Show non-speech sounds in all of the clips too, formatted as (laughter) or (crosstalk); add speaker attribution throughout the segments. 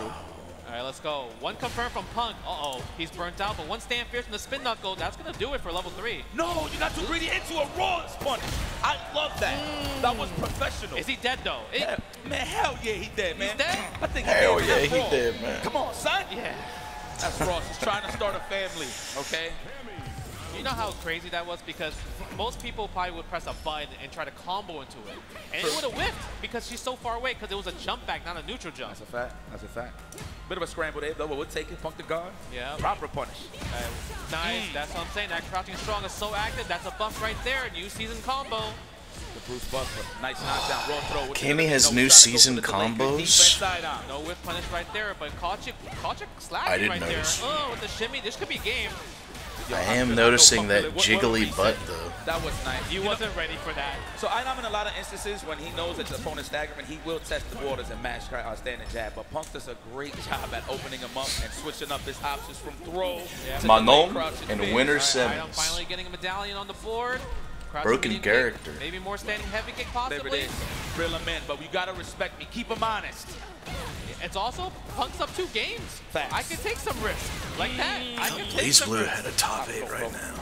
Speaker 1: true.
Speaker 2: All right, let's go. One confirmed from Punk. Uh-oh, he's burnt out, but one stand fierce from the spin knuckle. That's going to do it for level 3.
Speaker 1: No, you got too greedy into a raw punish. I love that. Mm. That was professional.
Speaker 2: Is he dead, though? It-
Speaker 1: Yeah, man, hell yeah, he dead, man.
Speaker 2: dead?
Speaker 1: I think
Speaker 3: Hell
Speaker 1: dead.
Speaker 3: yeah,
Speaker 1: That's
Speaker 3: he dead, man.
Speaker 1: Come on, son.
Speaker 2: yeah.
Speaker 1: That's Ross. He's trying to start a family, okay?
Speaker 2: You know how crazy that was? Because most people probably would press a button and try to combo into it. And it would have whiffed because she's so far away because it was a jump back, not a neutral jump.
Speaker 1: That's a fact. That's a fact. Bit of a scramble there, though, but we'll take it. Punk the God.
Speaker 2: Yeah.
Speaker 1: Proper punish.
Speaker 2: Uh, nice, that's what I'm saying. That crouching strong is so active. That's a buff right there. New season combo.
Speaker 1: The Bruce Buffer. Nice knockdown. Raw throw. with the-
Speaker 3: Cammy has
Speaker 1: no,
Speaker 3: new
Speaker 1: trying to go
Speaker 3: season
Speaker 1: for the delay. Good
Speaker 3: combos?
Speaker 1: defense, side on.
Speaker 2: No whiff punish right there, but Kochik, Kochik slacking
Speaker 3: I didn't
Speaker 2: right
Speaker 3: notice.
Speaker 2: there. Oh, with the shimmy. This could be game.
Speaker 1: Yo,
Speaker 3: I
Speaker 1: I'm
Speaker 3: noticing that
Speaker 1: Punk really- what- what a
Speaker 3: jiggly
Speaker 1: reset.
Speaker 3: butt though.
Speaker 1: That was nice.
Speaker 2: He
Speaker 1: You
Speaker 2: wasn't ready for that.
Speaker 1: So Idom in a lot of instances when he knows that the opponent's staggering, he will test the waters and mash uh, standing jab. But Punk does a great job at opening him up and switching up his options from throw
Speaker 2: Yeah.
Speaker 1: to
Speaker 3: Manon and
Speaker 1: big.
Speaker 3: Winter
Speaker 2: All right, I'm finally getting a medallion on the board. Crouching
Speaker 3: Broken
Speaker 2: medium kick,
Speaker 3: character.
Speaker 2: Maybe more standing heavy kick
Speaker 1: There it
Speaker 2: possibly.
Speaker 1: is. Him in, but you gotta respect me. Keep him honest.
Speaker 2: It's also Punk's up two games.
Speaker 1: Facts.
Speaker 2: I could take some risks like that. I could take
Speaker 3: Blaze
Speaker 2: some
Speaker 3: Blue
Speaker 2: risks.
Speaker 3: had a top eight right now.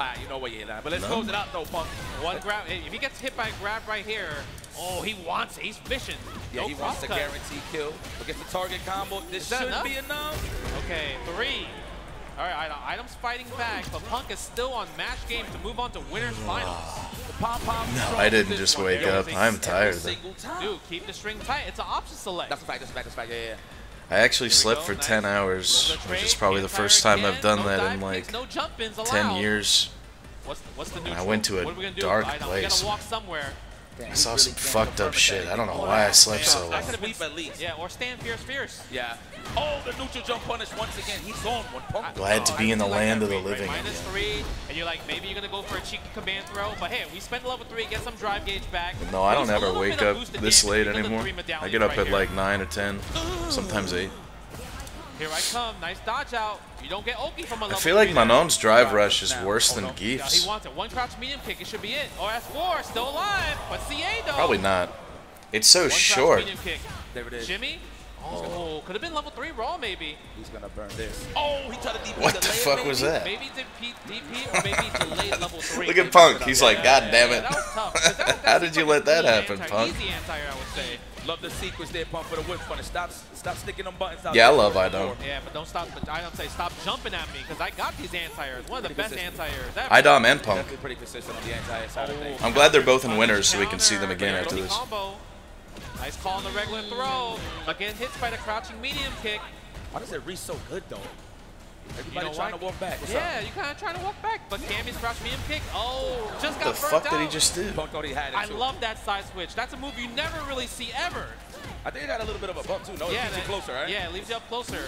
Speaker 1: Ah, you know what, yeah, nah. But let's
Speaker 3: No.
Speaker 1: close it out though, Punk.
Speaker 2: One grab. If he gets hit by a grab right here, oh, he wants it. He's fishing.
Speaker 1: Yeah,
Speaker 2: no
Speaker 1: he wants a
Speaker 2: crosscut.
Speaker 1: guarantee kill. Against the target combo, this shouldn't
Speaker 2: enough?
Speaker 1: be enough.
Speaker 2: Okay, three. All right, Idom's fighting back, but Punk is still on match game to move on to winners ah.
Speaker 1: finals. Pom-pom
Speaker 3: No, I didn't just wake up. I'm tired.
Speaker 1: Every.
Speaker 2: Dude, keep the string tight. It's an option select.
Speaker 1: That's a fact, that's a fact, that's a fact, yeah, yeah.
Speaker 3: I actually slept for 10 hours, which is probably the first time I've done that in like
Speaker 2: kicks, no jump ins
Speaker 3: 10 years.
Speaker 2: What's the, what's the?
Speaker 3: I went to a
Speaker 2: what are we gonna do?
Speaker 3: dark place.
Speaker 2: Gotta walk somewhere.
Speaker 1: Damn,
Speaker 3: I saw some fucked up shit. I don't know why I slept so
Speaker 2: I
Speaker 3: long.
Speaker 2: could've been-
Speaker 1: Sweep at least.
Speaker 2: Yeah, or stand fierce, fierce.
Speaker 1: Yeah. Oh, the neutral jump punish once again. He's on one. Punk.
Speaker 3: Glad to be in the land of the living again.
Speaker 2: three, and you're like, maybe you're gonna go for a cheeky command throw, but hey, we spent level three, get some drive gauge back.
Speaker 3: No, I don't ever wake up this late
Speaker 2: because of the
Speaker 3: anymore. I get up at like 9 or 10, sometimes 8.
Speaker 2: Here I come, nice dodge out. You don't get Oki from a
Speaker 3: I
Speaker 2: level
Speaker 3: feel like. Manon's drive rush is worse
Speaker 1: hold
Speaker 3: than
Speaker 1: on.
Speaker 2: Yeah, he
Speaker 3: Gief's.
Speaker 2: wants it. One crouch medium kick, it should be it. Oh, that's War, still alive, but CA though.
Speaker 3: Probably not. It's so
Speaker 2: One
Speaker 3: short.
Speaker 2: medium kick.
Speaker 1: There it is.
Speaker 2: Jimmy? Oh, oh could have been level three raw maybe.
Speaker 1: He's gonna burn this. Oh, he tried to DP
Speaker 3: What the fuck
Speaker 1: maybe?
Speaker 3: was that?
Speaker 2: Maybe DP, DP or maybe delayed level (laughs) three.
Speaker 3: Look at Punk. He's like, God damn
Speaker 2: Yeah,
Speaker 3: it.
Speaker 2: that was tough. (laughs) 'cause that-
Speaker 3: How did you let that happen,
Speaker 2: anti-
Speaker 3: Punk?
Speaker 2: Easy anti, I would say.
Speaker 1: Love the sequence there, Punk, for the whip punish. Stop, stop sticking them buttons out.
Speaker 3: Yeah, I love Idom.
Speaker 2: Yeah, but don't stop. But I don't say stop jumping at me because I got these anti-airs. One of the
Speaker 1: Pretty
Speaker 2: best
Speaker 1: consistent.
Speaker 2: anti-airs ever.
Speaker 3: Idom and Punk.
Speaker 1: Pretty consistent on the anti side of things.
Speaker 3: I'm glad they're both in winners so we can see them again
Speaker 2: but
Speaker 3: after
Speaker 2: early
Speaker 3: this.
Speaker 2: Combo. Nice call on the regular throw. Again, hits by the crouching medium kick.
Speaker 1: Why does it reach so good though? Everybody
Speaker 2: know
Speaker 1: trying
Speaker 2: what?
Speaker 1: to walk back. What's
Speaker 2: yeah, you kind of trying to walk back, but Cammy's crouch medium kick. Oh, just got
Speaker 3: The
Speaker 2: burnt
Speaker 3: fuck did he just do?
Speaker 1: Punk thought he had it
Speaker 2: I
Speaker 1: too.
Speaker 2: love that side switch. That's a move you never really see ever.
Speaker 1: I think it got a little bit of a bump too. No, it
Speaker 2: yeah,
Speaker 1: keeps you closer, right?
Speaker 2: Yeah, it leaves you up closer.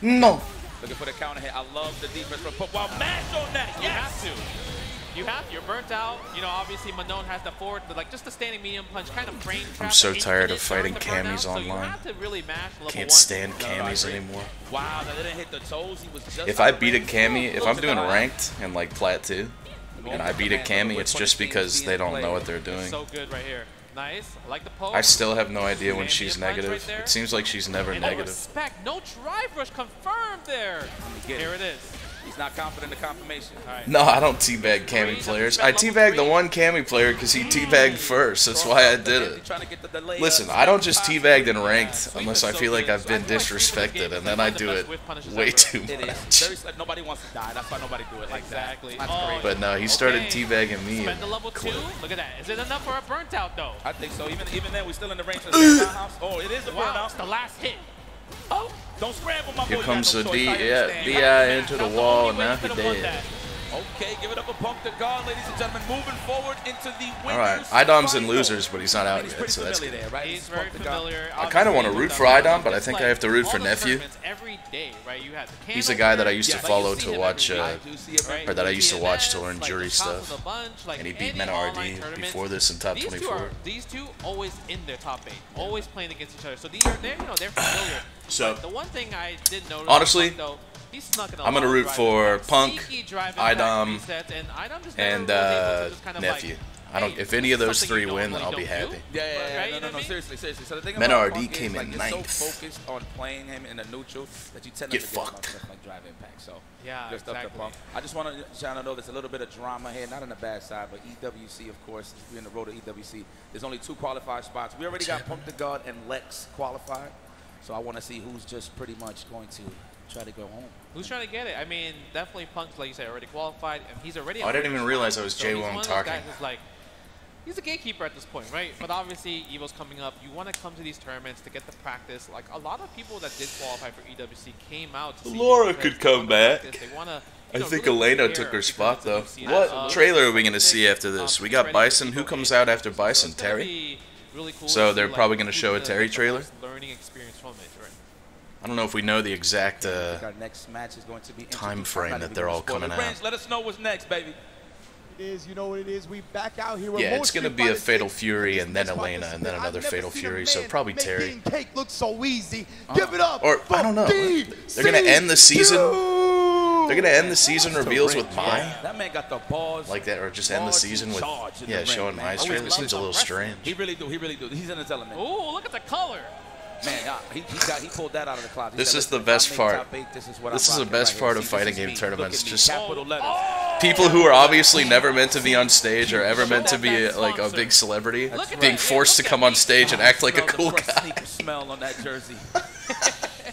Speaker 3: No.
Speaker 1: Looking for the counter hit. I love the defense from Punk. Wow, mash on that.
Speaker 2: You have to. You have. You're burnt out. You know, obviously Manon has the forward, but like just the standing medium punch kind of frame trap.
Speaker 3: I'm
Speaker 2: so
Speaker 3: tired of fighting
Speaker 2: turns to out,
Speaker 3: cammies
Speaker 2: so you
Speaker 3: online.
Speaker 2: have to really mash level
Speaker 3: Can't
Speaker 2: one.
Speaker 3: stand
Speaker 1: No,
Speaker 3: Cammys
Speaker 1: agree.
Speaker 3: anymore.
Speaker 1: Wow, that didn't hit the toes. He was just.
Speaker 3: If I beat a
Speaker 1: range.
Speaker 3: Cammy, if I'm doing ranked and like plat 2, and I beat a Cammy, it's just because they don't know what they're doing.
Speaker 2: So good right here. Nice. I like the poke.
Speaker 3: I still have no idea when she's
Speaker 2: medium punch right
Speaker 3: negative. It seems like she's never
Speaker 2: and no
Speaker 3: negative.
Speaker 2: respect. No drive rush confirmed there. Here
Speaker 1: it.
Speaker 2: it is.
Speaker 1: He's not confident in the confirmation.
Speaker 2: All right.
Speaker 3: No, I don't teabag
Speaker 2: Three, Cammy
Speaker 3: players. I teabag the one Cammy player because he teabagged first. That's why I did it.
Speaker 1: Trying to get the delay
Speaker 3: Listen. I don't just teabag and ranked unless I feel like. I've been
Speaker 2: feel like sweep is
Speaker 3: disrespected, and then I
Speaker 2: one of the
Speaker 3: do it way
Speaker 2: ever.
Speaker 3: too
Speaker 1: It is.
Speaker 3: much.
Speaker 1: Very slick. Nobody wants to die. That's why nobody do it like
Speaker 2: Exactly.
Speaker 1: that. That's
Speaker 2: Oh,
Speaker 1: great.
Speaker 3: But no, he started teabagging me.
Speaker 2: Spend the level two. Look at that. Is it enough for a burnt out though?
Speaker 1: I think so. Even even then, we're still in the range of (laughs) the house. Oh, it is a
Speaker 2: Wow,
Speaker 1: burnout.
Speaker 2: it's the last hit.
Speaker 1: Oh, don't scramble, my boy.
Speaker 3: Here comes the. D, yeah. DI into the wall, and now
Speaker 2: you
Speaker 3: he
Speaker 2: could've
Speaker 3: dead.
Speaker 2: That.
Speaker 1: Okay, give it up a Punk the God, ladies and gentlemen. Moving forward into the winners.
Speaker 3: All right, Idom's in losers, but he's not out
Speaker 1: He's
Speaker 3: yet, so that's
Speaker 1: familiar
Speaker 3: good.
Speaker 1: there, right?
Speaker 2: He's
Speaker 1: Pump
Speaker 2: very
Speaker 1: the guard.
Speaker 2: familiar.
Speaker 3: I kinda wanna root for
Speaker 2: the-
Speaker 3: Idom, but I
Speaker 2: it's
Speaker 3: think I have to root for Nephew.
Speaker 2: Every day, right? You have the
Speaker 3: He's a guy that I used to
Speaker 1: Yeah, but
Speaker 3: follow
Speaker 2: you
Speaker 3: to watch, uh,
Speaker 1: I do see it.
Speaker 2: right?
Speaker 3: or that I used to watch to learn
Speaker 2: like Juri
Speaker 3: stuff.
Speaker 2: bunch, like
Speaker 3: And he beat
Speaker 2: any MenaRD
Speaker 3: before this in top
Speaker 2: these Two
Speaker 3: 24.
Speaker 2: are, these two always in their top eight, always playing against each other. So these are, they're, you know, they're (sighs) familiar.
Speaker 3: So-
Speaker 2: the one thing I did notice,
Speaker 3: Honestly,
Speaker 2: though, he snuck in a
Speaker 3: I'm gonna root for Punk,
Speaker 2: sneaky drive impact
Speaker 3: Idom,
Speaker 2: and Idom just never
Speaker 3: and
Speaker 2: was able
Speaker 3: uh,
Speaker 2: to just kind of
Speaker 3: Nephew.
Speaker 2: Like
Speaker 3: I don't.
Speaker 2: Hey,
Speaker 3: If any of those three win, then I'll be happy.
Speaker 1: Yeah, yeah, yeah.
Speaker 2: Right,
Speaker 1: no,
Speaker 2: you
Speaker 1: no, no,
Speaker 2: I
Speaker 1: seriously, seriously. So the thing
Speaker 3: Men
Speaker 1: about
Speaker 3: RD
Speaker 1: Punk
Speaker 3: came
Speaker 1: is, like,
Speaker 3: in
Speaker 1: you're
Speaker 3: ninth.
Speaker 1: so focused on playing him in a neutral that you tend
Speaker 3: Get
Speaker 1: to forget
Speaker 3: fucked.
Speaker 1: about stuff like Drive Impact. So
Speaker 2: Yeah,
Speaker 1: good stuff to
Speaker 2: exactly.
Speaker 1: Punk. I just want to Sean, I know there's a little bit of drama here, not on the bad side, but EWC, of course, we're in the road to EWC. There's only two qualified spots. We already got Punk the God and Lex qualified. So I want to see who's just pretty much going to try to go home.
Speaker 2: Who's trying to get it? I mean, definitely Punk, like you said, already qualified, and he's already.
Speaker 3: Oh, I didn't even realize. I was
Speaker 2: So
Speaker 3: Jay
Speaker 2: he's
Speaker 3: Wong
Speaker 2: one of those
Speaker 3: talking.
Speaker 2: guys that's like, he's a gatekeeper at this point, right? But obviously, Evo's coming up. You want to come to these tournaments to get the practice. Like a lot of people that did qualify for EWC came out. To see
Speaker 3: Laura
Speaker 2: because
Speaker 3: could come back.
Speaker 2: practice. They want to.
Speaker 3: I think Elena took her spot though. What uh, trailer are we gonna see after this? Um, we got Bison. Who comes out after Bison? Terry.
Speaker 2: Really cool
Speaker 3: So they're
Speaker 2: like,
Speaker 3: probably gonna show a
Speaker 2: the-
Speaker 3: Terry
Speaker 2: the
Speaker 3: trailer?
Speaker 2: most Learning experience from it, right?
Speaker 3: I don't know if we know the exact. Uh,
Speaker 1: our next match is going to be
Speaker 3: time frame that they're all coming out.
Speaker 1: Range, let us know what's next, baby.
Speaker 4: It is, you know what it is. We back out here
Speaker 3: Yeah, it's gonna be a Fatal Fury and then Elena and then another Fatal Fury, so probably Terry.
Speaker 4: cake look so easy. Give it up.
Speaker 3: Or, I don't know. They're gonna end the season- They're gonna end the season reveals with
Speaker 1: Range,
Speaker 3: Mai
Speaker 1: man. That man got the balls.
Speaker 3: like that, or just end the season with yeah,
Speaker 1: the
Speaker 3: showing
Speaker 1: man.
Speaker 3: Mai's
Speaker 1: Always
Speaker 3: trailer. Seems a little strange.
Speaker 1: He really do. He really do. He's in his element.
Speaker 2: Ooh, look at the color.
Speaker 1: Man, yeah, he, he, got, he pulled that out of the closet.
Speaker 3: This
Speaker 1: said,
Speaker 3: is the
Speaker 1: "Listen, if I
Speaker 3: best part.
Speaker 1: eight, This is, what
Speaker 3: This is the best
Speaker 1: right
Speaker 3: part
Speaker 1: here.
Speaker 3: of
Speaker 1: See,
Speaker 3: fighting
Speaker 1: this
Speaker 3: game tournaments,
Speaker 1: Look at me,
Speaker 3: just-
Speaker 1: capital letters.
Speaker 3: Oh, people who are obviously never meant to be on stage or ever meant to be
Speaker 2: That
Speaker 3: like a big celebrity,
Speaker 2: Look
Speaker 3: being
Speaker 2: that.
Speaker 3: forced to come on stage and act like a
Speaker 1: Smell the
Speaker 3: cool
Speaker 1: fresh
Speaker 3: guy.
Speaker 1: smell on that jersey. (laughs)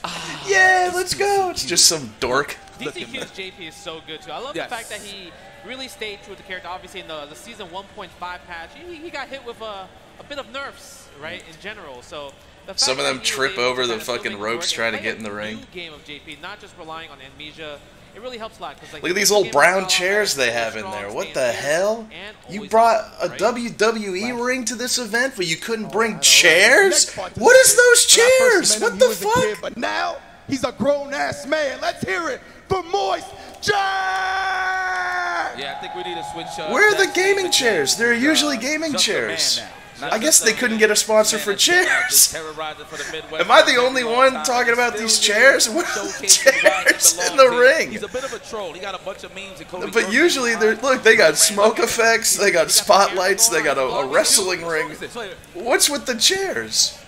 Speaker 3: Ah, yeah, let's go. It's just some dork.
Speaker 1: Look
Speaker 2: DCQ's JP is so good too. I love
Speaker 1: Yes.
Speaker 2: the fact that he really stayed true to the character. Obviously, in the, the season 1.5 patch, he, he got hit with a, a bit of nerfs, right, in general. So the
Speaker 3: Some of them trip over the
Speaker 2: kind of still
Speaker 3: fucking ropes trying to get in the ring.
Speaker 2: game of JP, not just relying on amnesia. It really helps a lot. 'cause, like,
Speaker 3: Look at these
Speaker 2: the
Speaker 3: little brown chairs they have in there. What the hell? You brought a
Speaker 2: right?
Speaker 3: WWE ring to this event, but you couldn't bring chairs? What is those
Speaker 4: When I first
Speaker 3: chairs? What the
Speaker 4: he was a kid,
Speaker 3: fuck?
Speaker 4: but now he's a grown ass man. Let's hear it for Moist Jack.
Speaker 1: Yeah, I think we need to switch. Uh,
Speaker 3: Where are the gaming chairs? They're
Speaker 1: uh,
Speaker 3: usually gaming
Speaker 1: just a man
Speaker 3: chairs.
Speaker 1: Now.
Speaker 3: I guess they couldn't get a sponsor for
Speaker 1: that's been out
Speaker 3: chairs.
Speaker 1: just terrorizing for the Midwest
Speaker 3: Am I the only one talking about these chairs? Are the
Speaker 1: showcasing (laughs) why he
Speaker 3: chairs in the ring?
Speaker 1: He's a bit of a troll. He got a bunch of memes
Speaker 3: But usually they're look, they got smoke effects, they got spotlights, they got a, a wrestling ring.
Speaker 1: Look at this, look at this.
Speaker 3: What's with the chairs?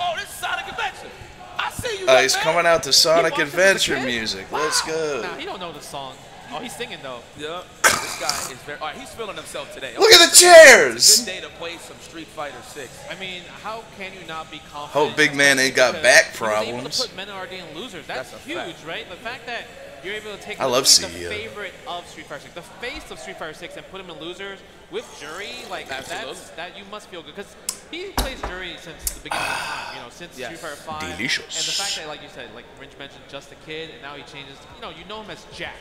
Speaker 1: Oh, this is Sonic Adventure. I see you.
Speaker 3: Uh, he's coming out to Sonic
Speaker 2: watched it as a
Speaker 3: Adventure music. Let's go.
Speaker 2: Nah, he don't know the song. Oh, he's singing though.
Speaker 1: Yeah, this guy is very. All right, he's feeling himself today.
Speaker 3: Look at the
Speaker 1: It's a
Speaker 3: chairs.
Speaker 1: good day to play some Street Fighter Six.
Speaker 2: I mean, how can you not be confident?
Speaker 3: Hope big man ain't got
Speaker 2: Because
Speaker 3: back
Speaker 2: he was able
Speaker 3: problems.
Speaker 2: to put MenaRD in losers. That's,
Speaker 1: That's
Speaker 2: huge,
Speaker 1: fact.
Speaker 2: right? The fact that you're able to take
Speaker 3: I love
Speaker 2: literally
Speaker 3: CEO.
Speaker 2: the favorite of Street Fighter 6, the face of Street Fighter 6, and put him in losers with Juri, like
Speaker 1: Absolutely.
Speaker 2: that's that you must feel good because he plays Juri since the beginning of time. You know, since
Speaker 1: Yes.
Speaker 2: Street Fighter 5.
Speaker 3: Delicious.
Speaker 2: And the fact that, like you said, like Rinch mentioned, just a kid, and now he changes. You know, you know him as Jack,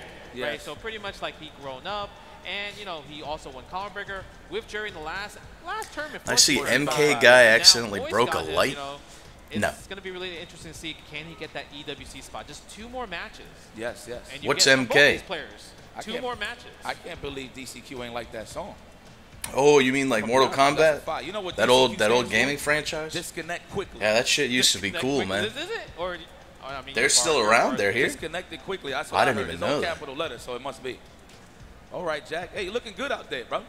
Speaker 2: right? So pretty much like he grown up. And you know he also won Breaker with Juri in the last last term.
Speaker 3: I see
Speaker 2: MK
Speaker 3: MK guy accidentally broke a
Speaker 2: got him,
Speaker 3: light.
Speaker 2: You know, it's
Speaker 3: No.
Speaker 2: going to be really interesting to see can he get that EWC spot. Just two more matches.
Speaker 1: Yes, yes.
Speaker 2: And you
Speaker 3: What's
Speaker 2: get
Speaker 3: MK?
Speaker 2: these players.
Speaker 1: I
Speaker 2: Two more matches.
Speaker 1: I can't believe DCQ ain't like that song.
Speaker 3: Oh, you mean like Mortal
Speaker 1: That's
Speaker 3: Kombat?
Speaker 1: You know what
Speaker 3: That
Speaker 1: DCQ
Speaker 3: old that old
Speaker 1: stands for?
Speaker 3: gaming franchise?
Speaker 1: Disconnect quickly.
Speaker 3: Yeah, that shit used to be cool,
Speaker 2: wait,
Speaker 3: man.
Speaker 2: Is, is it? Or, I mean,
Speaker 3: They're still around.
Speaker 2: far-
Speaker 3: They're here.
Speaker 1: Disconnected quickly.
Speaker 3: I
Speaker 1: what I,
Speaker 3: didn't
Speaker 1: heard.
Speaker 3: even know
Speaker 1: all
Speaker 3: that.
Speaker 1: capital letters, so it must be. All right, Jack. Hey, you looking good out there, bro.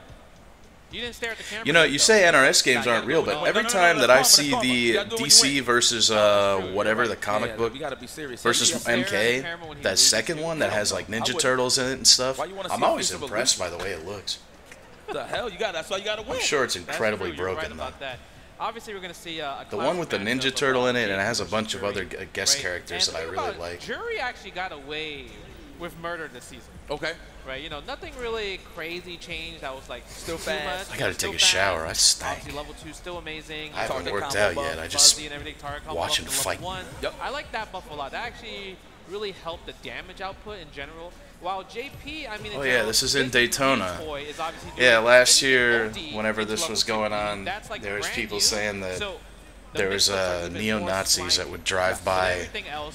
Speaker 2: You didn't stare at the camera.
Speaker 3: You know,
Speaker 2: yet,
Speaker 3: you
Speaker 2: though.
Speaker 3: say NRS games aren't real, but every time that I see the
Speaker 1: you gotta do it when you
Speaker 3: DC versus
Speaker 2: Oh,
Speaker 3: uh whatever the comic
Speaker 1: yeah,
Speaker 3: book
Speaker 1: You gotta be serious.
Speaker 3: versus
Speaker 1: Yeah,
Speaker 2: stare at the
Speaker 3: MK,
Speaker 2: camera when he
Speaker 3: that second one that has like Ninja. Turtles in it and stuff.
Speaker 1: Why you wanna
Speaker 3: I'm always
Speaker 1: piece of a
Speaker 3: impressed by the way it looks.
Speaker 1: The hell? You got. That's why you gotta win.
Speaker 3: I'm sure it's incredibly
Speaker 2: true, you're right
Speaker 3: broken though.
Speaker 2: Obviously, we're going to see uh, a
Speaker 3: The one with the Ninja Turtle in it, and it has a bunch of other g- guest
Speaker 2: right?
Speaker 3: characters
Speaker 2: And
Speaker 3: that I really like.
Speaker 2: Juri actually got away with murder this season.
Speaker 1: Okay.
Speaker 2: Right, you know, nothing really crazy changed. That was like
Speaker 1: Still fast.
Speaker 2: much.
Speaker 3: I gotta take a shower. I
Speaker 2: fast.
Speaker 3: stank.
Speaker 2: Obviously, level two still amazing.
Speaker 3: I haven't worked out
Speaker 1: buff,
Speaker 3: yet. I just
Speaker 2: Fuzzy and everything. Target combo
Speaker 3: watch
Speaker 2: up
Speaker 3: him
Speaker 2: to
Speaker 3: fight.
Speaker 2: One.
Speaker 1: Yep.
Speaker 2: I like that buff a lot. That actually really helped the damage output in general. While JP, I mean,
Speaker 3: Oh, yeah, this is in Daytona.
Speaker 2: is
Speaker 3: Yeah, last year, whenever this was going on,
Speaker 2: like,
Speaker 3: there was people
Speaker 2: new.
Speaker 3: saying that
Speaker 2: So, the
Speaker 3: there was uh, neo-Nazis that would drive by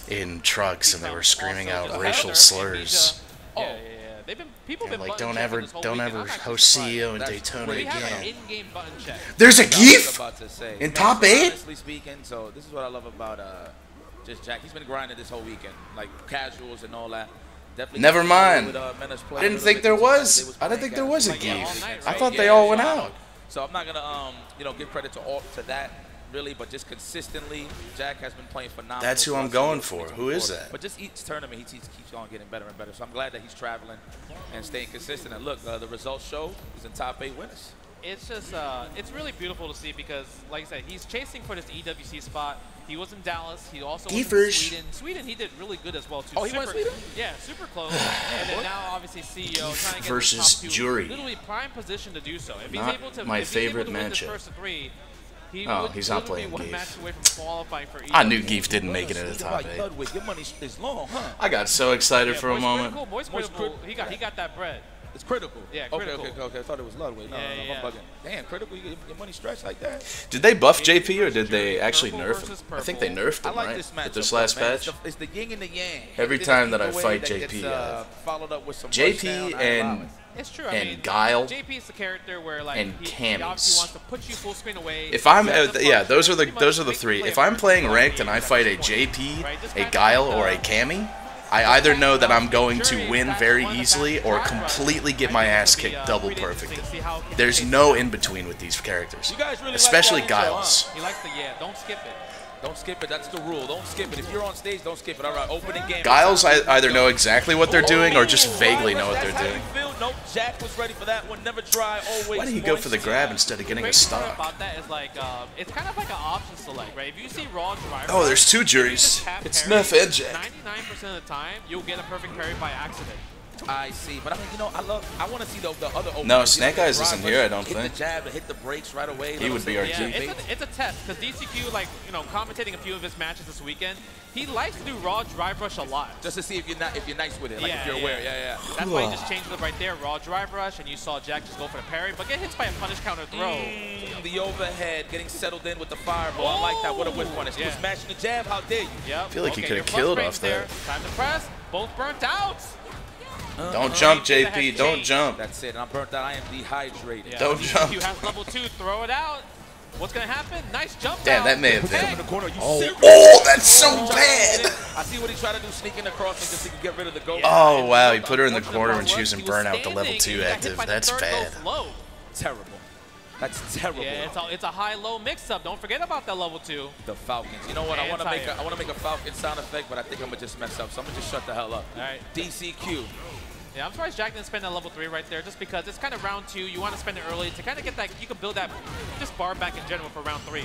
Speaker 3: in trucks and they were screaming out racial
Speaker 2: better.
Speaker 3: slurs.
Speaker 2: Yeah, yeah, yeah. They've been people
Speaker 3: And
Speaker 2: been
Speaker 3: like, don't ever, don't
Speaker 2: weekend.
Speaker 3: ever host. CEO in Daytona
Speaker 1: great.
Speaker 2: We have an
Speaker 3: again.
Speaker 2: in-game button check.
Speaker 3: There's a
Speaker 1: That's what I was
Speaker 3: GIF
Speaker 1: about to say.
Speaker 3: in top eight.
Speaker 1: Honestly speaking, so this is what I love about uh, just Jack. He's been grinding this whole weekend, like casuals and all that. Definitely
Speaker 3: Never mind.
Speaker 1: With, uh,
Speaker 3: I didn't think there was.
Speaker 1: was
Speaker 3: I didn't think there was a
Speaker 2: game.
Speaker 3: I thought
Speaker 1: yeah,
Speaker 3: they
Speaker 1: all
Speaker 3: went out.
Speaker 1: So I'm not gonna, um, you know, give credit to all to that really, but just consistently, Jack has been playing phenomenal.
Speaker 3: That's who I'm going for. Who is that?
Speaker 1: But just each tournament, he keeps on getting better and better. So I'm glad that he's traveling and staying consistent. And look, uh, the results show he's in top eight winners.
Speaker 2: It's just, uh, it's really beautiful to see because, like I said, he's chasing for this EWC spot. He was in Dallas. He also Geifers. was in Sweden. Sweden, he did really good as well, too.
Speaker 1: Oh,
Speaker 2: super, he
Speaker 1: Sweden?
Speaker 2: Yeah, super close. (sighs) and then now, obviously, CEO trying to
Speaker 3: versus
Speaker 2: two,
Speaker 3: Juri.
Speaker 2: Literally prime position to do so. If
Speaker 3: not he's
Speaker 2: able to,
Speaker 3: my
Speaker 2: if favorite he's able to
Speaker 3: matchup.
Speaker 2: First three, he
Speaker 3: oh, he's not playing
Speaker 2: Gief.
Speaker 3: I knew Gief didn't make it in the top
Speaker 1: eh?
Speaker 3: eight. I got so excited
Speaker 2: yeah,
Speaker 3: for a moment.
Speaker 1: Boys
Speaker 2: critical, he, got, he got that bread.
Speaker 1: It's critical.
Speaker 2: Yeah, critical.
Speaker 1: Okay, okay, okay. I thought it was Ludwig. No,
Speaker 2: yeah,
Speaker 1: no, no,
Speaker 2: yeah.
Speaker 1: I'm bugging. Damn, critical. You get your money stretched like that.
Speaker 3: Did they buff JP or did they actually nerf him? I think they nerfed him, I
Speaker 1: like
Speaker 3: right?
Speaker 1: This matchup,
Speaker 3: With this last
Speaker 1: man.
Speaker 3: patch.
Speaker 1: It's the, it's the yin and the yang.
Speaker 3: Every
Speaker 1: it's
Speaker 3: time that I fight
Speaker 1: that
Speaker 3: JP, uh,
Speaker 1: followed up with some
Speaker 3: JP and.
Speaker 2: It's true. I
Speaker 3: and
Speaker 2: mean,
Speaker 3: Guile.
Speaker 2: JP's the character where like
Speaker 3: and
Speaker 2: he, he wants to put you full screen away.
Speaker 3: If I'm uh, yeah, those are the those are the three. If I'm playing ranked and I fight a JP, a Guile, or a Cammy, I either know that I'm going to win very easily or completely get my ass kicked double perfect. There's no in between with these characters, especially Giles.
Speaker 2: Don't skip it.
Speaker 1: That's the rule. Don't skip it. If you're on stage, don't skip it. All right, opening game.
Speaker 3: Giles I, either know exactly what they're doing or just oh, vaguely know what they're doing.
Speaker 1: Nope, Jack was ready for that one. Never try, always.
Speaker 3: Why did he go for the grab instead of getting a stock?
Speaker 2: About that is like, um, it's kind of like an option select, right? If you see raw driver,
Speaker 3: oh, there's two
Speaker 2: Juris.
Speaker 3: It's Neff and Jack.
Speaker 2: 99% of the time, you'll get a perfect parry by accident.
Speaker 1: I see, but I mean, you know, I love. I want to see the, the other.
Speaker 3: No, Snake Eyes isn't here. I don't
Speaker 1: hit
Speaker 3: think.
Speaker 1: Hit the jab, hit the brakes right away.
Speaker 3: He would be our
Speaker 2: yeah, it's a, it's a, test because DCQ, like you know, commentating a few of his matches this weekend, he likes to do raw drive rush a lot.
Speaker 1: Just to see if you're not if you're nice with it, like
Speaker 2: yeah, if
Speaker 1: you're
Speaker 2: yeah.
Speaker 1: aware. Yeah, yeah.
Speaker 2: That's why he just changed it right there, raw drive rush, and you saw Jack just go for the parry, but get hit by a punish counter throw.
Speaker 1: Mm, the overhead, getting settled in with the fireball. Oh. I like that. What a whiff punish.
Speaker 2: Yeah.
Speaker 1: He was smashing the jab. How dare you?
Speaker 3: Feel like
Speaker 2: okay,
Speaker 3: he
Speaker 2: could have
Speaker 3: killed off
Speaker 2: there.
Speaker 3: there.
Speaker 2: Time to press. Both burnt out. Uh-huh.
Speaker 3: Don't jump, JP. Don't jump.
Speaker 1: That's it. I'm burnt out. I am dehydrated.
Speaker 2: Yeah.
Speaker 3: Don't jump.
Speaker 2: You have level two. Throw it out. What's gonna happen? Nice jump.
Speaker 3: Damn,
Speaker 2: out.
Speaker 3: that may have been. Oh. oh, that's so
Speaker 1: oh,
Speaker 3: bad.
Speaker 1: I see what he tried to do, sneaking across just so he could get rid of the goal.
Speaker 3: Oh wow, he put her in the corner when she was in burnout, the level two active. That's bad.
Speaker 1: Terrible. That's terrible.
Speaker 2: Yeah, it's a, it's a high-low mix-up. Don't forget about that level two.
Speaker 1: The Falcons. You know what? I want to make a, I want to make a Falcon sound effect, but I think I'm gonna just mess up. So I'm gonna just shut the hell up.
Speaker 2: All right.
Speaker 1: DCQ.
Speaker 2: Yeah, I'm surprised Jack didn't spend that level 3 right there just because it's kind of round 2. You want to spend it early to kind of get that, you can build that just bar back in general for round 3.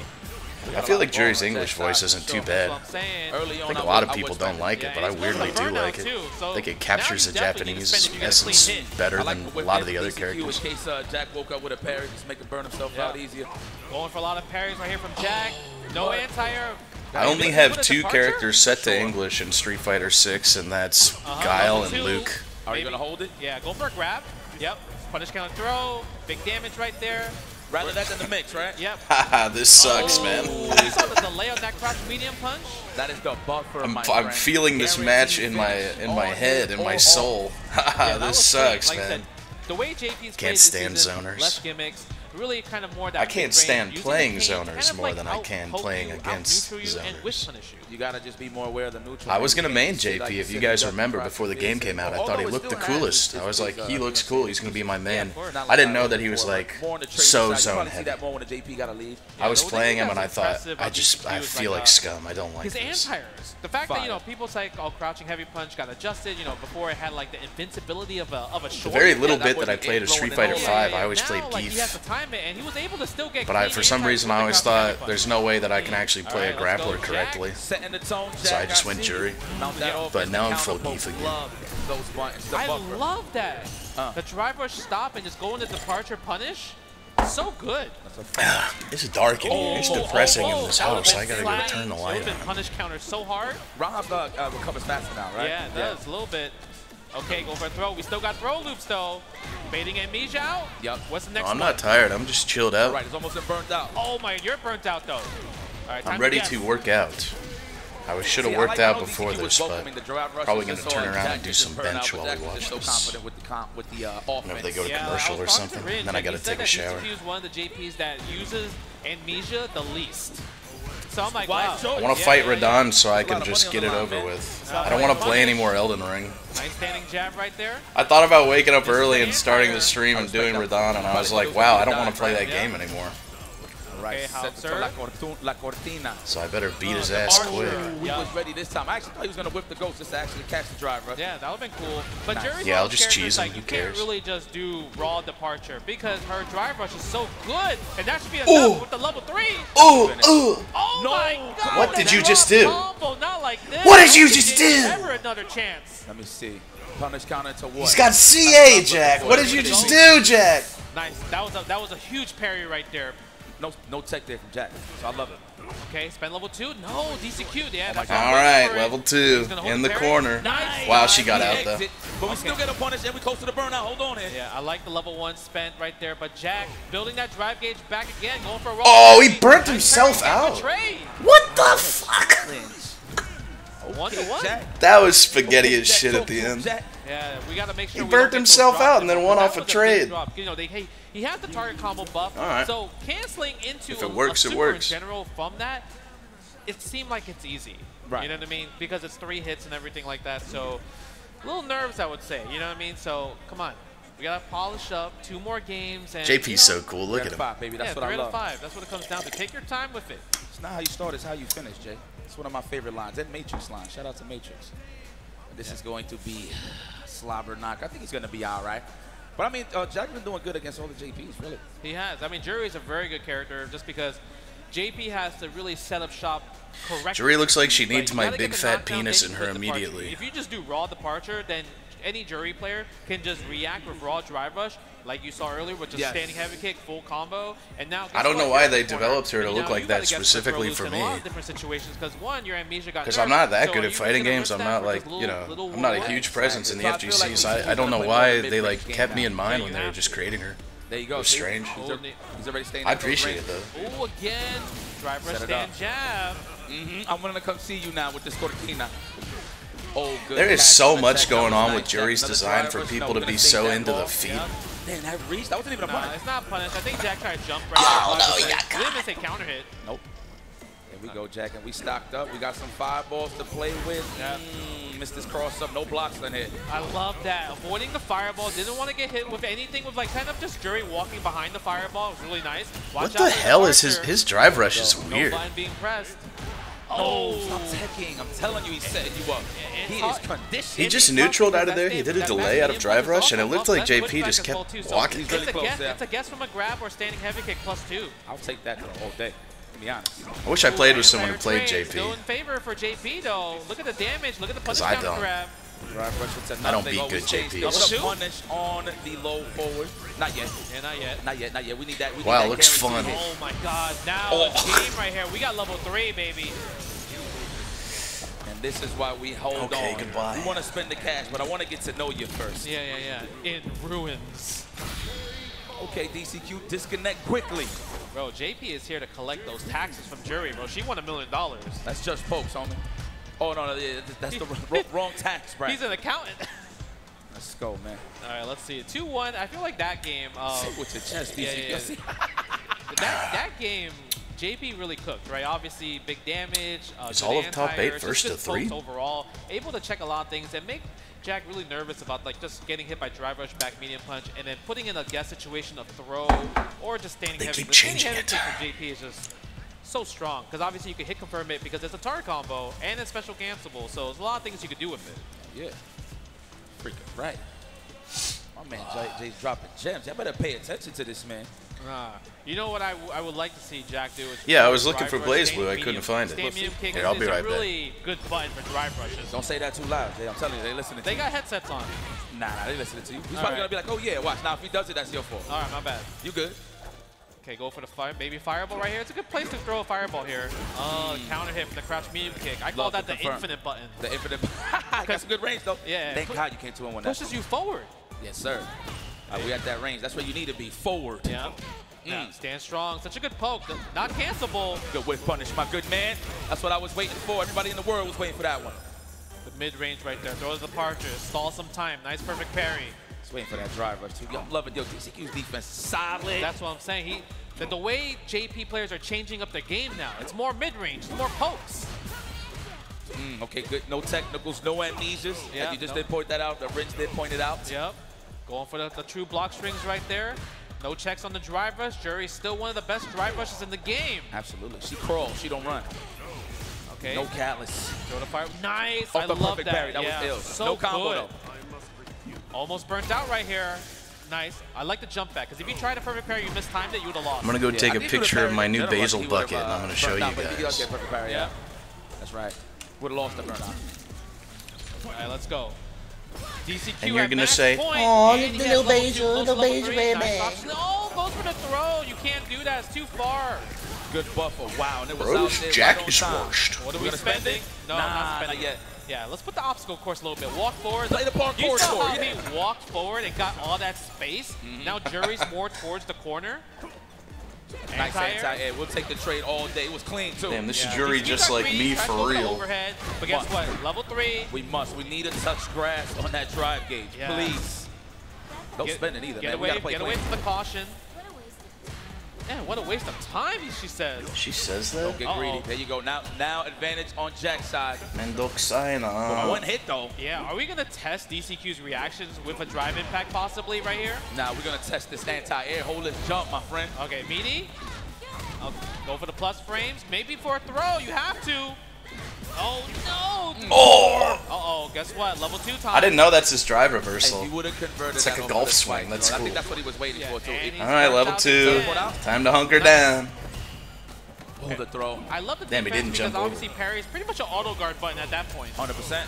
Speaker 3: I feel like Jerry's English voice isn't too bad. I think a lot of people don't like it, but I weirdly do like it. I think it captures the Japanese essence better than a lot of the other characters.
Speaker 1: In case uh, Jack woke up with a parry, just make him burn himself out easier.
Speaker 2: Going for a lot of parries right here from Jack. No anti-air.
Speaker 3: I only have two characters set to English in Street Fighter 6, and that's
Speaker 2: uh-huh,
Speaker 3: Guile and Luke.
Speaker 1: Are Maybe. you
Speaker 2: going
Speaker 1: to hold it?
Speaker 2: Yeah, go for a grab. Yep. Punish counter throw. Big damage right there.
Speaker 1: Rather that than the mix, right?
Speaker 2: Yep. (laughs)
Speaker 3: Haha, this sucks,
Speaker 2: oh,
Speaker 3: man.
Speaker 2: delay on that cross medium punch.
Speaker 1: That is the buffer.
Speaker 3: I'm, I'm feeling this match in my in my
Speaker 1: oh,
Speaker 3: head, in my
Speaker 1: oh, oh.
Speaker 3: soul. (laughs) Haha,
Speaker 2: yeah,
Speaker 3: this sucks,
Speaker 2: like
Speaker 3: man.
Speaker 2: Said, the way JP's
Speaker 3: can't stand
Speaker 2: season,
Speaker 3: zoners.
Speaker 2: Less gimmicks. Really, kind of more that.
Speaker 3: I can't stand playing zoners more than I can playing against zoners
Speaker 2: you
Speaker 1: gotta just be more aware of the neutral.
Speaker 3: I was gonna main JP
Speaker 1: like
Speaker 3: if you guys remember before the game came out. I thought he looked the coolest. I was like, he looks cool. He's gonna be my man. I didn't know that he was like so zone heavy. I was playing him and I thought I just I feel
Speaker 2: like
Speaker 3: scum. I don't like
Speaker 2: his
Speaker 3: this.
Speaker 2: The fact that you know people say all crouching heavy punch got adjusted. You know before it had like the invincibility of a of a short.
Speaker 3: The very little bit that I played of Street Fighter Five, I always played
Speaker 2: beef.
Speaker 3: But for some reason I always thought there's no way that I can actually play a grappler correctly so I just went
Speaker 1: Juri.
Speaker 3: But now I'm full
Speaker 1: Neef
Speaker 3: again.
Speaker 2: I love that.
Speaker 1: Uh.
Speaker 2: The driver stop and just go into departure punish. So good. (sighs)
Speaker 3: it's dark in here. It's depressing oh, oh,
Speaker 2: oh. in
Speaker 3: this
Speaker 2: house.
Speaker 3: I gotta go turn the light on.
Speaker 2: Punish counter so hard.
Speaker 1: Rob uh, uh, recovers faster now, right?
Speaker 2: Yeah, it yeah. does a little bit. Okay, go for a throw. We still got throw loops though. Baiting amnesia out.
Speaker 1: Yep.
Speaker 2: What's the next?
Speaker 3: No,
Speaker 2: I'm
Speaker 3: not one? tired. I'm just chilled out.
Speaker 1: Right, it's almost burnt out.
Speaker 2: Oh my, you're burnt out though. All right,
Speaker 3: I'm ready
Speaker 2: to,
Speaker 3: to work out. I should have worked out before this, but probably going
Speaker 1: to
Speaker 3: turn around and do some bench while we watch this. Whenever they go to commercial or something, then I
Speaker 2: got to
Speaker 3: take a shower.
Speaker 2: He's one of the JPs that uses amnesia the least. So I'm like, wow.
Speaker 3: I want to fight Radahn so I can just get it over with. I don't want to play any more Elden Ring.
Speaker 2: Nice standing jab right there.
Speaker 3: I thought about waking up early and starting the stream and doing Radahn, and I was like, wow, I don't want to play that game anymore.
Speaker 1: Right,
Speaker 2: Okay,
Speaker 1: set to La, La Cortina.
Speaker 3: So I better beat his
Speaker 2: Oh,
Speaker 3: ass
Speaker 2: Archer.
Speaker 3: quick.
Speaker 1: We
Speaker 2: Yeah.
Speaker 1: was ready this time. I actually thought he was going to whip the ghost just to actually catch the driver.
Speaker 2: Yeah, that would have been cool. But
Speaker 1: Nice.
Speaker 2: Jerry's
Speaker 3: Yeah, I'll just cheese him,
Speaker 2: like,
Speaker 3: who
Speaker 2: you can't
Speaker 3: cares?
Speaker 2: really just do raw departure because her drive rush is so good, and that should be
Speaker 3: Ooh.
Speaker 2: enough with the level three.
Speaker 3: Ooh, oh ooh.
Speaker 2: Oh
Speaker 1: No.
Speaker 2: my God!
Speaker 3: What did you just do?
Speaker 2: Combo, not like this.
Speaker 3: What did you
Speaker 2: I
Speaker 3: just do?
Speaker 2: Ever another chance.
Speaker 1: Let me see. Punish counter to what?
Speaker 3: He's got CA, Jack. What did you just do, Jack?
Speaker 2: Nice. That was a, that was a huge parry right there.
Speaker 1: No, no tech there from Jack. So I love it.
Speaker 2: Okay, spend level two. No, DCQ. Yeah, oh that's
Speaker 1: my
Speaker 2: what I'm
Speaker 3: All
Speaker 2: waiting
Speaker 3: right,
Speaker 2: for it.
Speaker 3: level two
Speaker 2: He's gonna hold
Speaker 3: in the
Speaker 2: parry.
Speaker 3: corner.
Speaker 2: Nice.
Speaker 3: Wow, she got out though.
Speaker 1: exit, But we still get a punish and we close to the burnout. Hold on here.
Speaker 2: Yeah, I like the level one spent right there, but Jack building that drive gauge back again, going for a roll.
Speaker 3: Oh, he burnt himself out. What the oh, fuck? (laughs)
Speaker 2: One to one.
Speaker 3: That was spaghetti as shit at the end.
Speaker 2: Yeah, we got to make sure
Speaker 3: He burnt
Speaker 2: don't get those
Speaker 3: himself out and then
Speaker 2: in.
Speaker 3: won off a trade.
Speaker 2: You know, they hey, he has the target combo buff.
Speaker 3: All right.
Speaker 2: So canceling into
Speaker 3: If it works,
Speaker 2: a
Speaker 3: it works.
Speaker 2: in general from that, it seemed like it's easy.
Speaker 1: Right.
Speaker 2: You know what I mean? Because it's three hits and everything like that. So a little nerves, I would say. You know what I mean? So come on, we gotta polish up two more games and
Speaker 3: JP's
Speaker 2: you know,
Speaker 3: so cool. Look
Speaker 1: Three
Speaker 3: at
Speaker 1: out
Speaker 3: him.
Speaker 1: Five, baby. That's
Speaker 2: yeah,
Speaker 1: what
Speaker 2: three
Speaker 1: I
Speaker 2: out
Speaker 1: love.
Speaker 2: of five. That's what it comes down to. Take your time with it.
Speaker 1: It's not how you start, it's how you finish, Jay. It's one of my favorite lines. That Matrix line. Shout out to Matrix. This is going to be slobber knock. I think he's going to be all right. But I mean, uh, Jack's been doing good against all the JPs, really.
Speaker 2: He has. I mean, Juri is a very good character just because JP has to really set up shop correctly.
Speaker 3: Juri looks like she needs
Speaker 2: you
Speaker 3: my big fat penis in her
Speaker 2: with departure.
Speaker 3: immediately.
Speaker 2: If you just do raw departure, then any Juri player can just react with raw drive rush, like you saw earlier with just
Speaker 1: Yes.
Speaker 2: standing heavy kick, full combo, and now.
Speaker 3: I don't
Speaker 2: guess
Speaker 3: know why they
Speaker 2: corner.
Speaker 3: developed her to look like that
Speaker 2: gotta get through
Speaker 3: specifically for
Speaker 2: in a lot
Speaker 3: me.
Speaker 2: different situations because one, your amnesia got.
Speaker 3: Because I'm not that
Speaker 2: So
Speaker 3: good at fighting games. I'm not like,
Speaker 2: little-
Speaker 3: you know,
Speaker 2: little
Speaker 3: I'm not a huge presence in the
Speaker 1: So like
Speaker 3: FGC, so I, I don't know why they like kept me in mind when they were just creating her.
Speaker 1: There you go.
Speaker 3: was strange.
Speaker 1: He's, already staying
Speaker 3: I appreciate it though.
Speaker 2: Oh, again. Drive rush stand
Speaker 1: up.
Speaker 2: jab.
Speaker 1: Mhm. I'm going to come see you now with this Cortina. Oh, good.
Speaker 3: There is so much going on with
Speaker 1: nice. Juri's
Speaker 3: design for people to be so into the
Speaker 1: ball.
Speaker 3: feet.
Speaker 2: Yep.
Speaker 1: Man, that reach, that wasn't even a
Speaker 2: Nah,
Speaker 1: punish.
Speaker 2: it's not punish. I think Jack tried to jump right
Speaker 3: Oh,
Speaker 2: there.
Speaker 3: no, he
Speaker 2: He
Speaker 3: got
Speaker 2: didn't even say counter hit.
Speaker 1: Nope. Here we go, Jack, and we stocked up. We got some fireballs to play with.
Speaker 2: Yeah.
Speaker 1: Mm, missed this cross up. No blocks in here.
Speaker 2: I love that. Avoiding the fireball. Didn't want to get hit with anything with like kind of just Juri walking behind the fireball. It was really nice. Watch
Speaker 3: What the
Speaker 2: for
Speaker 3: hell is his his drive rush is weird.
Speaker 2: button being pressed.
Speaker 1: Oh,
Speaker 2: Oh.
Speaker 1: stop teching. I'm telling you, he's setting you up.
Speaker 2: it's
Speaker 1: He is conditioned.
Speaker 3: He just
Speaker 2: It's
Speaker 3: neutraled out of there. He did a delay out of drive rush, and it looked like JP just kept
Speaker 2: well, too. So
Speaker 3: walking.
Speaker 1: He's really
Speaker 2: it's a
Speaker 1: close,
Speaker 2: guess.
Speaker 1: yeah.
Speaker 2: It's a guess from a grab or standing heavy kick plus two.
Speaker 1: I'll take that all day, to be honest.
Speaker 3: I wish I played with someone who played
Speaker 2: trade. Still
Speaker 3: JP.
Speaker 2: in favor for JP though. Look at the damage. Look at the punish
Speaker 3: I
Speaker 2: counter grab.
Speaker 1: Drive rush with
Speaker 3: I don't beat good
Speaker 1: JP.
Speaker 3: JPs.
Speaker 1: double
Speaker 2: Shoot.
Speaker 1: punish on the low forward. Not yet.
Speaker 2: Yeah, not yet.
Speaker 1: Not yet. Not yet. We need that. We need
Speaker 3: Wow,
Speaker 1: that
Speaker 3: looks
Speaker 1: guaranteed
Speaker 3: fun.
Speaker 2: Oh my god, now
Speaker 3: Oh.
Speaker 2: a game right here. We got level three, baby.
Speaker 1: And this is why we hold
Speaker 3: Okay,
Speaker 1: on.
Speaker 3: goodbye.
Speaker 1: We want to spend the cash, but I want to get to know you first.
Speaker 2: Yeah, yeah, yeah. In ruins.
Speaker 1: Okay, DCQ, disconnect quickly.
Speaker 2: Bro, JP is here to collect those taxes from Juri, bro. She won a million dollars.
Speaker 1: That's just folks, homie. Oh, no, no, yeah, that's the wrong, wrong tax (laughs) bracket.
Speaker 2: He's an accountant.
Speaker 1: Let's go, man.
Speaker 2: All right, let's see. 2-1. I feel like that game, uh, (laughs)
Speaker 1: with your chest,
Speaker 2: yeah,
Speaker 1: DCQ.
Speaker 2: yeah,
Speaker 1: See? (laughs)
Speaker 2: that, that game, JP really cooked, right? Obviously, big damage. Uh,
Speaker 3: Is
Speaker 2: good
Speaker 3: all of top
Speaker 2: anti-air,
Speaker 3: eight first
Speaker 2: good
Speaker 3: to three?
Speaker 2: Overall, able to check a lot of things and make Jack really nervous about like just getting hit by drive rush, back medium punch, and then putting in a guess situation of throw or just standing
Speaker 3: They
Speaker 2: heavy.
Speaker 3: keep
Speaker 2: But
Speaker 3: changing
Speaker 2: heavy
Speaker 3: it.
Speaker 2: kick from JP is just so strong because obviously you can hit confirm it because it's a tar combo and it's special cancelable. So there's a lot of things you could do with it.
Speaker 1: Yeah. Freaking right. My man Jay, Jay's dropping gems. Y'all better pay attention to this man.
Speaker 2: Ah. You know what I, w- I would like to see Jack do is
Speaker 3: Yeah, I was looking for BlazBlue. I couldn't find it.
Speaker 2: stand medium kick
Speaker 3: Here,
Speaker 2: is-
Speaker 3: I'll be
Speaker 2: is
Speaker 3: right
Speaker 2: a
Speaker 3: back.
Speaker 2: really good button for drive rushes.
Speaker 1: Don't say that too loud, Jay. I'm telling you, they listening to
Speaker 2: They
Speaker 1: you.
Speaker 2: got headsets on.
Speaker 1: Nah, nah, they listening to you. He's
Speaker 2: All
Speaker 1: probably
Speaker 2: right.
Speaker 1: gonna be like, oh yeah, watch. Now if he does it, that's your fault.
Speaker 2: All right, my bad.
Speaker 1: You good?
Speaker 2: Okay, go for the fire, maybe fireball right here. It's a good place to throw a fireball here. Oh, counter hit from the crouch medium kick. I call
Speaker 1: Love to
Speaker 2: that the
Speaker 1: confirm.
Speaker 2: infinite button.
Speaker 1: The infinite. (laughs) got some good range though.
Speaker 2: Yeah.
Speaker 1: Thank God you came two and one. that
Speaker 2: Pushes you forward.
Speaker 1: Yes, sir. Uh, we at that range. That's where you need to be. Forward.
Speaker 2: Yeah. Mm. Yeah, stand strong. Such a good poke. Not cancelable.
Speaker 1: Good whip punish, my good man. That's what I was waiting for. Everybody in the world was waiting for that one.
Speaker 2: The mid range right there. Throws the departure. Stall some time. Nice perfect parry.
Speaker 1: Just waiting for that drive rush too. I'm loving yo DCQ's defense. Solid.
Speaker 2: That's what I'm saying. He that the way JP players are changing up their game now. It's more mid-range, it's more pokes.
Speaker 1: Mm, okay, good. No technicals, no amnesias.
Speaker 2: Yeah,
Speaker 1: Yeah, you just
Speaker 2: no.
Speaker 1: did point that out. The Rinse did point it out.
Speaker 2: Yep. Going for the, the true block strings right there. No checks on the drive rush. Juri's still one of the best drive rushes in the game.
Speaker 1: Absolutely. She crawls. She don't run.
Speaker 2: Okay.
Speaker 1: No callus.
Speaker 2: Throw the fire. Nice.
Speaker 1: Off
Speaker 2: I
Speaker 1: the
Speaker 2: love that.
Speaker 1: parry. That was ill.
Speaker 2: So
Speaker 1: No combo,
Speaker 2: good.
Speaker 1: though.
Speaker 2: Almost burnt out right here. Nice. I like the jump back because if you tried a perfect parry, you mistimed it, you would have lost.
Speaker 3: I'm gonna go
Speaker 1: Yeah,
Speaker 3: take
Speaker 1: I
Speaker 3: a
Speaker 1: think he would've
Speaker 3: picture of my new basil
Speaker 1: he would've,
Speaker 3: bucket, and I'm
Speaker 1: uh,
Speaker 3: gonna show you
Speaker 1: burnt out, but He does
Speaker 3: guys.
Speaker 1: parry, yeah.
Speaker 2: Yeah.
Speaker 1: That's right. Would have lost the burnout.
Speaker 2: All right, let's go. DCQ
Speaker 3: And you're gonna say,
Speaker 2: point,
Speaker 3: "Aw,
Speaker 2: and
Speaker 3: look
Speaker 2: he
Speaker 3: the
Speaker 2: has
Speaker 3: little basil,
Speaker 2: close
Speaker 3: the basil
Speaker 2: three. Nice
Speaker 3: baby."
Speaker 2: option. Oh, goes for the throw. You can't do that. It's too far.
Speaker 1: Good buffer. Wow. And it was
Speaker 3: Bro,
Speaker 1: out there
Speaker 3: Jack
Speaker 1: right
Speaker 3: is
Speaker 1: time.
Speaker 3: worst.
Speaker 2: What are
Speaker 1: We
Speaker 2: we
Speaker 1: gonna
Speaker 2: spending?
Speaker 1: it?
Speaker 2: No,
Speaker 1: Nah,
Speaker 2: not spending
Speaker 1: not yet.
Speaker 2: Yeah, let's put the obstacle course a little bit. Walk forward.
Speaker 1: Play the parkour
Speaker 2: You saw
Speaker 1: court,
Speaker 2: how
Speaker 1: yeah.
Speaker 2: he walked forward and got all that space.
Speaker 1: Mm-hmm.
Speaker 2: Now Juri's more towards the corner.
Speaker 1: Nice
Speaker 2: Anti-air.
Speaker 1: anti-air. We'll take the trade all day. It was clean, too.
Speaker 3: Damn, this
Speaker 2: Yeah,
Speaker 3: is Juri
Speaker 2: DCQ
Speaker 3: just like me for
Speaker 2: go for the
Speaker 3: real.
Speaker 2: Overhead, but guess
Speaker 1: What?
Speaker 2: what? Level three.
Speaker 1: We must. We need to touch grass on that drive gauge.
Speaker 2: Yeah.
Speaker 1: Please. Don't
Speaker 2: Get-
Speaker 1: spend it either,
Speaker 2: Get
Speaker 1: man.
Speaker 2: away,
Speaker 1: we gotta play
Speaker 2: get
Speaker 1: clean.
Speaker 2: away from the caution. Man, what a waste of time, she says.
Speaker 3: She says that?
Speaker 1: Don't get
Speaker 2: Uh-oh.
Speaker 1: greedy. Oh. There you go. Now, now advantage on Jack's side.
Speaker 3: Mendoxina.
Speaker 1: One hit though.
Speaker 2: Yeah, are we gonna test DCQ's reactions with a drive impact possibly right here?
Speaker 1: Nah, we're gonna test this anti-air. Hold this jump, my friend.
Speaker 2: Okay, meaty. I'll go for the plus frames. Maybe for a throw, you have to. Oh no!
Speaker 3: Oh!
Speaker 2: Uh-oh, guess what? Level two time.
Speaker 3: I didn't know that's his drive reversal.
Speaker 1: he would have converted
Speaker 3: It's like a golf
Speaker 1: the
Speaker 3: swing. That's
Speaker 1: you know? I
Speaker 3: cool.
Speaker 1: think that's what he was waiting
Speaker 2: Yeah,
Speaker 1: for too.
Speaker 2: and
Speaker 1: He-
Speaker 2: he's
Speaker 3: All right, level two. Time to hunker down.
Speaker 1: Hold the throw.
Speaker 2: I love the
Speaker 3: Damn, he didn't
Speaker 2: because
Speaker 3: jump over.
Speaker 2: obviously parry is pretty much an auto guard button at that point.
Speaker 1: 100%.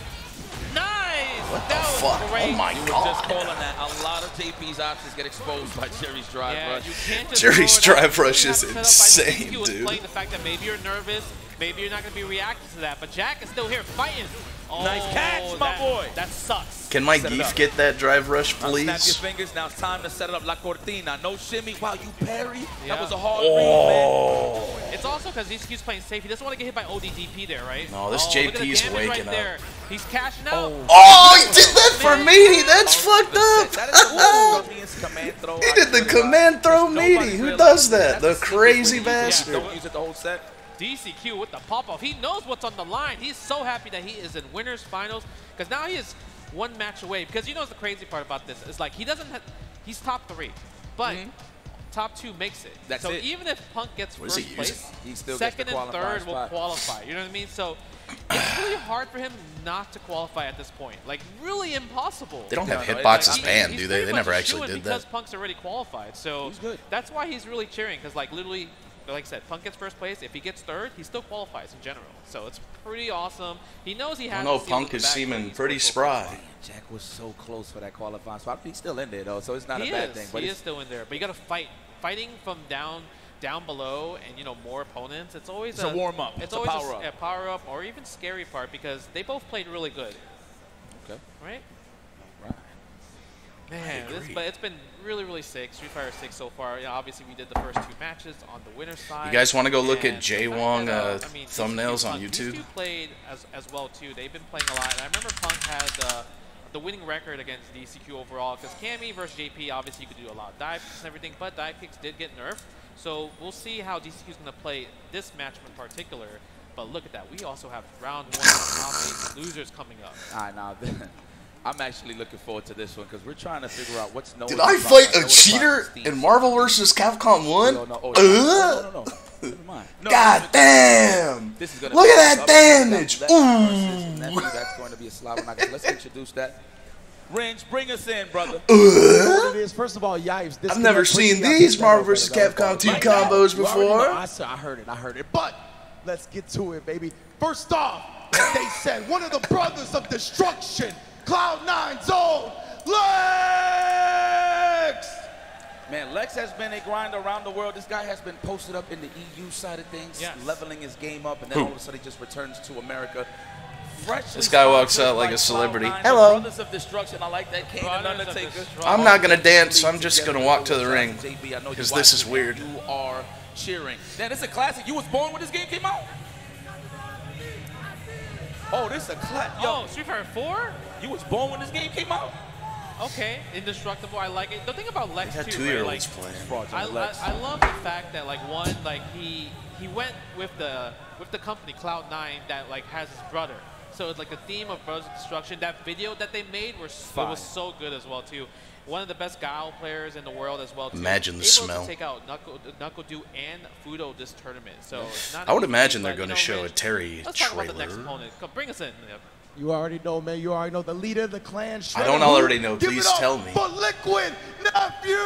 Speaker 2: Nice!
Speaker 3: What the
Speaker 2: that was
Speaker 3: fuck?
Speaker 2: Oh great.
Speaker 3: Oh my
Speaker 1: You were just calling that. A lot of JP's options get exposed by Jerry's drive
Speaker 2: Yeah,
Speaker 1: rush.
Speaker 2: you can't just
Speaker 3: Jerry's
Speaker 2: throw it out.
Speaker 3: drive rush is
Speaker 2: to set up by
Speaker 3: insane,
Speaker 2: DCQ
Speaker 3: dude.
Speaker 2: Playing the fact that maybe you're nervous, maybe you're not going to be reacting to that, but Jack is still here fighting. Oh,
Speaker 1: Nice catch, my
Speaker 2: that-
Speaker 1: boy.
Speaker 2: That sucks.
Speaker 3: Can my
Speaker 1: Set it Gief
Speaker 3: get that drive rush,
Speaker 1: Now Snap your fingers. Now it's time to set it up. La Cortina. No shimmy. Wow, you parry.
Speaker 2: Yeah.
Speaker 1: That was a hard read, man.
Speaker 3: Oh.
Speaker 2: It's also because DCQ's playing safe. He doesn't want to get hit by ODDP there, right?
Speaker 3: No, this
Speaker 2: oh, look at
Speaker 3: JP's waking
Speaker 2: right
Speaker 3: up.
Speaker 2: There. He's cashing out.
Speaker 3: Oh, oh he oh, did that for me. That's oh, fucked up.
Speaker 1: That is the Philippines (laughs) command throw.
Speaker 3: He did the
Speaker 1: swear to God.
Speaker 3: command throw
Speaker 1: There's
Speaker 3: meaty. Who does that? The crazy
Speaker 1: when you use it.
Speaker 3: bastard.
Speaker 1: Don't use it the whole set.
Speaker 2: DCQ with the pop-off. He knows what's on the line. He's so happy that he is in winners finals because now he is one match away. Because you know the crazy part about this is like he doesn't have, he's top three, but mm-hmm. top two makes it.
Speaker 1: That's
Speaker 2: so
Speaker 1: it.
Speaker 2: even if Punk gets
Speaker 3: What is
Speaker 2: first
Speaker 3: he
Speaker 2: place.
Speaker 1: He still gets
Speaker 2: second and
Speaker 1: qualifying
Speaker 2: third will qualify. You know what I mean? So it's really hard for him not to qualify at this point. Like really impossible.
Speaker 3: They don't have
Speaker 1: No, no,
Speaker 3: hitboxes
Speaker 1: it's-
Speaker 2: He-
Speaker 3: banned, do they? They never actually
Speaker 2: shoo-in
Speaker 3: did
Speaker 2: because
Speaker 3: that.
Speaker 2: Punk's already qualified. So
Speaker 1: He's good.
Speaker 2: that's why he's really cheering because like literally, like I said, Punk gets first place. If he gets third, he still qualifies in general. So it's pretty awesome. He knows he has.
Speaker 3: don't know. Punk is seeming pretty spry.
Speaker 1: Jack was so close for that qualifying spot. He's still in there though, so it's not
Speaker 2: He
Speaker 1: a bad
Speaker 2: is.
Speaker 1: thing. But
Speaker 2: he is still in there, but you got to fight. Fighting from down, down below, and you know more opponents. It's always
Speaker 1: It's a warm-up.
Speaker 2: It's,
Speaker 1: It's a power
Speaker 2: a,
Speaker 1: up.
Speaker 2: a power up, or even scary part because they both played really good,
Speaker 1: Okay.
Speaker 2: right?
Speaker 1: Right.
Speaker 2: Man, this, but it's been really, really sick. Street Fighter 6 so far. Yeah, obviously, we did the first two matches on the winner's side.
Speaker 3: You guys want to go look at Jay Wong uh,
Speaker 2: I mean,
Speaker 3: thumbnails
Speaker 2: two
Speaker 3: on
Speaker 2: Punk- These
Speaker 3: YouTube?
Speaker 2: two played as, as well, too. They've been playing a lot. And I remember Punk had uh, the winning record against DCQ overall because Cammy versus JP, obviously, you could do a lot of dive kicks and everything, but dive kicks did get nerfed. So we'll see how DCQ is going to play this match in particular. But look at that. We also have round one top losers coming up.
Speaker 1: All right, now I'm actually looking forward to this one because we're trying to figure out what's known.
Speaker 3: Did I fight a cheater in Marvel vs. Capcom 1?
Speaker 1: No, no, oh,
Speaker 3: Uh?
Speaker 1: no, no, no, no. (laughs) No,
Speaker 3: God damn!
Speaker 1: This is gonna
Speaker 3: Look at that damage!
Speaker 1: that- that versus
Speaker 3: Ooh!
Speaker 1: That's going to be a slobber knocker. Let's introduce that. Range, bring us in, brother.
Speaker 4: What it is, first of all, Yipes. This
Speaker 3: I've never seen these Marvel vs. Capcom 2 combos before.
Speaker 4: I, saw, I heard it, I heard it. But let's get to it, baby. First off, they said, one of the brothers of destruction, Cloud9's own Lex!
Speaker 1: Man, Lex has been a grinder around the world. This guy has been posted up in the EU side of things,
Speaker 2: Yes.
Speaker 1: leveling his game up, and then
Speaker 3: Who?
Speaker 1: all of a sudden he just returns to America. Freshly
Speaker 3: This guy walks out like
Speaker 1: by
Speaker 3: a celebrity.
Speaker 1: Cloud9,
Speaker 3: Hello.
Speaker 1: Brothers of Destruction. I like that. Kane and
Speaker 2: Brothers of
Speaker 1: Undertaker.
Speaker 3: I'm not gonna dance. I'm just gonna walk to the ring
Speaker 1: JB. I know you
Speaker 3: because this is weird.
Speaker 1: You are cheering. Man, this is a classic. You was born when this game came out. Oh, this is a clap. Yo,
Speaker 2: Oh, Street Fighter 4?
Speaker 1: you was born when this game came out.
Speaker 2: Okay, indestructible. I like it. The thing about Lex
Speaker 3: They had
Speaker 2: too,
Speaker 3: two-year-olds
Speaker 2: right? Like,
Speaker 3: playing.
Speaker 2: I,
Speaker 1: Fraudulent
Speaker 2: I, I love the fact that like one like he he went with the with the company Cloud Nine that like has his brother. So it's like the theme of Brothers of Destruction. That video that they made was it was so good as well too. One of the best Guile players in the world as well too.
Speaker 3: Imagine the
Speaker 2: Able
Speaker 3: smell.
Speaker 2: to take out Knuckle, Knuckle Du and Fuudo this tournament. So not
Speaker 3: I would
Speaker 2: easy,
Speaker 3: imagine they're
Speaker 2: but,
Speaker 3: going
Speaker 2: you
Speaker 3: to
Speaker 2: know,
Speaker 3: show a
Speaker 2: Rich,
Speaker 3: Terry
Speaker 2: Let's talk about the next opponent. Come, bring us in. Yep.
Speaker 4: You already know, man. You already know the leader of the clan.
Speaker 3: I don't already know.
Speaker 4: Give it
Speaker 3: Please
Speaker 4: up
Speaker 3: tell me.
Speaker 4: For Liquid Nephew.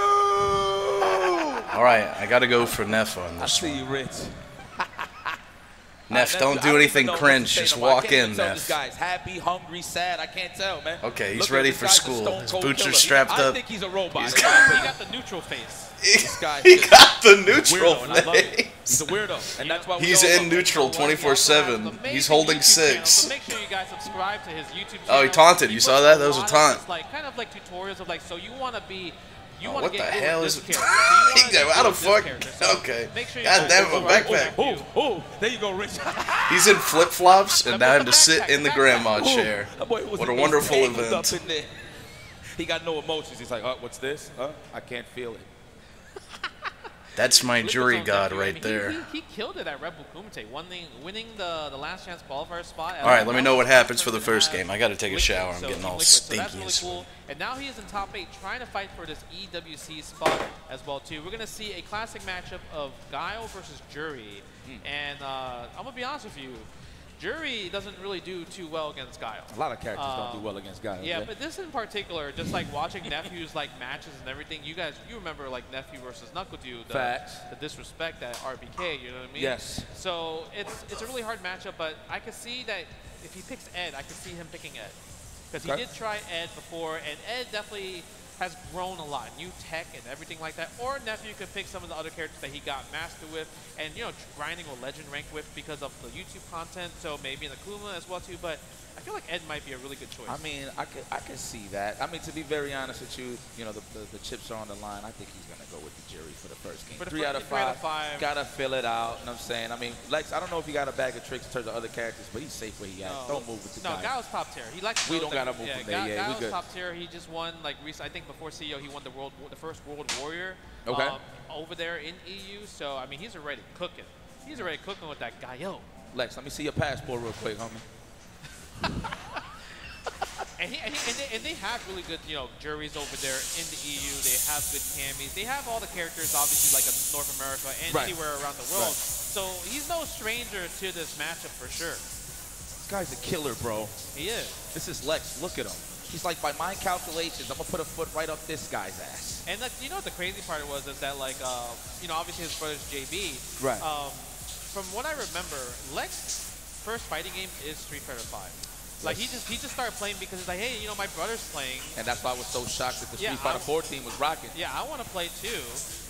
Speaker 3: All right, I got to go for Neff on this.
Speaker 1: I see
Speaker 3: one.
Speaker 1: you, Rich.
Speaker 3: Neff, don't
Speaker 1: I
Speaker 3: do anything cringe. Just walk in, Neff.
Speaker 1: This guy's happy, hungry, sad. I can't tell, man.
Speaker 3: Okay, he's
Speaker 1: Look
Speaker 3: ready for school. His boots are
Speaker 1: killer.
Speaker 3: strapped
Speaker 1: I
Speaker 3: up.
Speaker 1: think he's a robot.
Speaker 2: He (laughs) got the neutral face.
Speaker 3: He got the neutral
Speaker 1: weirdo, and I love it.
Speaker 3: face.
Speaker 1: He's a weirdo, and that's why
Speaker 3: He's in neutral
Speaker 2: So, like, he also has an
Speaker 3: 24/7. He's holding
Speaker 2: channel,
Speaker 3: six.
Speaker 2: So sure you guys subscribe to his YouTube channel.
Speaker 3: Oh, he taunted. You
Speaker 2: puts
Speaker 3: saw that? That was a taunt.
Speaker 2: like kind of like tutorials of like, so you want to be. You
Speaker 3: Oh, what
Speaker 2: get
Speaker 3: the hell is it?
Speaker 2: character. So you (laughs)
Speaker 3: He
Speaker 2: get
Speaker 3: go,
Speaker 2: good
Speaker 3: the fuck-
Speaker 2: So
Speaker 3: okay.
Speaker 2: Make sure you
Speaker 3: God
Speaker 2: guys
Speaker 3: damn it,
Speaker 2: subscribe.
Speaker 3: backpack.
Speaker 1: Oh, oh, there you go, Rich. (laughs)
Speaker 3: He's in flip flops and
Speaker 2: The-
Speaker 3: now
Speaker 2: the
Speaker 3: having to sit in the
Speaker 2: the
Speaker 3: grandma chair.
Speaker 1: That
Speaker 3: What a wonderful event.
Speaker 1: Up in there. He got no emotions. He's like, oh, what's this? Huh? I can't feel it.
Speaker 3: That's my
Speaker 2: Juri
Speaker 3: god
Speaker 2: nephew. I
Speaker 3: right
Speaker 2: mean,
Speaker 3: there.
Speaker 2: He, he killed it at Red Bull Kumite, winning, winning the, the last chance qualifier spot.
Speaker 3: All right, let me know what happens for the first game. I gotta take a
Speaker 2: Liquid,
Speaker 3: shower. I'm
Speaker 2: so
Speaker 3: getting all
Speaker 2: Liquid, so that's really cool. And now he is in top eight, trying to fight for this EWC spot as well too. We're gonna see a classic matchup of Guile versus Juri,
Speaker 3: Hmm.
Speaker 2: and uh, I'm gonna be honest with you, Juri doesn't really do too well against Guile.
Speaker 1: A lot of characters don't
Speaker 2: Um,
Speaker 1: do well against guys.
Speaker 2: Yeah, but this in particular, just like watching nephews like matches and everything, you guys, you remember like nephew versus Knuckle Du, the,
Speaker 1: Facts.
Speaker 2: the disrespect at RBK, you know what I mean?
Speaker 1: Yes.
Speaker 2: So it's it's a really hard matchup, but I could see that if he picks Ed, I could see him picking Ed because
Speaker 1: Okay.
Speaker 2: he did try Ed before, and Ed definitely has grown a lot, new tech and everything like that. Or nephew could pick some of the other characters that he got master with, and you know, grinding or legend rank with because of the YouTube content. So maybe in Akuma as well too, but. I feel like Ed might be a really good choice.
Speaker 1: I mean, I can I can see that. I mean, to be very honest with you, you know, the, the, the chips are on the line. I think he's gonna go with the Juri for the first game.
Speaker 2: The
Speaker 1: three, out of
Speaker 2: three
Speaker 1: five,
Speaker 2: out of five.
Speaker 1: Gotta fill it out. You know what I'm saying? I mean, Lex, I don't know if he got a bag of tricks in terms of other characters, but he's safe where he at.
Speaker 2: No.
Speaker 1: Don't move with the
Speaker 2: No,
Speaker 1: guy.
Speaker 2: Gao's top tier. He likes.
Speaker 1: We don't gotta move
Speaker 2: yeah,
Speaker 1: from there. Yeah, we good.
Speaker 2: top tier. He just won like recent. I think before CEO, he won the world, the first World Warrior.
Speaker 1: Okay.
Speaker 2: Um, over there in EU, so I mean, he's already cooking. He's already cooking with that Gaio.
Speaker 1: Lex, let me see your passport real quick, homie. (laughs)
Speaker 2: And, he, and, he, and, they, and they have really good, you know, Juris over there in the EU. They have good Cammys. They have all the characters, obviously, like in North America and
Speaker 1: Right.
Speaker 2: anywhere around the world.
Speaker 1: Right.
Speaker 2: So he's no stranger to this matchup for sure.
Speaker 1: This guy's a killer, bro.
Speaker 2: He is.
Speaker 1: This is Lex. Look at him. He's like, by my calculations, I'm gonna put a foot right up this guy's ass.
Speaker 2: And like, you know what the crazy part was is that like uh, you know obviously his brother's JB.
Speaker 1: Right.
Speaker 2: Um, from what I remember, Lex first fighting game is Street Fighter Five. Like he just he just started playing because he's like, hey, you know my brother's playing.
Speaker 1: And that's why I was so shocked that the
Speaker 2: Yeah,
Speaker 1: Street Fighter
Speaker 2: I-
Speaker 1: 4 team was rocking.
Speaker 2: Yeah, I want to play too.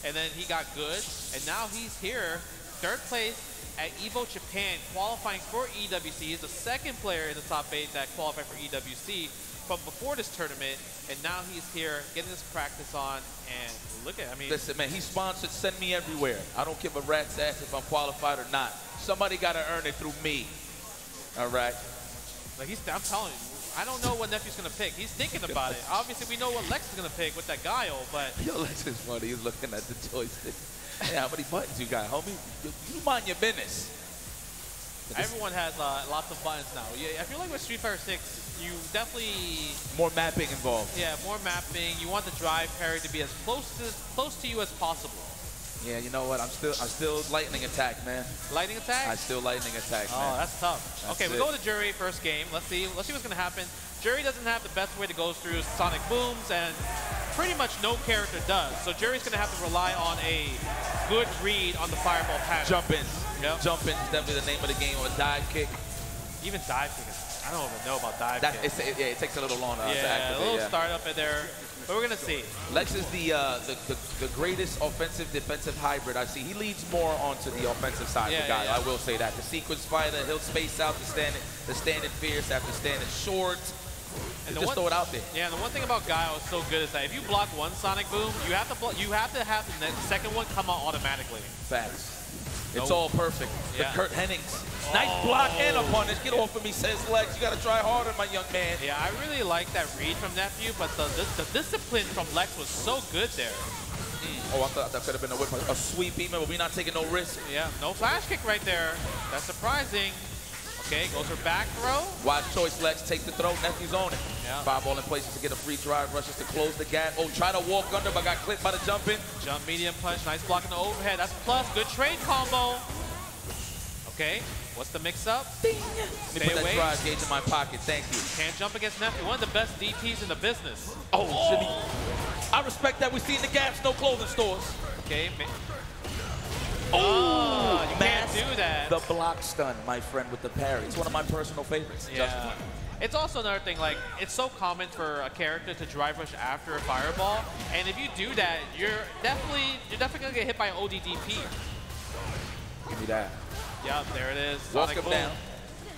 Speaker 2: And then he got good, and now he's here, third place at Evo Japan, qualifying for EWC. He's the second player in the top eight that qualified for EWC from before this tournament, and now he's here getting his practice on. And look at, I mean,
Speaker 1: Listen, man, he's sponsored Send Me Everywhere. I don't give a rat's ass if I'm qualified or not. Somebody got to earn it through me. All right?
Speaker 2: Like he's, I'm telling you, I don't know what nephew's gonna pick. He's thinking about it. Obviously, we know what Lex is gonna pick with that Guile, but (laughs)
Speaker 1: Yo, Lex is funny. He's looking at the joystick. Hey, how many buttons you got, homie? You, you mind your business.
Speaker 2: Everyone has uh, lots of buttons now. Yeah, I feel like with Street Fighter 6, you definitely,
Speaker 1: More mapping involved.
Speaker 2: yeah, more mapping. You want the drive parry to be as close to close to you as possible.
Speaker 1: Yeah, you know what? I'm still, I'm still lightning attack, man.
Speaker 2: Lightning attack.
Speaker 1: I still lightning attack,
Speaker 2: Oh,
Speaker 1: man.
Speaker 2: Oh, that's tough.
Speaker 1: That's
Speaker 2: okay, we go to Juri first game. Let's see. Let's see what's gonna happen. Juri doesn't have the best way to go through sonic booms, and pretty much no character does. So Juri's gonna have to rely on a good read on the fireball pattern.
Speaker 1: Jump in.
Speaker 2: Yep.
Speaker 1: Jump in is definitely the name of the game, or dive kick.
Speaker 2: Even dive kick. Don't even know about dive
Speaker 1: That, it, yeah, it takes a little longer to
Speaker 2: yeah, a little
Speaker 1: yeah.
Speaker 2: startup in there, but we're gonna see.
Speaker 1: Lex is the, uh, the, the the greatest offensive defensive hybrid I see. He leads more onto the offensive side.
Speaker 2: Yeah,
Speaker 1: the guy,
Speaker 2: yeah, yeah.
Speaker 1: I will say that. The sequence fighter, he'll space out the standing the standing fierce after standing short.
Speaker 2: And
Speaker 1: just
Speaker 2: one-
Speaker 1: throw it out there.
Speaker 2: Yeah, and the one thing about Guile is so good is that if you block one sonic boom, you have to you have to have the, the second one come out automatically.
Speaker 1: Facts. It's all perfect.
Speaker 2: Yeah.
Speaker 1: The Kurt Hennings. Nice oh. block and a punish. Get off of me, says Lex. You got to try harder, my young man.
Speaker 2: Yeah, I really like that read from Nephew, but the, the, the discipline from Lex was so good there. Mm.
Speaker 1: Oh, I thought that could have been a whip. A sweep even, but we're not taking no risk.
Speaker 2: Yeah, no flash kick right there. That's surprising. Okay, goes her back throw.
Speaker 1: Wise choice, Lex. Take the throw. Nephew's on it.
Speaker 2: Yeah.
Speaker 1: Fireball in places to get a free drive. Rushes to close the gap. Oh, try to walk under, but got clipped by the jump in.
Speaker 2: Jump medium punch, nice block in the overhead. That's plus, good trade combo. Okay, what's the mix up?
Speaker 1: Let me
Speaker 2: Stay
Speaker 1: put that
Speaker 2: away.
Speaker 1: drive gauge in my pocket. Thank you.
Speaker 2: Can't jump against Nephew, one of the best DTs in the business.
Speaker 1: Oh, Jimmy. I respect that. We see in the gaps, no clothing stores.
Speaker 2: Okay, ma-
Speaker 1: Oh,
Speaker 2: you can't do that.
Speaker 1: The block stun, my friend, with the parry. It's one of my personal favorites.
Speaker 2: Yeah. It's also another thing, like, it's so common for a character to drive rush after a fireball, and if you do that, you're definitely you're definitely gonna get hit by an ODDP.
Speaker 1: Give me that.
Speaker 2: Yep, there it is.
Speaker 1: Walk him down.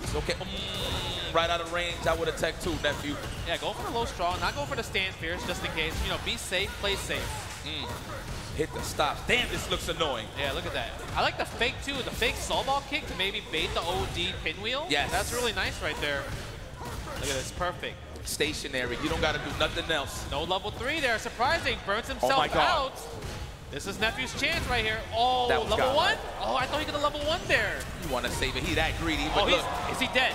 Speaker 1: It's okay. Mm, right out of range, I would attack too, nephew.
Speaker 2: Yeah, go for the low strong, not go for the stand fierce, just in case. You know, be safe, play safe.
Speaker 1: Hit the stops. Damn, this looks annoying.
Speaker 2: Yeah, look at that. I like the fake too, the fake soul ball kick to maybe bait the OD pinwheel.
Speaker 1: Yes.
Speaker 2: That's really nice right there. Look at this, perfect.
Speaker 1: Stationary. You don't got to do nothing else.
Speaker 2: No level three there, surprising. Burns oh himself
Speaker 1: Oh my God.
Speaker 2: out. This is Nephew's chance right here. Oh, level
Speaker 1: God,
Speaker 2: one? Oh, I thought he got a level one there.
Speaker 1: You want to save it. He that greedy.
Speaker 2: Oh,
Speaker 1: But
Speaker 2: he's,
Speaker 1: look,
Speaker 2: is he dead?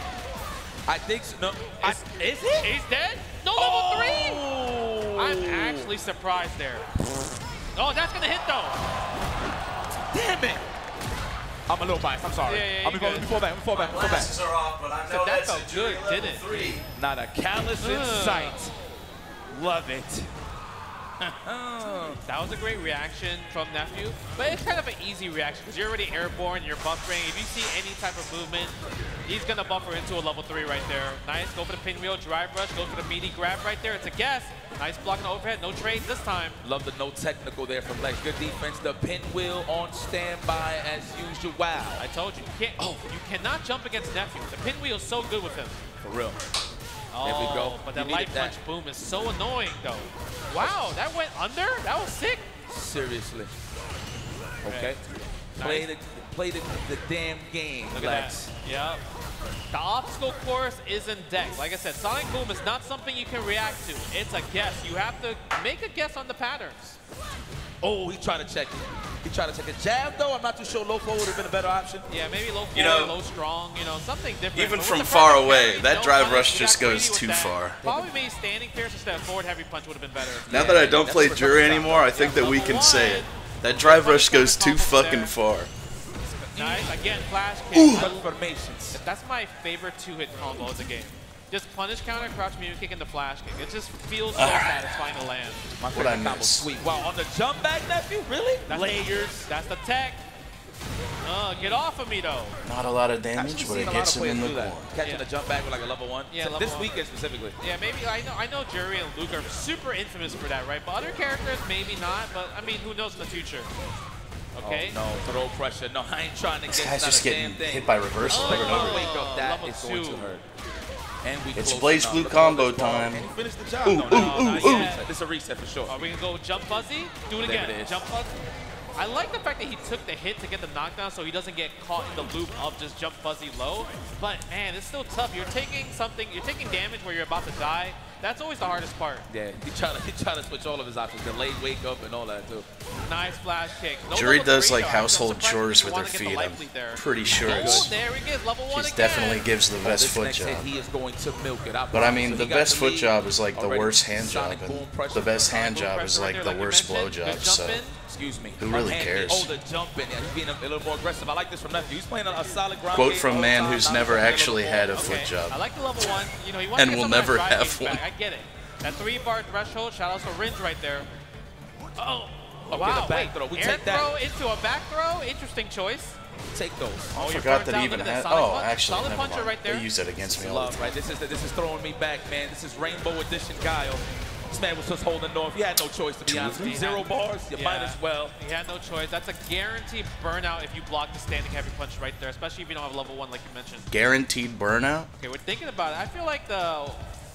Speaker 1: I think so. No. I,
Speaker 2: Is-
Speaker 1: is it?
Speaker 2: He's dead? No level three?
Speaker 1: Oh.
Speaker 2: I'm actually surprised there. Oh, that's gonna hit though.
Speaker 1: Damn it. I'm a little biased. I'm sorry.
Speaker 2: Yeah, yeah,
Speaker 1: I'm
Speaker 2: you
Speaker 1: before,
Speaker 2: good.
Speaker 1: before back. Before back. Before back.
Speaker 3: Glasses are off, but I
Speaker 2: So that felt good, didn't it?
Speaker 1: Not a callous in sight. Love it. (laughs)
Speaker 2: That was a great reaction from Nephew, but it's kind of an easy reaction because you're already airborne, you're buffering. If you see any type of movement, he's gonna buffer into a level three right there. Nice, go for the pinwheel, drive rush, go for the meaty grab right there. It's a guess. Nice block on the overhead, no trades this time.
Speaker 1: Love the no technical there from Lex. Good defense. The pinwheel on standby as usual. Wow.
Speaker 2: I told you, you can't. Oh, you cannot jump against Nephew. The pinwheel's so good with him.
Speaker 1: For real.
Speaker 2: Oh,
Speaker 1: There we go.
Speaker 2: Oh,
Speaker 1: but
Speaker 2: that light
Speaker 1: that.
Speaker 2: punch boom is so annoying though. Wow, that went under? That was sick.
Speaker 1: Seriously. Okay.
Speaker 2: Okay.
Speaker 1: Play
Speaker 2: Nice.
Speaker 1: the play the, the damn game,
Speaker 2: Look
Speaker 1: Lex.
Speaker 2: at that. Yep. The obstacle course is in deck. Like I said, Sonic Boom is not something you can react to. It's a guess. You have to make a guess on the patterns.
Speaker 1: Oh, he tried to check it. He tried to check it. Jab though, I'm not too sure low forward would have been a better option.
Speaker 2: Yeah, maybe low forward,
Speaker 3: You know,
Speaker 2: low strong, you know, something different.
Speaker 3: even from far away,
Speaker 2: parry,
Speaker 3: that
Speaker 2: no
Speaker 3: drive
Speaker 2: punish,
Speaker 3: rush just goes too
Speaker 2: that.
Speaker 3: far.
Speaker 2: Probably maybe standing fierce instead of forward heavy punch would have been better.
Speaker 3: Now
Speaker 1: Yeah,
Speaker 3: that I don't play
Speaker 1: for Juri
Speaker 3: anymore, I think that we
Speaker 2: Level
Speaker 3: can say it. That drive rush goes too fucking
Speaker 2: there.
Speaker 3: far.
Speaker 2: Nice. Again, flash kick.
Speaker 1: Confirmations.
Speaker 2: That's my favorite two-hit combo of the game. Just punish counter, crouch medium kick, and the flash kick. It just feels so satisfying to land.
Speaker 1: My
Speaker 3: What'd I
Speaker 1: favorite combo, sweet. Wow, on the jump back, nephew? Really?
Speaker 2: That's
Speaker 1: Layers.
Speaker 2: That's the tech. Uh, get off of me though.
Speaker 3: Not a lot of damage,
Speaker 1: actually
Speaker 3: but
Speaker 1: seen
Speaker 3: it
Speaker 1: a lot
Speaker 3: gets
Speaker 1: of
Speaker 3: him in
Speaker 1: players
Speaker 3: the
Speaker 1: do
Speaker 3: corner.
Speaker 1: Catching
Speaker 2: Yeah.
Speaker 1: a jump back with like a level one.
Speaker 2: Yeah,
Speaker 1: So
Speaker 2: level
Speaker 1: this
Speaker 2: one.
Speaker 1: weekend specifically.
Speaker 2: Yeah, maybe I know I know Juri and Luke are super infamous for that, right? But other characters maybe not. But I mean, who knows in the future? Okay.
Speaker 1: Oh, no, throw pressure. No, I ain't trying to
Speaker 3: This
Speaker 1: get
Speaker 3: guy's
Speaker 1: not
Speaker 3: just
Speaker 1: a
Speaker 3: getting
Speaker 1: damn thing.
Speaker 3: hit by reversal
Speaker 2: Oh.
Speaker 3: over and over.
Speaker 1: Wake up, that
Speaker 2: Level
Speaker 1: is going
Speaker 2: two.
Speaker 1: to hurt. And we
Speaker 3: It's Blaze
Speaker 1: enough.
Speaker 3: Blue
Speaker 1: Look at all
Speaker 3: combo time.
Speaker 1: And he finished the job.
Speaker 3: Ooh, ooh,
Speaker 1: No,
Speaker 3: ooh, ooh.
Speaker 1: yet. This is a reset for sure.
Speaker 2: Are we gonna go jump fuzzy? Do it again.
Speaker 1: it is.
Speaker 2: Jump fuzzy. I like the fact that he took the hit to get the knockdown so he doesn't get caught in the loop of just jump fuzzy low. But man, it's still tough. You're taking something, you're taking damage where you're about to die. That's always the hardest part.
Speaker 1: Yeah, he tried to he tried to switch all of his options, delayed wake up and all that too.
Speaker 2: Nice flash kick. No Juri
Speaker 3: does
Speaker 2: three,
Speaker 3: like household chores with her
Speaker 2: wanna the
Speaker 3: feet. I'm pretty sure
Speaker 2: Oh,
Speaker 3: it's,
Speaker 2: there we go. Level one
Speaker 3: she's definitely gives the
Speaker 1: Oh,
Speaker 3: best
Speaker 1: this
Speaker 3: foot job.
Speaker 1: hit, he is going to milk it. I
Speaker 3: But I mean,
Speaker 1: So
Speaker 3: the best foot
Speaker 1: lead
Speaker 3: job is like the
Speaker 1: already.
Speaker 3: worst hand
Speaker 1: Sonic
Speaker 3: job, and the best hand job
Speaker 2: pressure
Speaker 3: is
Speaker 2: right
Speaker 3: like
Speaker 2: there,
Speaker 3: the
Speaker 2: you
Speaker 3: worst blow job. So
Speaker 2: in.
Speaker 1: Excuse me.
Speaker 3: Who really
Speaker 1: Hand-
Speaker 3: cares?
Speaker 1: Oh, the jump in. Yeah, he's being a, a little more aggressive. I like this from Nephew. He's playing a, a solid ground
Speaker 3: quote from
Speaker 1: all
Speaker 3: man
Speaker 1: time,
Speaker 3: who's
Speaker 1: not
Speaker 3: never actually had a
Speaker 1: ball.
Speaker 3: foot
Speaker 2: Okay,
Speaker 3: job.
Speaker 2: I like the level one. You know, he wants
Speaker 3: And
Speaker 2: to get
Speaker 3: will
Speaker 2: some of that
Speaker 3: never have
Speaker 2: games back.
Speaker 3: one.
Speaker 2: I get it. That three bar threshold, shout out to Ringe right there. Oh,
Speaker 1: Okay,
Speaker 2: wow.
Speaker 1: the back
Speaker 2: wait,
Speaker 1: throw. We
Speaker 2: air
Speaker 1: take that.
Speaker 2: throw into a back throw. Interesting choice.
Speaker 1: Take those.
Speaker 2: Oh,
Speaker 3: I
Speaker 2: you're
Speaker 3: forgot that even had.
Speaker 2: solid
Speaker 3: Oh,
Speaker 2: punch.
Speaker 3: actually,
Speaker 2: solid puncher right there.
Speaker 3: They use that against me all the time.
Speaker 1: right? This is this is throwing me back, man. This is Rainbow Edition Guile. This man was just holding off. He had no choice to be
Speaker 3: Two of
Speaker 1: honest.
Speaker 3: them?
Speaker 1: Zero bars. You might as well.
Speaker 2: He had no choice. That's a guaranteed burnout if you block the standing heavy punch right there, especially if you don't have level one like you mentioned.
Speaker 3: Guaranteed burnout.
Speaker 2: Okay, we're thinking about it. I feel like the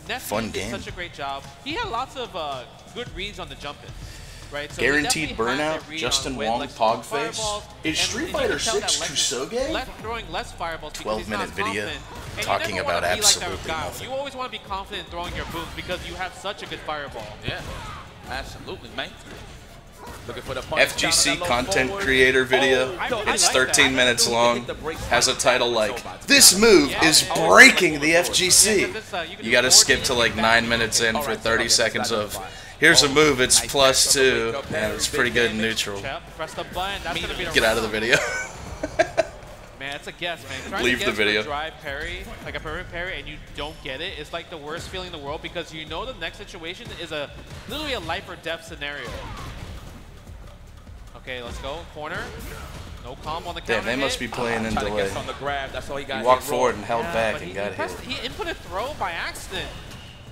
Speaker 2: Nephew
Speaker 3: Fun
Speaker 2: did
Speaker 3: game.
Speaker 2: such a great job. He had lots of uh, good reads on the jump in. Right, so
Speaker 3: Guaranteed burnout, Justin Wong,
Speaker 2: Lex is
Speaker 3: Pog face. Is Street Fighter
Speaker 2: can tell that
Speaker 3: 6
Speaker 2: Lex is
Speaker 3: Kusoge?
Speaker 2: throwing less fireballs
Speaker 3: 12 minute video
Speaker 2: confident. And you
Speaker 3: talking about
Speaker 2: wanna like
Speaker 3: absolutely nothing.
Speaker 2: You always want to be confident in throwing your booms because you have such a good fireball.
Speaker 1: Yeah, absolutely, man. Looking for the
Speaker 3: FGC
Speaker 1: down on that low
Speaker 3: content
Speaker 1: forward.
Speaker 3: creator video.
Speaker 2: I really
Speaker 3: It's
Speaker 2: like
Speaker 3: 13
Speaker 2: that.
Speaker 3: minutes long. Has a title like, This move
Speaker 2: Yeah.
Speaker 3: is
Speaker 2: Oh,
Speaker 3: breaking the
Speaker 2: Yeah,
Speaker 3: FGC.
Speaker 2: 'cause it's, uh, you
Speaker 3: You gotta skip to like 9 minutes in for 30 seconds of,
Speaker 1: fire.
Speaker 3: Here's a
Speaker 1: Oh,
Speaker 3: move, it's
Speaker 1: nice
Speaker 3: plus
Speaker 1: catch on the
Speaker 3: 2, and it's pretty good
Speaker 1: damage.
Speaker 3: neutral.
Speaker 2: Yep, press the button. That's gonna be the
Speaker 3: Get out of the video. (laughs)
Speaker 2: Man, it's a guess, man. Trying
Speaker 3: Leave
Speaker 2: to
Speaker 3: the
Speaker 2: guess for a
Speaker 3: video.
Speaker 2: drive parry, like a parry parry, and you don't get it, it's like the worst feeling in the world because you know the next situation is a literally a life or death scenario. Okay, let's go. Corner. No calm on the counter
Speaker 3: Damn, they must be playing in delay.
Speaker 1: guess on the grab. That's all he got.
Speaker 3: He walked forward
Speaker 1: raw.
Speaker 3: and held
Speaker 2: Yeah,
Speaker 3: back and
Speaker 2: he,
Speaker 3: got
Speaker 2: he, pressed,
Speaker 3: hit.
Speaker 2: he input a throw by accident.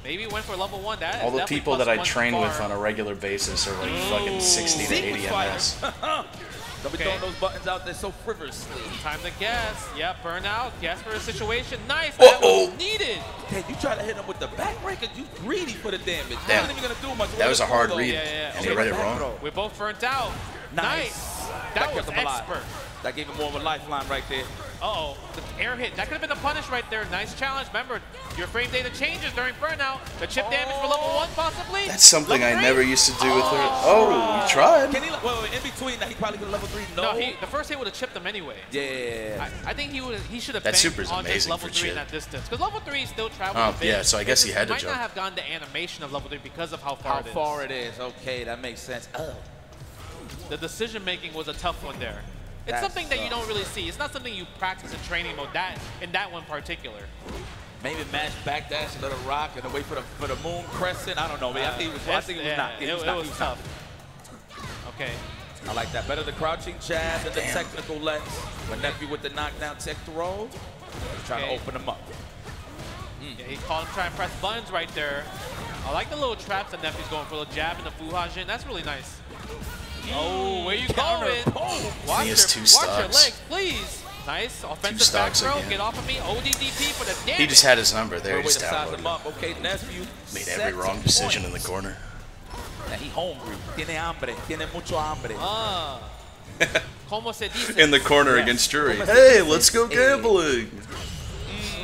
Speaker 2: Maybe he went for level one. That is
Speaker 3: All the people that I train with on a regular basis are like mm. fucking 60 to 80 MS.
Speaker 1: Don't (laughs) be throwing those buttons out there so frivolously.
Speaker 2: Time to guess. Yeah, burnout. Guess for the situation. Nice.
Speaker 3: Uh-oh.
Speaker 2: That was needed.
Speaker 1: Hey, you try to hit him with the backbreaker, you greedy for the damage.
Speaker 3: Damn.
Speaker 1: Not even gonna do much.
Speaker 3: That was a hard read,
Speaker 2: Yeah, yeah,
Speaker 3: and
Speaker 2: yeah.
Speaker 3: he read it wrong.
Speaker 1: throw.
Speaker 2: We're both burnt out.
Speaker 1: Nice.
Speaker 2: That,
Speaker 1: That
Speaker 2: was
Speaker 1: kept alive.
Speaker 2: expert.
Speaker 1: That gave him more of a lifeline right there.
Speaker 2: Uh-oh, the air hit. That could have been a punish right there. Nice challenge. Remember, your frame data changes during burnout. The chip damage for level one, possibly.
Speaker 3: That's something
Speaker 2: Level
Speaker 3: I
Speaker 2: three?
Speaker 3: never used to do with her. Oh, you uh, tried.
Speaker 1: Can he? Wait, wait, in between that, he probably could level three. No.
Speaker 2: No, he, the first hit would have chipped him anyway.
Speaker 1: yeah.
Speaker 2: I, I think he would. He should have.
Speaker 3: That
Speaker 2: banked
Speaker 3: super's
Speaker 2: on just
Speaker 3: amazing
Speaker 2: level
Speaker 3: for
Speaker 2: three in
Speaker 3: chip.
Speaker 2: that distance because level three still travels.
Speaker 3: Oh,
Speaker 2: um,
Speaker 3: yeah, so I guess he had to
Speaker 2: might
Speaker 3: jump.
Speaker 2: not have gotten the animation of level three because of how far
Speaker 1: How
Speaker 2: it is.
Speaker 1: far it is? Okay, that makes sense. Oh.
Speaker 2: The decision making was a tough one there. It's
Speaker 1: That
Speaker 2: something that you don't really see. It's not something you practice in training mode. That in that one particular.
Speaker 1: Maybe match backdash, a little rock, and then wait for the for the moon crescent. I don't know, man. I think it was. I think it was
Speaker 2: yeah,
Speaker 1: not.
Speaker 2: It,
Speaker 1: It was
Speaker 2: it
Speaker 1: not.
Speaker 2: was
Speaker 1: was
Speaker 2: tough. Okay.
Speaker 1: I like that. Better the crouching jab than the technical legs. My nephew with the knockdown tech throw. Trying
Speaker 2: Okay.
Speaker 1: to open him up. Hmm.
Speaker 2: Yeah, he called him trying to press buttons right there. I like the little traps that Nephew's going for, the jab and the Fuhajin. That's really nice. Oh, where you
Speaker 1: Counter.
Speaker 2: going?
Speaker 1: Boom.
Speaker 2: Watch,
Speaker 3: He
Speaker 2: your,
Speaker 3: has two
Speaker 2: watch your
Speaker 3: stocks.
Speaker 2: legs, please. Nice. Offensive back
Speaker 3: stocks
Speaker 2: throw.
Speaker 3: again.
Speaker 2: Get off of me. ODDP for the damage.
Speaker 3: He just had his number there.
Speaker 1: Way
Speaker 3: He just
Speaker 1: size him up. Okay, nephew.
Speaker 3: Made every wrong
Speaker 1: some
Speaker 3: decision in the corner.
Speaker 1: And he hungry. Tiene hambre. Tiene mucho hambre.
Speaker 2: Ah. (laughs) Como se dice?
Speaker 3: In the corner
Speaker 1: Yes.
Speaker 3: against Juri.
Speaker 1: Hey,
Speaker 3: Hey, let's go gambling.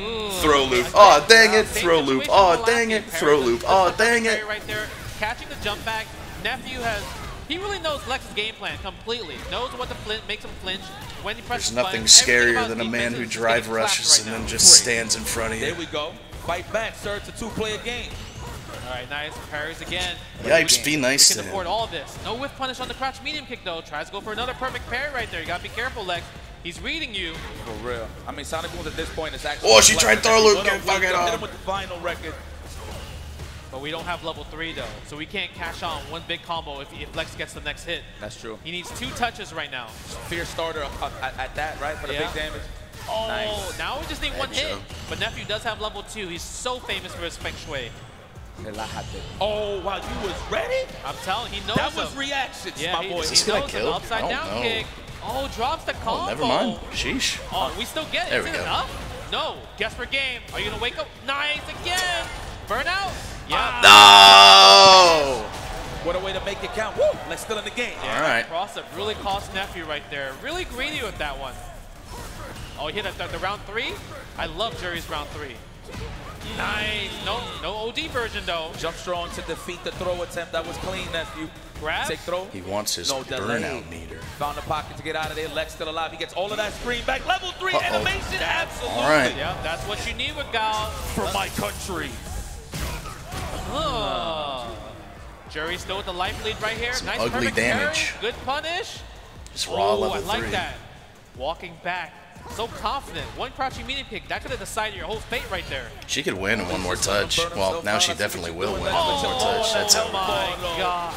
Speaker 2: Ooh.
Speaker 3: Throw loop.
Speaker 2: Okay.
Speaker 3: Oh, dang it. Throw loop.
Speaker 2: situation
Speaker 3: Oh,
Speaker 2: with the last
Speaker 3: dang it. Throw loop.
Speaker 2: the
Speaker 3: Oh, dang it.
Speaker 2: Right there, catching the jump back. Nephew has, he really knows Lex's game plan completely. Knows what to flint, makes him flinch. When he presses
Speaker 3: There's nothing
Speaker 2: buttons,
Speaker 3: scarier
Speaker 2: about
Speaker 3: than a man who drive rushes
Speaker 2: right
Speaker 3: and then
Speaker 2: now.
Speaker 3: just stands in front of you.
Speaker 1: There we go. Fight back, sir. It's a two-player game.
Speaker 2: All right, nice. Parries again.
Speaker 3: Yipes, be
Speaker 2: We
Speaker 3: nice
Speaker 2: can
Speaker 3: to
Speaker 2: afford
Speaker 3: him.
Speaker 2: all of this. No whiff punish on the crouch medium kick though. Tries to go for another perfect parry right there. You gotta be careful, Lex. He's reading you.
Speaker 1: For real. I mean, Sonic Boom at this point is actually.
Speaker 3: Oh, she tried throw loop,
Speaker 1: Go
Speaker 3: get
Speaker 1: to
Speaker 3: fucking
Speaker 1: Hit
Speaker 3: on.
Speaker 1: him with the final record.
Speaker 2: But we don't have level three though, so we can't cash out on one big combo if, if Lex gets the next hit.
Speaker 1: That's true.
Speaker 2: He needs two touches right now.
Speaker 1: Fear starter at, at that, right? For the
Speaker 2: Yeah.
Speaker 1: big damage.
Speaker 2: Oh,
Speaker 1: Nice.
Speaker 2: now we just need one
Speaker 3: Bad
Speaker 2: hit. But Nephew does have level two. He's so famous for his Feng Shui.
Speaker 1: Oh, wow, you was ready?
Speaker 2: I'm telling you, he knows
Speaker 1: That was
Speaker 2: him.
Speaker 1: reactions,
Speaker 2: Yeah,
Speaker 1: my
Speaker 2: he,
Speaker 1: boy.
Speaker 2: he
Speaker 3: Is gonna
Speaker 2: knows
Speaker 3: kill?
Speaker 2: an upside down
Speaker 3: know.
Speaker 2: kick. Oh, drops the combo.
Speaker 3: Oh, never mind. Sheesh.
Speaker 2: Oh, we still get it.
Speaker 3: There
Speaker 2: Is
Speaker 3: we
Speaker 2: it
Speaker 3: go.
Speaker 2: enough? No. Guess for game. Are you gonna wake up? Nice again. Burnout. Yeah.
Speaker 3: No!
Speaker 1: What a way to make it count. Woo! Let's still in the game.
Speaker 3: All right.
Speaker 2: Cross up really cost nephew right there. Really greedy with that one. Oh, he hit it at the round three. I love Juri's round three. Nice. No, no OD version though.
Speaker 1: Jump strong to defeat the throw attempt. That was clean, nephew.
Speaker 2: Grab.
Speaker 1: Take throw.
Speaker 3: He wants his
Speaker 1: No delay.
Speaker 3: burnout meter.
Speaker 1: Found the pocket to get out of there. Lex still alive. He gets all of that screen back. Level 3
Speaker 3: Uh-oh.
Speaker 1: animation. Absolutely.
Speaker 3: All right.
Speaker 2: Yeah, that's what you need with Gal.
Speaker 1: For my country.
Speaker 2: Oh. Juri still with the life lead right here.
Speaker 3: Some
Speaker 2: nice
Speaker 3: ugly damage.
Speaker 2: Parry. Good punish.
Speaker 3: It's raw
Speaker 2: oh,
Speaker 3: level
Speaker 2: I like
Speaker 3: three.
Speaker 2: that. Walking back. So confident. One crouching medium kick. That could have decided your whole fate right there.
Speaker 3: She could win in one more touch. Well, now she definitely will win in one more
Speaker 2: Oh,
Speaker 3: touch. That's
Speaker 2: oh my god.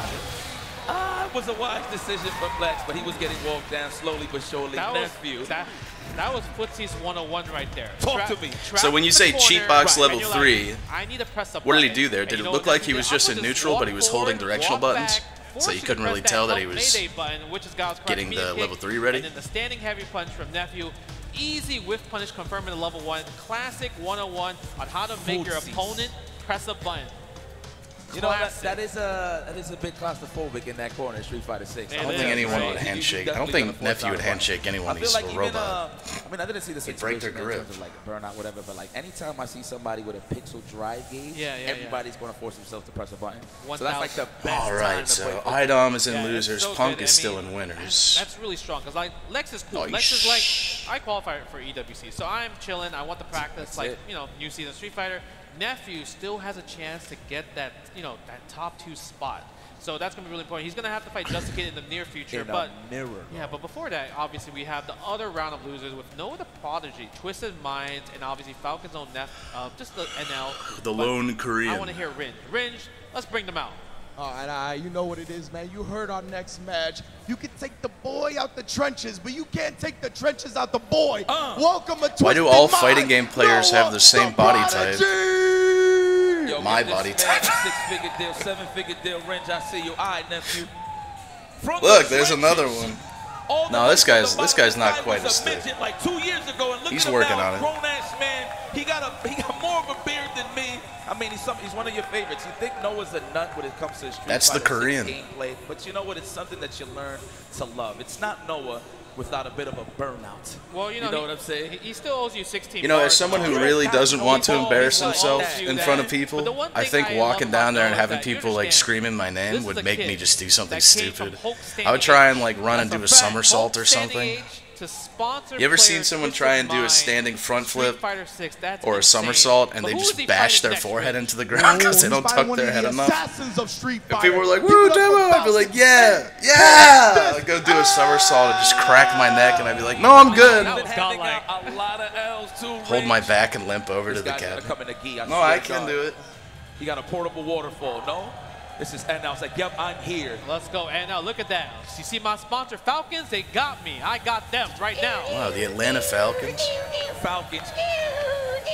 Speaker 1: Ah, it was a wise decision for Flex, but he was getting walked down slowly but surely.
Speaker 2: That was,
Speaker 1: nephew.
Speaker 2: that, that was Footsie's 101 right there.
Speaker 1: Talk to me.
Speaker 2: trap
Speaker 3: So when you say
Speaker 2: the
Speaker 3: cheat box
Speaker 2: and
Speaker 3: level
Speaker 2: you're like,
Speaker 3: three,
Speaker 2: I need to press
Speaker 3: what did he do there? Did it look like he was just in neutral, but he was holding directional buttons? So
Speaker 2: force
Speaker 3: you couldn't really tell that he was
Speaker 2: button, which is God's
Speaker 3: getting the
Speaker 2: kick.
Speaker 3: level three ready?
Speaker 2: And then the standing heavy punch from Nephew. Easy whiff punish confirming the level one. Classic 101 on how to make your opponent press a button.
Speaker 1: You know, that, that is a that is a bit claustrophobic in that corner, Street Fighter Six.
Speaker 3: I don't think anyone
Speaker 2: right.
Speaker 3: would
Speaker 1: You- you
Speaker 3: handshake. I don't think Nephew would handshake anyone. He's
Speaker 1: like
Speaker 3: a robot.
Speaker 1: uh, I mean, I didn't see the
Speaker 3: They break their
Speaker 1: situation in terms of like burnout, whatever. But like anytime I see somebody with a pixel drive gauge,
Speaker 2: Yeah, yeah, yeah.
Speaker 1: everybody's going to force themselves to press a button.
Speaker 2: One
Speaker 1: So that's like the
Speaker 2: thousand.
Speaker 1: best
Speaker 3: All
Speaker 1: time
Speaker 3: right,
Speaker 1: to play
Speaker 3: so. Idom is in
Speaker 2: Yeah,
Speaker 3: losers.
Speaker 2: so
Speaker 3: Punk
Speaker 2: good.
Speaker 3: is
Speaker 2: I
Speaker 3: still
Speaker 2: mean,
Speaker 3: in winners.
Speaker 2: That's really strong because like Lex is cool.
Speaker 3: Oh,
Speaker 2: Lex is like I qualify for EWC, so I'm chilling. I want the practice,
Speaker 1: That's
Speaker 2: like
Speaker 1: it.
Speaker 2: you know, new season Street Fighter. Nephew still has a chance to get that you know that top two spot. So that's gonna be really important. He's gonna have to fight Just Kid in the near future,
Speaker 1: in
Speaker 2: but
Speaker 1: a mirror.
Speaker 2: yeah, but before that, obviously we have the other round of losers with Noah the Prodigy, Twisted Minds, and obviously Falcons own Nef, um, just the NL.
Speaker 3: The
Speaker 2: But
Speaker 3: lone Korean.
Speaker 2: I want to hear Ringe. Ringe, let's bring them out.
Speaker 4: All right, all right, you know what it is, man. You heard our next match. You can take the boy out the trenches, but you can't take the trenches out the boy. Uh. Welcome to
Speaker 3: Why do all
Speaker 4: Mind,
Speaker 3: fighting game players have the same body type?
Speaker 1: Yo,
Speaker 3: My body type.
Speaker 1: Six-figure deal, seven-figure deal, Range. I see you. All right, nephew. From
Speaker 3: Look,
Speaker 1: the
Speaker 3: there's
Speaker 1: trenches,
Speaker 3: another one. No, this guy's- this guy's not quite as
Speaker 1: a
Speaker 3: thick.
Speaker 1: Like two years ago, and
Speaker 3: He's working on it.
Speaker 1: Grown ass man. He got a he got more of a beard than me. I mean, he's some, he's one of your favorites. You think Noah's a nut when it comes to Street
Speaker 3: That's the Korean.
Speaker 1: gameplay, but you know what? It's something that you learn to love. It's not Noah without a bit of a burnout.
Speaker 2: Well, you know,
Speaker 1: know
Speaker 2: he,
Speaker 1: what I'm saying?
Speaker 2: He, he still owes you 16.
Speaker 3: You know, as someone who really doesn't want to embarrass himself in front of people, I think
Speaker 2: I
Speaker 3: walking down there and having people like screaming my name would make
Speaker 2: kid
Speaker 3: me just do something
Speaker 2: that came from
Speaker 3: stupid. I would try and like run and do a
Speaker 2: fact.
Speaker 3: somersault or
Speaker 2: Hulk standing
Speaker 3: something.
Speaker 2: Age To sponsor
Speaker 3: You ever seen someone try and do a standing front flip
Speaker 2: Fighter 6, that's
Speaker 3: or a
Speaker 2: insane.
Speaker 3: somersault and
Speaker 2: But
Speaker 3: they just bash their forehead into the ground (laughs) because they don't tuck their head
Speaker 4: the
Speaker 3: enough?
Speaker 4: assassins of Street
Speaker 3: If people were like,
Speaker 4: Give
Speaker 3: woo,
Speaker 4: it up for
Speaker 3: demo, I'd be like, yeah, yeah. I'd go do a somersault and just crack my neck and I'd be like, no, I'm good.
Speaker 2: That
Speaker 1: Been
Speaker 2: was
Speaker 1: handing
Speaker 2: godlike.
Speaker 1: out a lot of L's too.
Speaker 3: Hold my back and limp over to the
Speaker 1: guy's
Speaker 3: cabin.
Speaker 1: come in the gi.
Speaker 3: No,
Speaker 1: swear
Speaker 3: I can
Speaker 1: God.
Speaker 3: do it.
Speaker 1: He got a portable waterfall. No, this is and I was like, yep, I'm here.
Speaker 2: Let's go. And now look at that. You see my sponsor, Falcons? They got me. I got them right now.
Speaker 3: Wow, the Atlanta Falcons.
Speaker 1: Falcons.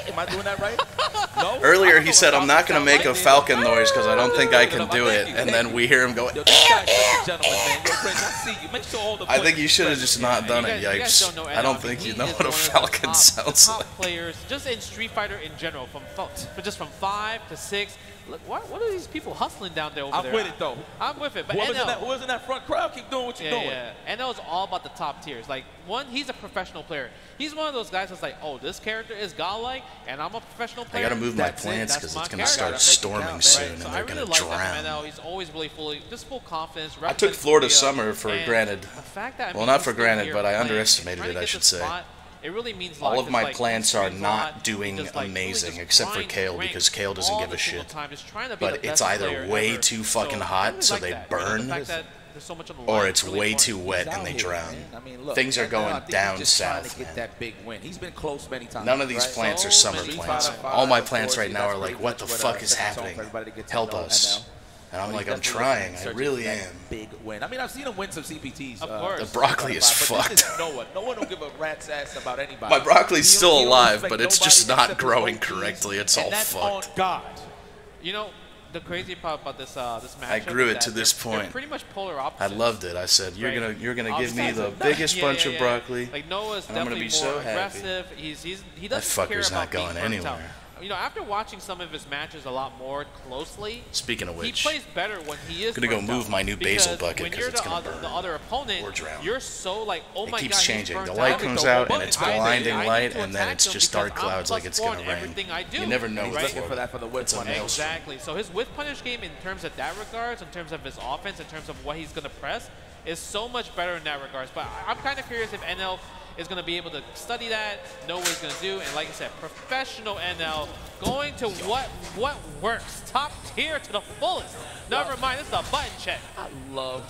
Speaker 1: Am I doing that right? (laughs) No.
Speaker 3: Earlier, he said, I'm not going to make a
Speaker 1: Falcons
Speaker 3: falcon noise because I don't think I can do it. And then we hear him go,
Speaker 1: Yo, this guy, ladies and gentlemen, man. Yo, Prince, I see you. Make sure all the
Speaker 3: I think you should have just not done it,
Speaker 2: guys- you guys
Speaker 3: yikes. (laughs) I don't think you know what a
Speaker 2: one of the
Speaker 3: falcon sounds like.
Speaker 2: players, just in Street Fighter in general, from fo- but just from five to six. Look, what, what are these people hustling down there over there?
Speaker 1: I'm with it though.
Speaker 2: I'm with it, but
Speaker 1: Whoever's in, that, whoever's in that front crowd, keep doing what you're
Speaker 2: yeah,
Speaker 1: doing.
Speaker 2: yeah. And NL is all about the top tiers. Like one, he's a professional player. He's one of those guys that's like, oh, this character is godlike, and I'm a professional player.
Speaker 3: I got to move my
Speaker 1: That's it,
Speaker 3: plants because
Speaker 2: my
Speaker 3: it's going to start
Speaker 1: Gotta make it
Speaker 3: storming
Speaker 1: count,
Speaker 3: soon
Speaker 1: right?
Speaker 3: and
Speaker 2: So I
Speaker 3: they're
Speaker 2: really
Speaker 3: going to
Speaker 2: like that from
Speaker 3: drown.
Speaker 2: NL. He's always really fully, just full confidence.
Speaker 3: I took Florida
Speaker 2: Korea,
Speaker 3: summer for granted.
Speaker 2: The fact that, I
Speaker 3: Well, not for granted, but I underestimated it, I should
Speaker 2: the
Speaker 3: say.
Speaker 2: Spot, It really means
Speaker 3: All of my
Speaker 2: like,
Speaker 3: plants are not doing
Speaker 2: just, like,
Speaker 3: amazing,
Speaker 2: just
Speaker 3: except for Kale, because Kale doesn't give a shit.
Speaker 2: time, just to be
Speaker 3: But it's either way
Speaker 2: ever.
Speaker 3: too fucking
Speaker 2: So,
Speaker 3: hot, so
Speaker 2: like
Speaker 3: they
Speaker 2: that. You know,
Speaker 3: burn,
Speaker 2: the that so much on the
Speaker 3: or it's
Speaker 2: really
Speaker 3: way too wet and they drown.
Speaker 1: man. I mean, look,
Speaker 3: Things are
Speaker 1: right now, I
Speaker 3: going
Speaker 1: think
Speaker 3: down south,
Speaker 1: to get
Speaker 3: man.
Speaker 1: that big win. He's been close many times.
Speaker 3: None of these
Speaker 1: right?
Speaker 3: plants are summer plants. All my plants right now are like, what the fuck is
Speaker 1: sets the tone
Speaker 3: happening?
Speaker 1: for everybody to get to
Speaker 3: Help us.
Speaker 1: NL.
Speaker 3: And I'm
Speaker 1: But
Speaker 3: like, I'm trying. I really am.
Speaker 1: Big win. I mean, I've seen him win some CPTs.
Speaker 2: Of
Speaker 1: uh,
Speaker 2: course.
Speaker 3: The broccoli is
Speaker 1: but This is
Speaker 3: fucked.
Speaker 1: Noah. Noah don't give a rat's ass about anybody.
Speaker 3: My broccoli's
Speaker 1: He
Speaker 3: still
Speaker 1: he don't
Speaker 3: alive,
Speaker 1: respect
Speaker 3: but it's just not growing correctly. It's
Speaker 1: and
Speaker 3: all
Speaker 1: that's
Speaker 3: fucked.
Speaker 1: on God.
Speaker 2: You know, the crazy part about this uh, this match.
Speaker 3: I grew it to this point.
Speaker 2: Pretty much polar
Speaker 3: opposite.
Speaker 2: I
Speaker 3: loved it. I said, you're
Speaker 2: right?
Speaker 3: gonna you're gonna give me
Speaker 2: Obviously,
Speaker 3: the biggest (laughs)
Speaker 2: yeah,
Speaker 3: bunch
Speaker 2: yeah,
Speaker 3: of broccoli.
Speaker 2: Like Noah's
Speaker 3: and I'm gonna
Speaker 2: definitely
Speaker 3: be so
Speaker 2: more
Speaker 3: happy.
Speaker 2: aggressive. He's he's he doesn't care
Speaker 3: fucker's
Speaker 2: about
Speaker 3: not going anywhere.
Speaker 2: out. You know, after watching some of his matches a lot more closely,
Speaker 3: Speaking of which, he
Speaker 2: plays better when he is.
Speaker 3: Gonna go move my new basil bucket because
Speaker 2: you're
Speaker 3: it's gonna
Speaker 2: other,
Speaker 3: burn
Speaker 2: the other opponent,
Speaker 3: or drown.
Speaker 2: you're so like, oh my god,
Speaker 3: It
Speaker 2: my
Speaker 3: keeps
Speaker 2: god,
Speaker 3: changing. The light comes out and it's blinding
Speaker 2: attack
Speaker 3: light, and then it's just dark clouds like it's gonna rain.
Speaker 2: I do.
Speaker 3: You never know
Speaker 1: He's
Speaker 2: right?
Speaker 1: looking for that for the whip
Speaker 3: It's a
Speaker 1: one.
Speaker 2: Exactly. So his with punish game, in terms of that regards, in terms of his offense, in terms of what he's going to press, is so much better in that regards. But I'm kind of curious if NL is going to be able to study that, know what he's going to do, and like I said, professional NL going to what what works, top tier to the fullest. Never mind, this is a button check.
Speaker 1: I love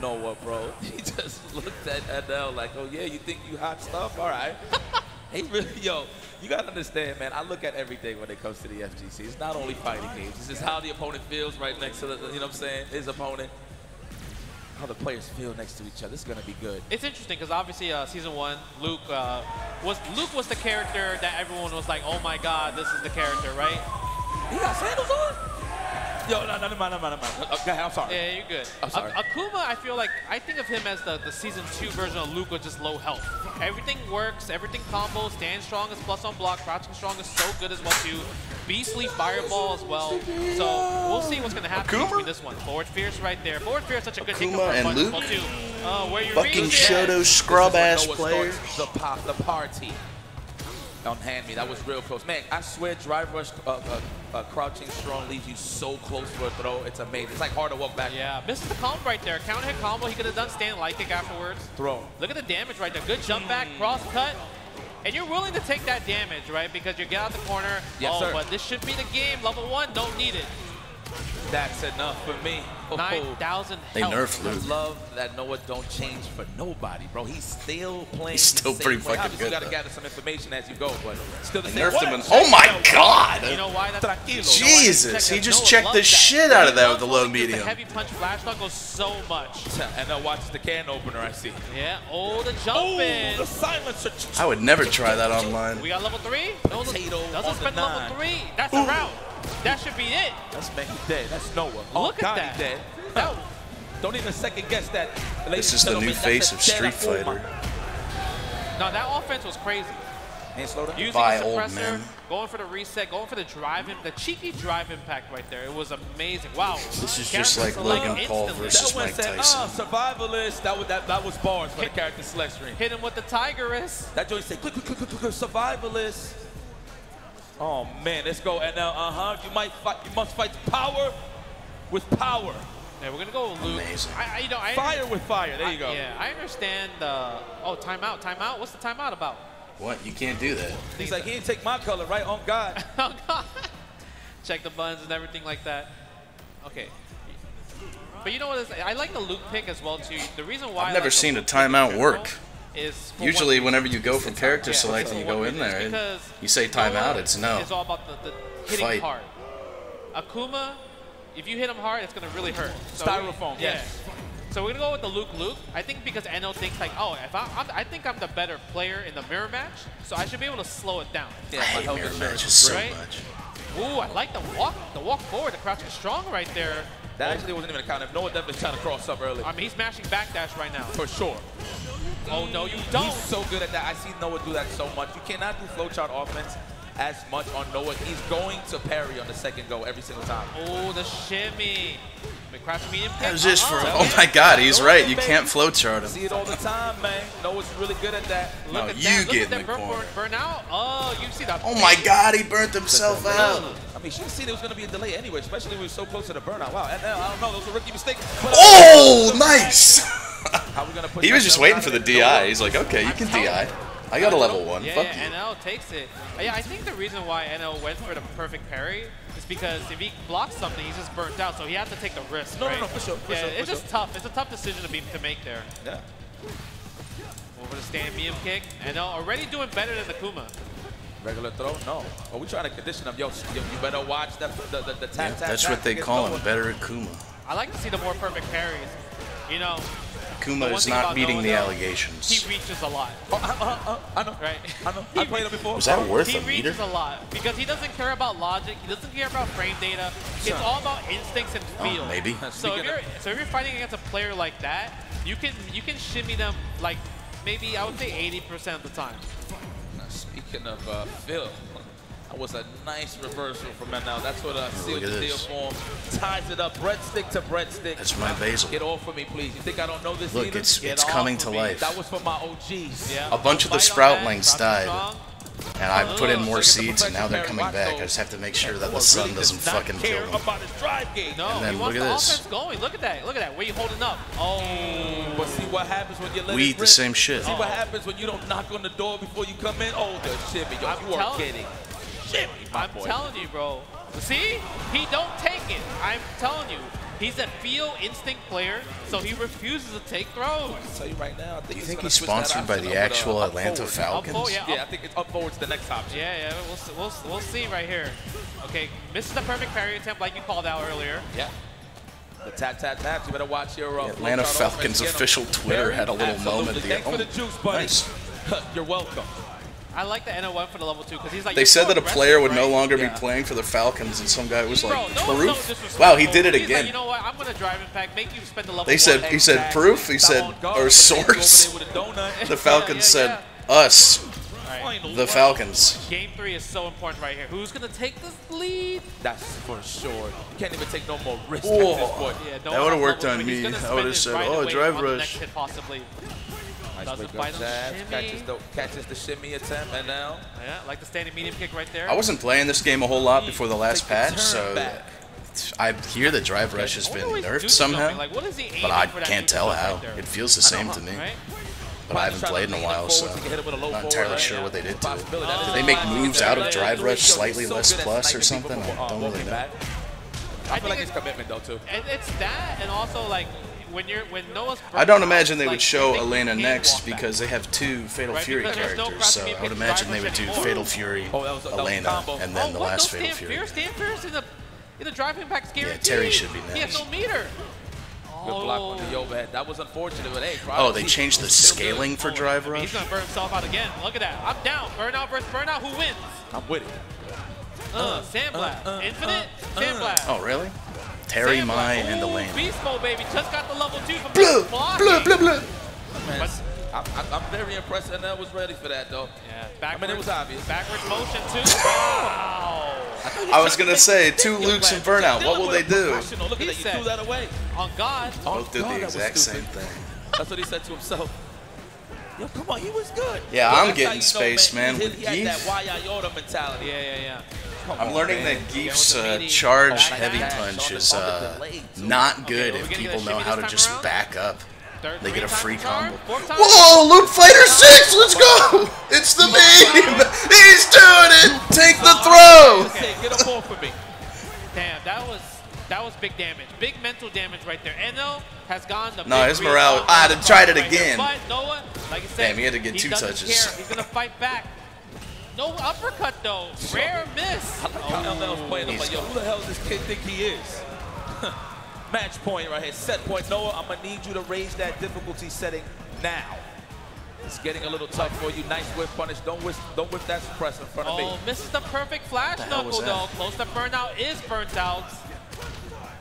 Speaker 1: Noah, bro. (laughs) He just looked at Adele like, oh yeah, you think you hot stuff? All right. (laughs) he really, yo, you gotta understand, man. I look at everything when it comes to the FGC. It's not only fighting games. It's just how the opponent feels right next to the, you know what I'm saying, his opponent. How the players feel next to each other. It's gonna be good.
Speaker 2: It's interesting because obviously uh, season one, Luke uh, was Luke was the character that everyone was like, oh my god, this is the character, right?
Speaker 1: He got sandals on? Yo, no, no, no, no, no, no, no. Uh, I'm sorry.
Speaker 2: Yeah, you're good.
Speaker 1: I'm sorry.
Speaker 2: A- Akuma, I feel like I think of him as the, the season two version of Luke with just low health. Everything works, everything combos, stand strong is plus on block, crouching strong is so good as well too. Beastly fireball as well. So we'll see what's gonna happen
Speaker 3: Akuma?
Speaker 2: between this one. Forward Fierce right there. Forward Fierce such a good
Speaker 3: Akuma
Speaker 2: hit for
Speaker 3: and Luke?
Speaker 2: too. Uh, where you
Speaker 3: Fucking. Shoto scrub-ass
Speaker 1: Noah
Speaker 3: players.
Speaker 1: The, pa- the party. Don't hand me. That was real close. Man, I swear drive rush uh, uh, uh, crouching strong leaves you so close for a throw. It's amazing. It's like hard to walk back.
Speaker 2: Yeah, misses the comp right there. Counter hit combo. He could have done stand light kick afterwards.
Speaker 1: Throw.
Speaker 2: Look at the damage right there. Good jump back, cross cut. And you're willing to take that damage, right? Because you get out the corner.
Speaker 1: Yes,
Speaker 2: oh,
Speaker 1: sir.
Speaker 2: but this should be the game. Level one, don't need it.
Speaker 1: That's enough for me. Oh,
Speaker 2: 9,000
Speaker 3: They
Speaker 2: health.
Speaker 3: nerfed
Speaker 1: I
Speaker 3: Luke.
Speaker 1: love that Noah don't change for nobody, bro. He's still playing.
Speaker 3: He's still pretty
Speaker 1: way.
Speaker 3: fucking
Speaker 1: Obviously,
Speaker 3: good,
Speaker 1: You gotta gather some information as you go, but still the
Speaker 3: They
Speaker 1: same.
Speaker 3: nerfed him.
Speaker 1: What?
Speaker 3: And, oh my god!
Speaker 2: You know why? That's
Speaker 1: Tranquilo.
Speaker 3: Jesus, he just
Speaker 2: Noah
Speaker 3: checked the
Speaker 2: that.
Speaker 3: shit out of that
Speaker 2: loves
Speaker 3: with the low
Speaker 2: when he gets
Speaker 3: medium.
Speaker 2: The heavy punch flash dunk goes so much.
Speaker 1: And now watch the can opener. I see.
Speaker 2: Yeah. Oh, the jump
Speaker 1: Oh,
Speaker 2: in.
Speaker 1: the silencer.
Speaker 3: I would never try that online.
Speaker 2: We got level three. No,
Speaker 1: Potato
Speaker 2: doesn't spend level three. That's a route. That should be it.
Speaker 1: That's man. He dead. That's Noah. Oh,
Speaker 2: Look at
Speaker 1: God,
Speaker 2: that.
Speaker 1: Dead.
Speaker 2: That- (laughs)
Speaker 1: Don't even second guess that.
Speaker 3: This is the new face of Street Fighter.
Speaker 2: No, that offense was crazy.
Speaker 1: Ain't slow down.
Speaker 2: Using
Speaker 3: Bye,
Speaker 2: the
Speaker 3: old
Speaker 2: suppressor,
Speaker 3: man.
Speaker 2: going for the reset, going for the drive, the cheeky drive impact right there. It was amazing. Wow.
Speaker 3: This is just like Logan Paul
Speaker 2: instantly.
Speaker 3: versus
Speaker 1: that
Speaker 3: Mike
Speaker 1: said,
Speaker 3: Tyson.
Speaker 1: ah, survivalist. That was, that, that was bars for the character select screen.
Speaker 2: Hit him with the Tigeress.
Speaker 1: That joint said, click, click, click, click, click, survivalist. Oh, man, let's go. And now, uh-huh, you might fight, you must fight power with power.
Speaker 2: Yeah, we're gonna go with Luke.
Speaker 3: Amazing.
Speaker 2: I, I, you know, I,
Speaker 1: Fire with fire. There
Speaker 2: I-
Speaker 1: you go.
Speaker 2: Yeah, I understand. Uh, oh, timeout, timeout. What's the timeout about?
Speaker 3: What? You can't do that.
Speaker 1: He's like, he didn't take my color, right? On God. (laughs)
Speaker 2: oh God. Check the buttons and everything like that. Okay. But you know what? I like the Luke pick as well too. The reason why I
Speaker 3: I've never
Speaker 2: like the
Speaker 3: seen a
Speaker 2: Luke pick in
Speaker 3: timeout
Speaker 2: general
Speaker 3: work.
Speaker 2: Is
Speaker 3: Usually, whenever you go from character
Speaker 2: Yeah,
Speaker 3: select and you go in there, and you say timeout, it's no.
Speaker 2: It's all about the, the hitting
Speaker 3: Fight.
Speaker 2: hard. Akuma, if you hit him hard, it's gonna really hurt. So
Speaker 1: Styrofoam,
Speaker 2: we-
Speaker 1: yes.
Speaker 2: Yeah. So we're gonna go with the Luke Luke. I think because Eno thinks like, oh, if I, I'm, I think I'm the better player in the mirror match, so I should be able to slow it down.
Speaker 1: Yeah,
Speaker 3: I
Speaker 1: my
Speaker 3: hate mirror
Speaker 1: insurance
Speaker 3: matches
Speaker 1: is
Speaker 3: so.
Speaker 2: Right?
Speaker 3: much.
Speaker 2: Ooh, I like the walk, the walk forward, the crouch is strong right there.
Speaker 1: That actually wasn't even a count. If Noah definitely trying to cross up early.
Speaker 2: I mean, he's mashing backdash right now.
Speaker 1: For sure.
Speaker 2: Oh no, you don't.
Speaker 1: He's so good at that. I see Noah do that so much. You cannot do flowchart offense as much on Noah. He's going to parry on the second go every single time.
Speaker 2: Oh, the shimmy. The crouching medium kick.
Speaker 3: That was just for. Oh my god, he's right. You can't flowchart him.
Speaker 1: See it all the time, man. Noah's really good at that.
Speaker 2: Look
Speaker 3: No,
Speaker 2: at
Speaker 3: you
Speaker 2: that. Look
Speaker 3: get
Speaker 2: at
Speaker 3: in
Speaker 2: that
Speaker 3: the
Speaker 2: burn,
Speaker 3: corner.
Speaker 2: burn, burn out. Oh, you see that.
Speaker 3: Oh my god, he burnt himself out.
Speaker 1: I mean, should have seen there was going to be a delay anyway, especially when we were so close to the burnout. Wow, and now, I don't know, those were rookie mistakes. But, uh,
Speaker 3: Oh, (laughs) nice! (laughs) He was just waiting for the
Speaker 1: there?
Speaker 3: DI. He's like, okay, you can DI. I got a level one.
Speaker 2: Yeah,
Speaker 3: Fuck
Speaker 2: yeah,
Speaker 3: you.
Speaker 2: NL takes it. Yeah, I think the reason why NL went for the perfect parry is because if he blocks something, he's just burnt out, so he has to take the risk.
Speaker 1: No, no,
Speaker 2: right?
Speaker 1: no, for sure, for
Speaker 2: yeah,
Speaker 1: sure, for
Speaker 2: it's just
Speaker 1: sure.
Speaker 2: tough. It's a tough decision to be to make there.
Speaker 1: Yeah.
Speaker 2: Over the stand medium kick. NL already doing better than the Kuma.
Speaker 1: Regular throw? No. Are we trying to condition him? Yo, yo you better watch the, the, the, the tap,
Speaker 3: Yeah,
Speaker 1: tap,
Speaker 3: that's
Speaker 1: tap
Speaker 3: what they
Speaker 1: against
Speaker 3: call
Speaker 1: Noah.
Speaker 3: him, better Akuma.
Speaker 2: I like to see the more perfect parries. You know,
Speaker 3: Akuma
Speaker 2: one
Speaker 3: is not meeting the
Speaker 2: though,
Speaker 3: allegations.
Speaker 2: he reaches a lot,
Speaker 1: Oh, uh, uh, uh, I know.
Speaker 2: right?
Speaker 1: I know. I played him before.
Speaker 3: Was that worth it?
Speaker 2: he
Speaker 3: a meter?
Speaker 2: reaches a lot because he doesn't care about logic. He doesn't care about frame data. It's
Speaker 1: Sure.
Speaker 2: all about instincts and feel.
Speaker 3: Oh, maybe.
Speaker 2: So if you're so if you're fighting against a player like that, you can you can shimmy them like maybe I would say 80% of the time.
Speaker 1: Now, Speaking of uh, Phil, that was a nice reversal from Manel. That's what uh, sealed
Speaker 3: at
Speaker 1: the deal for him. Ties it up, breadstick to breadstick.
Speaker 3: That's my basil.
Speaker 1: Get off of me, please. You think I don't know this
Speaker 3: Look,
Speaker 1: either?
Speaker 3: it's
Speaker 2: Get
Speaker 3: it's coming to
Speaker 2: me.
Speaker 3: life.
Speaker 1: That was for my OGs.
Speaker 2: Yeah.
Speaker 3: A bunch of the Sproutlings died. And I put in
Speaker 2: Oh,
Speaker 3: more
Speaker 1: so
Speaker 3: seeds, and now they're coming back.
Speaker 1: watch
Speaker 3: I just have to make sure that
Speaker 1: Noah
Speaker 3: the sun doesn't
Speaker 1: does
Speaker 3: fucking kill them.
Speaker 1: about his drive game.
Speaker 2: No,
Speaker 3: And then
Speaker 2: he wants
Speaker 3: look
Speaker 2: the
Speaker 3: at this.
Speaker 2: going. Look at that. Look at that. Where you holding up? Oh.
Speaker 1: But see what happens when you let
Speaker 3: We eat the same shit.
Speaker 1: See what happens when you don't knock on the door before you come in? Oh, the shimmy. Yo, you are kidding. Shimmy, my
Speaker 2: I'm
Speaker 1: boy.
Speaker 2: telling you, bro. See? He don't take it. I'm telling you. He's a feel instinct player, so he refuses to take throws.
Speaker 1: I'll tell you right now. I think
Speaker 3: You think
Speaker 1: gonna
Speaker 3: he's sponsored by the
Speaker 1: up with, uh,
Speaker 3: actual Atlanta
Speaker 1: forward.
Speaker 3: Falcons?
Speaker 2: forward, yeah.
Speaker 1: Yeah, I think it's up forward to the next option.
Speaker 2: Yeah, yeah, we'll, see- we'll, we'll see right here. Okay, misses the perfect parry attempt like you called out earlier.
Speaker 1: Yeah. The tap, tap, tap. You better watch your uh,
Speaker 3: Atlanta Falcons
Speaker 1: offense. Get 'em.
Speaker 3: official Twitter had a little
Speaker 1: absolutely.
Speaker 3: moment there.
Speaker 1: Thanks for the juice, buddy.
Speaker 3: nice. (laughs)
Speaker 1: You're welcome.
Speaker 2: I like the NO1 for the level two because he's like.
Speaker 3: They said
Speaker 2: so
Speaker 3: that a player would no longer
Speaker 1: Yeah.
Speaker 3: be playing for the Falcons, and some guy was
Speaker 2: Bro,
Speaker 3: like,
Speaker 2: no, no
Speaker 3: "Proof? Wow, he did it
Speaker 2: He's
Speaker 3: again."
Speaker 2: Like, you know what? I'm gonna drive in fact. Make you spend the level.
Speaker 3: They said
Speaker 2: one.
Speaker 3: he said proof. He said or source. (laughs) The Falcons
Speaker 2: Yeah,
Speaker 3: said
Speaker 2: yeah,
Speaker 3: us,
Speaker 2: Alright.
Speaker 3: the Falcons.
Speaker 2: Game three is so important right here. Who's gonna take this lead?
Speaker 1: That's for sure. You can't even take no more risks
Speaker 3: Whoa.
Speaker 1: at this point.
Speaker 2: Yeah,
Speaker 3: That would've worked on me. I would've said,
Speaker 2: right
Speaker 3: "Oh, drive rush."
Speaker 2: possibly.
Speaker 1: Nice
Speaker 2: Doesn't
Speaker 1: wake up jab, catches the, catches the shimmy attempt, and now
Speaker 2: Yeah, like the standing medium kick right there.
Speaker 3: I wasn't playing this game a whole lot before the last patch, so
Speaker 1: back.
Speaker 3: I hear that drive rush has been
Speaker 2: wonder what he's
Speaker 3: nerfed somehow.
Speaker 2: Like, what is he
Speaker 3: but I can't tell how.
Speaker 2: there?
Speaker 3: It feels the same to me,
Speaker 2: Right?
Speaker 3: but I haven't played in a while, so I'm not entirely sure what they did to it. Did they make moves out of drive rush slightly less plus or something? I don't really know.
Speaker 1: I feel like it's commitment though too.
Speaker 2: And it's that, and also like when you're when Noah's.
Speaker 3: I don't
Speaker 2: burnt out,
Speaker 3: imagine they
Speaker 2: like,
Speaker 3: would show
Speaker 2: I
Speaker 3: Elena next because they have two Fatal
Speaker 2: Right,
Speaker 3: Fury
Speaker 2: because there's no
Speaker 3: characters, so I would imagine they
Speaker 2: drive
Speaker 3: would do
Speaker 2: anymore.
Speaker 3: Fatal Fury,
Speaker 1: Oh, that was that
Speaker 3: Elena, and then
Speaker 2: oh,
Speaker 3: the
Speaker 2: what?
Speaker 3: last
Speaker 2: no,
Speaker 3: Fatal
Speaker 2: Stan
Speaker 3: Fury.
Speaker 2: Fierce, Stan Fierce in the in the driving impact guaranteed.
Speaker 3: Terry should be
Speaker 2: He has no meter.
Speaker 1: Good block
Speaker 2: Oh.
Speaker 1: on the overhead. That was unfortunate, but hey.
Speaker 3: Oh, they changed the
Speaker 1: still good.
Speaker 3: scaling for
Speaker 2: Oh,
Speaker 3: drive rush?
Speaker 2: He's gonna burn himself out again. Look at that. I'm down. Burnout versus burnout. Who wins?
Speaker 1: I'm with it.
Speaker 2: Uh, Sandblast.
Speaker 1: uh, uh,
Speaker 2: Infinite.
Speaker 1: uh,
Speaker 2: Sandblast.
Speaker 3: Oh, really? Terry,
Speaker 2: Sandblast.
Speaker 3: Mai, and
Speaker 2: Ooh,
Speaker 3: Elena.
Speaker 2: Beast mode, baby. Just got the level two from
Speaker 3: blue,
Speaker 2: blocking.
Speaker 3: blah, blah, blah.
Speaker 1: Man,
Speaker 2: But-
Speaker 1: I'm, I'm, I'm very impressed, and I was ready for that though.
Speaker 2: Yeah,
Speaker 1: I
Speaker 2: backwards.
Speaker 1: mean, it was obvious.
Speaker 2: Backwards motion too. (laughs) Wow.
Speaker 3: I was gonna say, two Lukes and Burnout, what will they do?
Speaker 1: Look at
Speaker 2: He
Speaker 1: that, you
Speaker 2: said-
Speaker 1: threw that away.
Speaker 2: On God.
Speaker 3: Both did
Speaker 1: oh,
Speaker 3: the
Speaker 1: that was
Speaker 3: exact same
Speaker 1: stupid.
Speaker 3: thing.
Speaker 1: That's what he said to himself. Yo, come on, he was good.
Speaker 3: Yeah,
Speaker 1: Yo,
Speaker 3: I'm getting
Speaker 1: how you know,
Speaker 3: space, man,
Speaker 1: He,
Speaker 3: with
Speaker 1: he had that Gief. Yoda mentality.
Speaker 2: Yeah, yeah, yeah.
Speaker 1: Come
Speaker 3: I'm
Speaker 1: on,
Speaker 3: learning
Speaker 1: man.
Speaker 3: that Gief's
Speaker 2: Yeah, with the
Speaker 3: uh, charge
Speaker 2: back
Speaker 3: heavy
Speaker 2: dash
Speaker 3: punch is uh, not good
Speaker 2: Okay,
Speaker 3: if people know how to just
Speaker 2: around?
Speaker 3: back up.
Speaker 2: Third,
Speaker 3: They get a free combo. Whoa, Luke Fighter 6, let's go! (laughs) It's the meme! He's doing it! Take the throw!
Speaker 1: Just say, get a ball for me.
Speaker 2: Damn, that was that was big damage. Big mental damage right there. Eno has gone the
Speaker 3: No,
Speaker 2: big
Speaker 3: his morale-
Speaker 2: ball
Speaker 3: I'd have tried it
Speaker 2: right here.
Speaker 3: again.
Speaker 2: But Noah, like I said,
Speaker 3: Damn, he had to get two touches.
Speaker 2: Care. He's gonna fight back. No uppercut though. (laughs) Rare miss.
Speaker 1: I like how LL's playing. I'm like, yo, who the hell does this kid think he is? (laughs) Match point right here. Set point. Noah, I'm going to need you to raise that difficulty setting now. It's getting a little tough for you. Nice whip punish. Don't whip, don't whip that suppress in front of me.
Speaker 2: Oh, misses the perfect flash
Speaker 3: hell was
Speaker 2: knuckle though. Close to burnout is burnt out.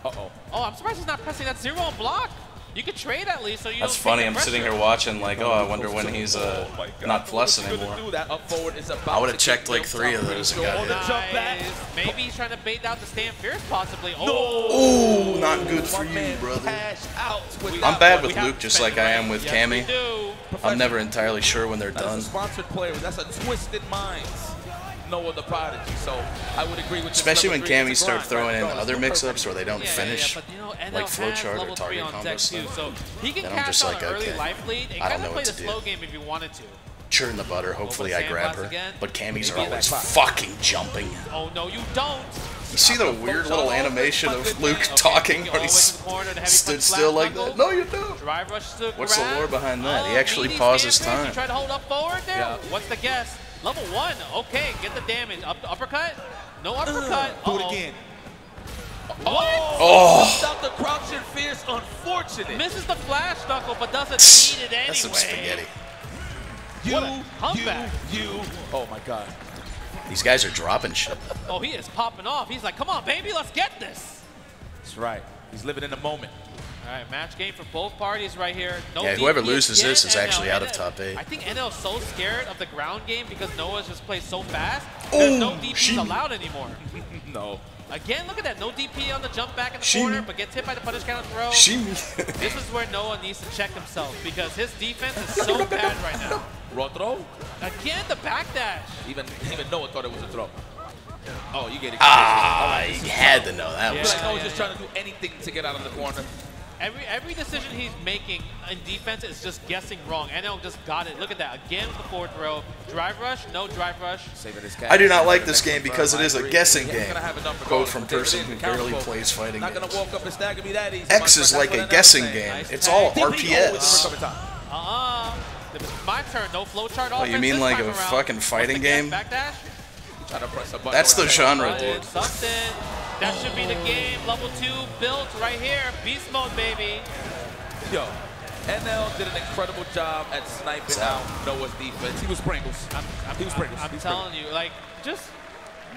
Speaker 1: Uh-oh.
Speaker 2: Oh, I'm surprised he's not pressing that zero on block. You could trade at least so you
Speaker 3: That's
Speaker 2: don't
Speaker 3: funny, I'm
Speaker 2: the
Speaker 3: sitting here watching like, oh, I wonder when he's uh,
Speaker 1: Oh
Speaker 3: not plus
Speaker 1: What's he gonna
Speaker 3: anymore.
Speaker 1: do? That up forward is about
Speaker 3: I would've checked like three of those and
Speaker 1: sure.
Speaker 3: got
Speaker 1: On the
Speaker 3: hit.
Speaker 1: jump back.
Speaker 2: Nice. Maybe he's trying to bait out the stand fierce possibly. Oh,
Speaker 3: Ooh, not good for you, brother.
Speaker 1: cash out with
Speaker 3: I'm bad with Luke just like I am with
Speaker 2: yes,
Speaker 3: Cammy. I'm never entirely sure when they're
Speaker 1: That's
Speaker 3: done.
Speaker 1: a sponsored player. That's a twisted minds. No other prodigy. So I would agree with this
Speaker 3: Especially when
Speaker 1: number.
Speaker 3: Cammy
Speaker 1: It's
Speaker 3: start throwing in other mix-ups
Speaker 1: perfect.
Speaker 3: where they don't
Speaker 2: Yeah,
Speaker 3: finish.
Speaker 2: Yeah, but you know,
Speaker 3: like flow
Speaker 2: has
Speaker 3: chart or target
Speaker 2: on
Speaker 3: combo stuff.
Speaker 2: so he can
Speaker 3: Then I'm
Speaker 2: cash
Speaker 3: just like,
Speaker 2: an early
Speaker 3: okay,
Speaker 2: life lead and
Speaker 3: I
Speaker 2: kind
Speaker 3: don't
Speaker 2: of
Speaker 3: know
Speaker 2: play
Speaker 3: what
Speaker 2: the
Speaker 3: to do.
Speaker 2: slow game if you wanted to.
Speaker 3: Churn the butter. Hopefully I grab her.
Speaker 2: again.
Speaker 3: But Cammy's are always fucking jumping.
Speaker 2: Oh no, you don't.
Speaker 3: You see the weird little animation of Luke talking
Speaker 2: Okay,
Speaker 3: when he
Speaker 2: the way to the corner,
Speaker 3: stood still like that? No, you don't.
Speaker 2: Drive rush to
Speaker 3: What's the lore behind that? He
Speaker 2: Oh,
Speaker 3: actually
Speaker 2: meaty
Speaker 3: pauses time.
Speaker 2: Try to hold up forward there.
Speaker 1: Yeah.
Speaker 2: What's the guess? Level one. Okay, get the damage. Up uppercut. No uppercut.
Speaker 1: Do it
Speaker 2: Uh-oh.
Speaker 1: again.
Speaker 2: Oh, what?
Speaker 3: Oh,
Speaker 1: Stop the crouching fierce. Unfortunate.
Speaker 2: Misses the flash knuckle, but doesn't need it anyway.
Speaker 3: that's some spaghetti.
Speaker 1: You,
Speaker 2: What a
Speaker 1: you, you. Oh my God.
Speaker 3: These guys are dropping shit.
Speaker 2: Oh, he is popping off. He's like, come on, baby, let's get this.
Speaker 1: That's right. He's living in the moment.
Speaker 2: All right, match game for both parties right here. No
Speaker 3: Yeah, whoever
Speaker 2: DP
Speaker 3: loses this is
Speaker 2: NL.
Speaker 3: actually out of top eight.
Speaker 2: I think NL's so scared of the ground game because Noah's just plays so fast. There's no
Speaker 3: Ooh,
Speaker 2: DPs
Speaker 3: shimmy.
Speaker 2: allowed anymore. (laughs)
Speaker 1: No.
Speaker 2: Again, look at that. No DP on the jump back in the
Speaker 3: Shimmy.
Speaker 2: corner, but gets hit by the punish counter throw.
Speaker 3: Shimmy. (laughs)
Speaker 2: This is where Noah needs to check himself because his defense is so (laughs) bad right now.
Speaker 1: Raw throw.
Speaker 2: Again, the backdash.
Speaker 1: Even even Noah thought it was a throw. Oh, you get it.
Speaker 3: ah, he had to know that
Speaker 2: Yeah.
Speaker 3: was
Speaker 1: Like Noah's
Speaker 2: yeah,
Speaker 1: just
Speaker 2: yeah.
Speaker 1: trying to do anything to get out of the corner.
Speaker 2: Every every decision he's making in defense is just guessing wrong. NL just got it. Look at that. Again with the forward throw. Drive rush, no drive rush.
Speaker 1: Saving his
Speaker 3: I do not like this game because it is
Speaker 1: firm.
Speaker 3: is
Speaker 1: I
Speaker 3: a
Speaker 1: agree.
Speaker 3: guessing game.
Speaker 1: gonna have a number
Speaker 3: Quote from
Speaker 1: but
Speaker 3: person who barely plays fighting games.
Speaker 1: walk up and stagger me that easy.
Speaker 3: X is like a guessing
Speaker 1: NL is saying.
Speaker 3: game. It's all (laughs)
Speaker 1: DP always
Speaker 3: RPS.
Speaker 1: recover time.
Speaker 2: Uh-uh. My turn. No flowchart
Speaker 3: Oh, you mean like a
Speaker 2: around.
Speaker 3: fucking fighting game?
Speaker 2: Backdash?
Speaker 1: Try to press a button
Speaker 3: That's the genre,
Speaker 1: there.
Speaker 3: dude.
Speaker 2: Oh. That should be the game. Level two built right here. Beast mode, baby.
Speaker 1: Yo, NL did an incredible job at sniping out Noah's defense. He was Pringles.
Speaker 2: I'm, I'm,
Speaker 1: he was Pringles.
Speaker 2: I'm,
Speaker 1: He was
Speaker 2: telling you, like, just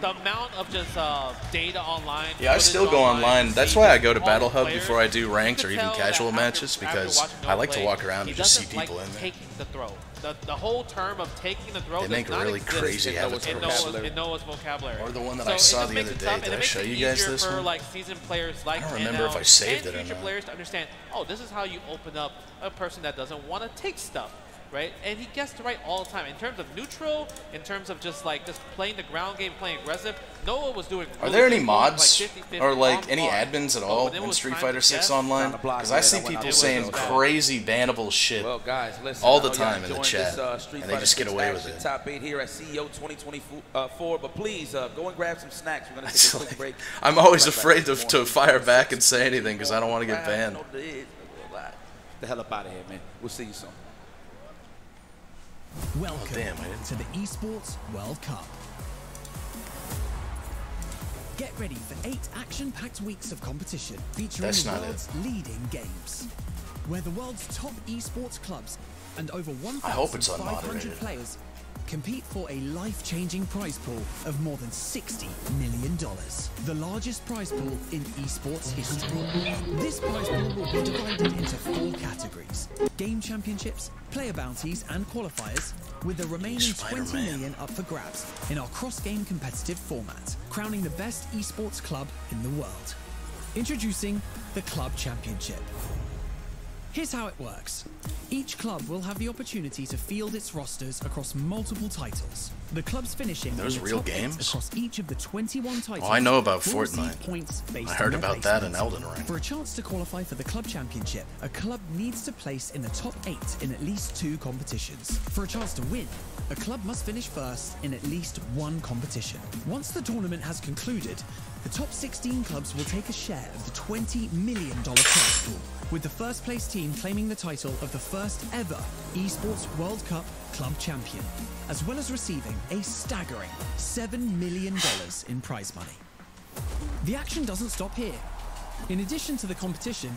Speaker 2: the amount of just uh, data online.
Speaker 3: Yeah, I still go online.
Speaker 2: and
Speaker 3: That's why I go to Battle Hub
Speaker 2: players,
Speaker 3: before I do
Speaker 2: you
Speaker 3: ranked or even casual matches
Speaker 2: after
Speaker 3: because
Speaker 2: watching
Speaker 3: I
Speaker 2: Noah
Speaker 3: like to walk around and just see
Speaker 2: doesn't like
Speaker 3: people in there.
Speaker 2: taking the throw. The, the whole term of taking the throw
Speaker 3: They make really crazy
Speaker 2: in Noah's, in Noah's,
Speaker 1: vocabulary.
Speaker 2: in Noah's vocabulary.
Speaker 3: Or the one that
Speaker 2: so
Speaker 3: I saw the other day.
Speaker 2: tough,
Speaker 3: Did I show
Speaker 2: it
Speaker 3: you guys this
Speaker 2: for
Speaker 3: one?
Speaker 2: like seasoned players like
Speaker 3: I don't remember if I saved it or
Speaker 2: future
Speaker 3: not.
Speaker 2: players to understand. Oh, this is how you open up a person that doesn't want to take stuff. Right, and he gets it right all the time. In terms of neutral, in terms of just like just playing the ground game, playing aggressive, Noah was doing.
Speaker 3: Are there any mods
Speaker 2: like 50-50
Speaker 3: or like any
Speaker 2: par.
Speaker 3: admins at all
Speaker 2: when
Speaker 3: in Street Fighter 6 online?
Speaker 1: Trying to block
Speaker 3: Because I see people saying crazy bannable shit.
Speaker 1: Well, guys, listen.
Speaker 3: All the time in the chat,
Speaker 1: This, uh,
Speaker 3: and they
Speaker 1: Fighter
Speaker 3: just get away with
Speaker 1: action
Speaker 3: it.
Speaker 1: Top eight here at CEO 2024. But please uh, go and grab some snacks. We're gonna (laughs) take a quick
Speaker 3: like-
Speaker 1: break.
Speaker 3: I'm always
Speaker 1: Right
Speaker 3: afraid to, to fire back and say anything because I don't want to get banned.
Speaker 1: know what it is. The hell up out of here, man. We'll see you soon.
Speaker 5: Welcome
Speaker 3: Oh, damn,
Speaker 5: to the Esports World Cup. Get ready for eight action-packed weeks of competition featuring
Speaker 3: That's
Speaker 5: the
Speaker 3: not it.
Speaker 5: world's leading games. Where the world's top esports clubs and over
Speaker 3: I hope
Speaker 5: 1,500 players compete for a life-changing prize pool of more than $60 million. The largest prize pool in esports history. This prize pool will be divided into four categories. Game championships, player bounties and qualifiers, with the remaining 20
Speaker 3: Spider-Man.
Speaker 5: up for grabs in our cross-game competitive format, crowning the best esports club in the world. Introducing the Club Championship. Here's how it works. Each club will have the opportunity to field its rosters across multiple titles. The clubs finishing
Speaker 3: Those real games?
Speaker 5: across each of the 21 titles.
Speaker 3: Oh, I know about Fortnite.
Speaker 5: Points based
Speaker 3: I heard about that in. Elden Ring.
Speaker 5: For a chance to qualify for the club championship, a club needs to place in the top eight in at least two competitions. For a chance to win, a club must finish first in at least one competition. Once the tournament has concluded, the top 16 clubs will take a share of the $20 million prize pool, with the first place team claiming the title of the first ever Esports World Cup club champion, as well as receiving a staggering $7 million in prize money. The action doesn't stop here. In addition to the competition,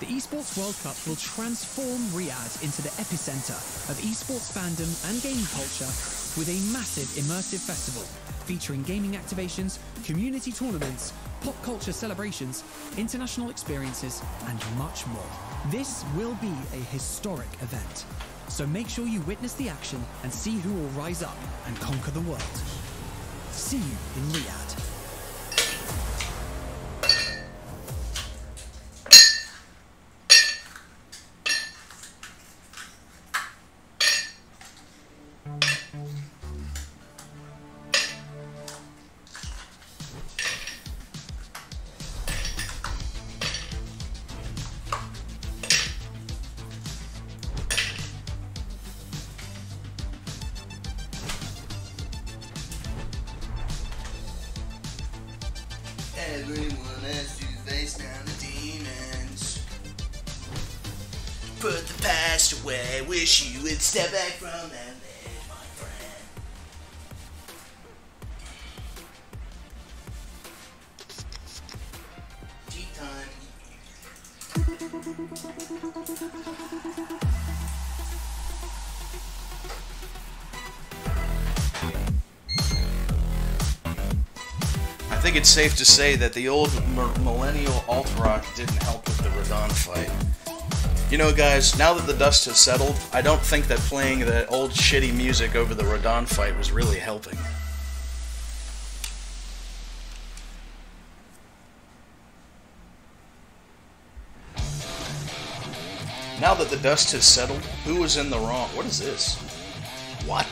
Speaker 5: the Esports World Cup will transform Riyadh into the epicenter of esports fandom and gaming culture with a massive immersive festival featuring gaming activations, community tournaments, pop culture celebrations, international experiences, and much more. This will be a historic event. So make sure you witness the action and see who will rise up and conquer the world. See you in Riyadh.
Speaker 3: Step back from that ledge, my friend. Tea time. I think it's safe to say that the old m- millennial alt rock didn't help with the Radahn fight. You know, guys, now that the dust has settled, I don't think that playing that old shitty music over the Radahn fight was really helping. Now that the dust has settled, who was in the wrong? What is this? What?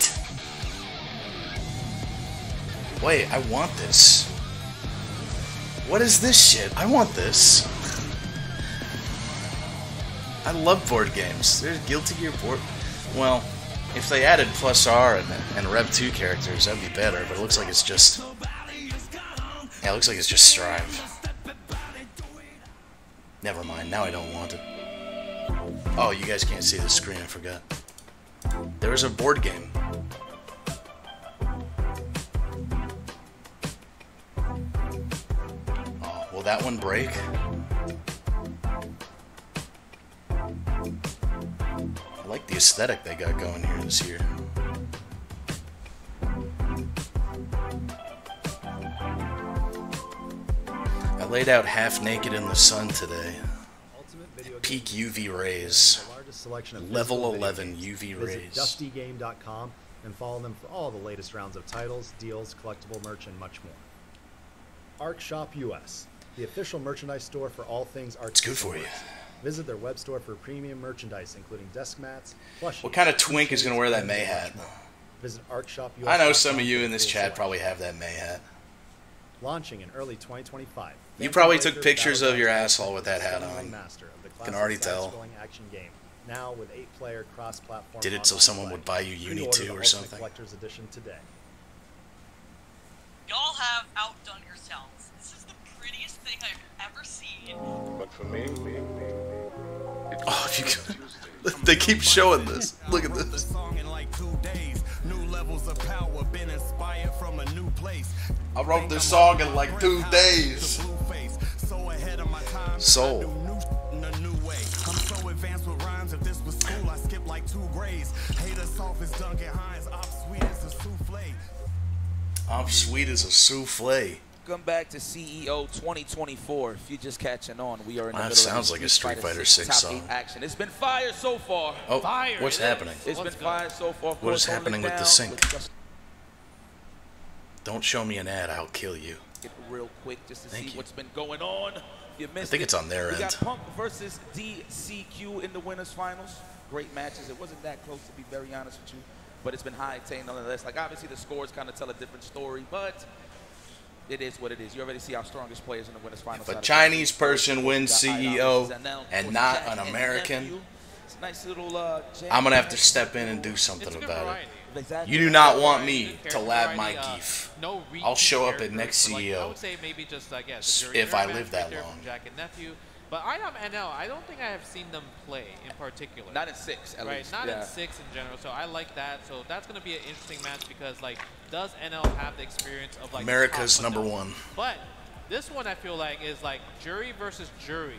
Speaker 3: Wait, I want this. What is this shit? I want this. I love board games. There's Guilty Gear board. Well, if they added plus R and, and Rev 2 characters, that'd be better, but it looks like it's just. Yeah, it looks like it's just Strive. Never mind, now I don't want it. Oh, you guys can't see the screen, I forgot. There is a board game. Oh, will that one break? Aesthetic they got going here this year. I laid out half naked in the sun today. Peak UV rays.
Speaker 6: the largest selection of
Speaker 3: Level 11. UV rays.
Speaker 6: dustygame.com and follow them for all the latest rounds of titles, deals, collectible merch, and much more. Arc Shop US, the official merchandise store for all things Arc.
Speaker 3: It's good for you.
Speaker 6: Visit their web store for premium merchandise, including desk mats, plushies.
Speaker 3: What kind of twink is gonna wear that
Speaker 6: and
Speaker 3: May hat?
Speaker 6: Visit Arc Shop US.
Speaker 3: I know some of you in this chat probably have that May hat.
Speaker 6: Launching in early 2025.
Speaker 3: You probably
Speaker 6: Breaker
Speaker 3: took pictures of your asshole with that hat on.
Speaker 6: Master of the
Speaker 3: Can
Speaker 6: classic
Speaker 3: already tell.
Speaker 6: side-scrolling action game. Now with eight-player cross-platform.
Speaker 3: Did it so
Speaker 6: online
Speaker 3: someone
Speaker 6: play.
Speaker 3: would buy you Uni
Speaker 6: Pre-order
Speaker 3: 2
Speaker 6: the
Speaker 3: or
Speaker 6: Ultimate
Speaker 3: something.
Speaker 6: Collector's Edition today.
Speaker 7: Y'all have outdone yourselves. This is the prettiest thing I've ever seen.
Speaker 8: But for me, me, me, (laughs)
Speaker 3: Oh, you can, they keep showing this. Look at this. I wrote this song in like two days. Soul.
Speaker 9: I'm sweet as a souffle.
Speaker 3: I'm sweet as a souffle.
Speaker 1: Welcome back to CEO 2024. If you're just catching on, we are in the
Speaker 3: That
Speaker 1: middle
Speaker 3: sounds
Speaker 1: of
Speaker 3: like
Speaker 1: the
Speaker 3: a Street Fighter 6
Speaker 1: top
Speaker 3: song.
Speaker 1: eight action. It's been fire so far.
Speaker 3: Oh,
Speaker 2: Fire,
Speaker 3: what's
Speaker 2: it is.
Speaker 3: happening?
Speaker 1: It's
Speaker 2: Let's
Speaker 1: been
Speaker 2: go.
Speaker 1: fire so far. Of
Speaker 3: What
Speaker 1: course,
Speaker 3: is happening with the
Speaker 1: down
Speaker 3: sync?
Speaker 1: with
Speaker 3: Don't show me an ad, I'll kill you.
Speaker 1: it real quick just to
Speaker 3: Thank
Speaker 1: see
Speaker 3: you.
Speaker 1: what's been going on. If you missed
Speaker 3: think
Speaker 1: it,
Speaker 3: it's on their
Speaker 1: we
Speaker 3: end.
Speaker 1: got Punk versus DCQ in the winners finals. Great matches. It wasn't that close to be very honest with you, but it's been high octane nonetheless. Like obviously the scores kind of tell a different story, but it is what it is. You already see our strongest players in the winners finals.
Speaker 3: If a Chinese
Speaker 1: the-
Speaker 3: person wins CEO and not an American,
Speaker 1: Nephew. It's a nice little. Uh,
Speaker 3: I'm gonna have to step in and do something about it.
Speaker 1: Exactly.
Speaker 3: You do not want me to lab my
Speaker 2: variety, uh,
Speaker 3: Gief.
Speaker 2: No
Speaker 3: I'll show up at next
Speaker 2: but, like, I
Speaker 3: CEO.
Speaker 2: would say maybe just like yeah,
Speaker 3: S-
Speaker 2: the Juri
Speaker 3: if I
Speaker 2: match
Speaker 3: live
Speaker 2: right
Speaker 3: that
Speaker 2: there
Speaker 3: long.
Speaker 2: From Jack and nephew. But I don't NL. I don't think I have seen them play in particular.
Speaker 1: Not in six, at
Speaker 2: right,
Speaker 1: least.
Speaker 2: not
Speaker 1: yeah.
Speaker 2: in six in general. So I like that. So that's going to be an interesting match because like, does NL have the experience of like
Speaker 3: America's number one.
Speaker 2: But this one I feel like is like Juri versus Juri.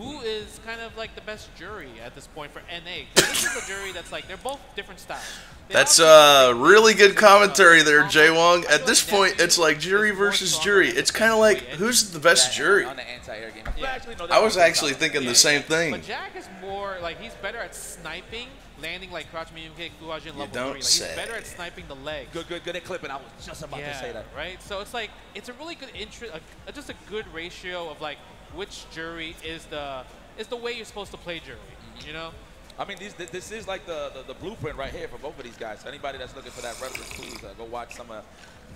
Speaker 2: Who is kind of like the best Juri at this point for NA? 'Cause this is a Juri that's like they're both different styles. They
Speaker 3: That's
Speaker 2: obviously
Speaker 3: uh really good commentary there.
Speaker 2: JWong.
Speaker 3: At this point, it's like
Speaker 2: Juri
Speaker 3: versus
Speaker 2: Juri.
Speaker 3: It's kind of like who's the best Juri?
Speaker 1: On the anti-air game.
Speaker 2: Yeah.
Speaker 1: Actually, no,
Speaker 3: I was actually thinking the same
Speaker 2: But
Speaker 3: thing.
Speaker 2: Jack is more like he's better at sniping, landing like crouch medium kick, Guajin level
Speaker 3: don't
Speaker 2: three. Like, he's better at sniping the leg.
Speaker 1: Good, good, good at clipping. I was just about
Speaker 2: yeah,
Speaker 1: to say that.
Speaker 2: right. So it's like it's a really good interest, just a good ratio of like which Juri is the is the way you're supposed to play Juri. You know.
Speaker 1: I mean, these, this is like the, the, the blueprint right here for both of these guys. So anybody that's looking for that reference, please uh, go watch some of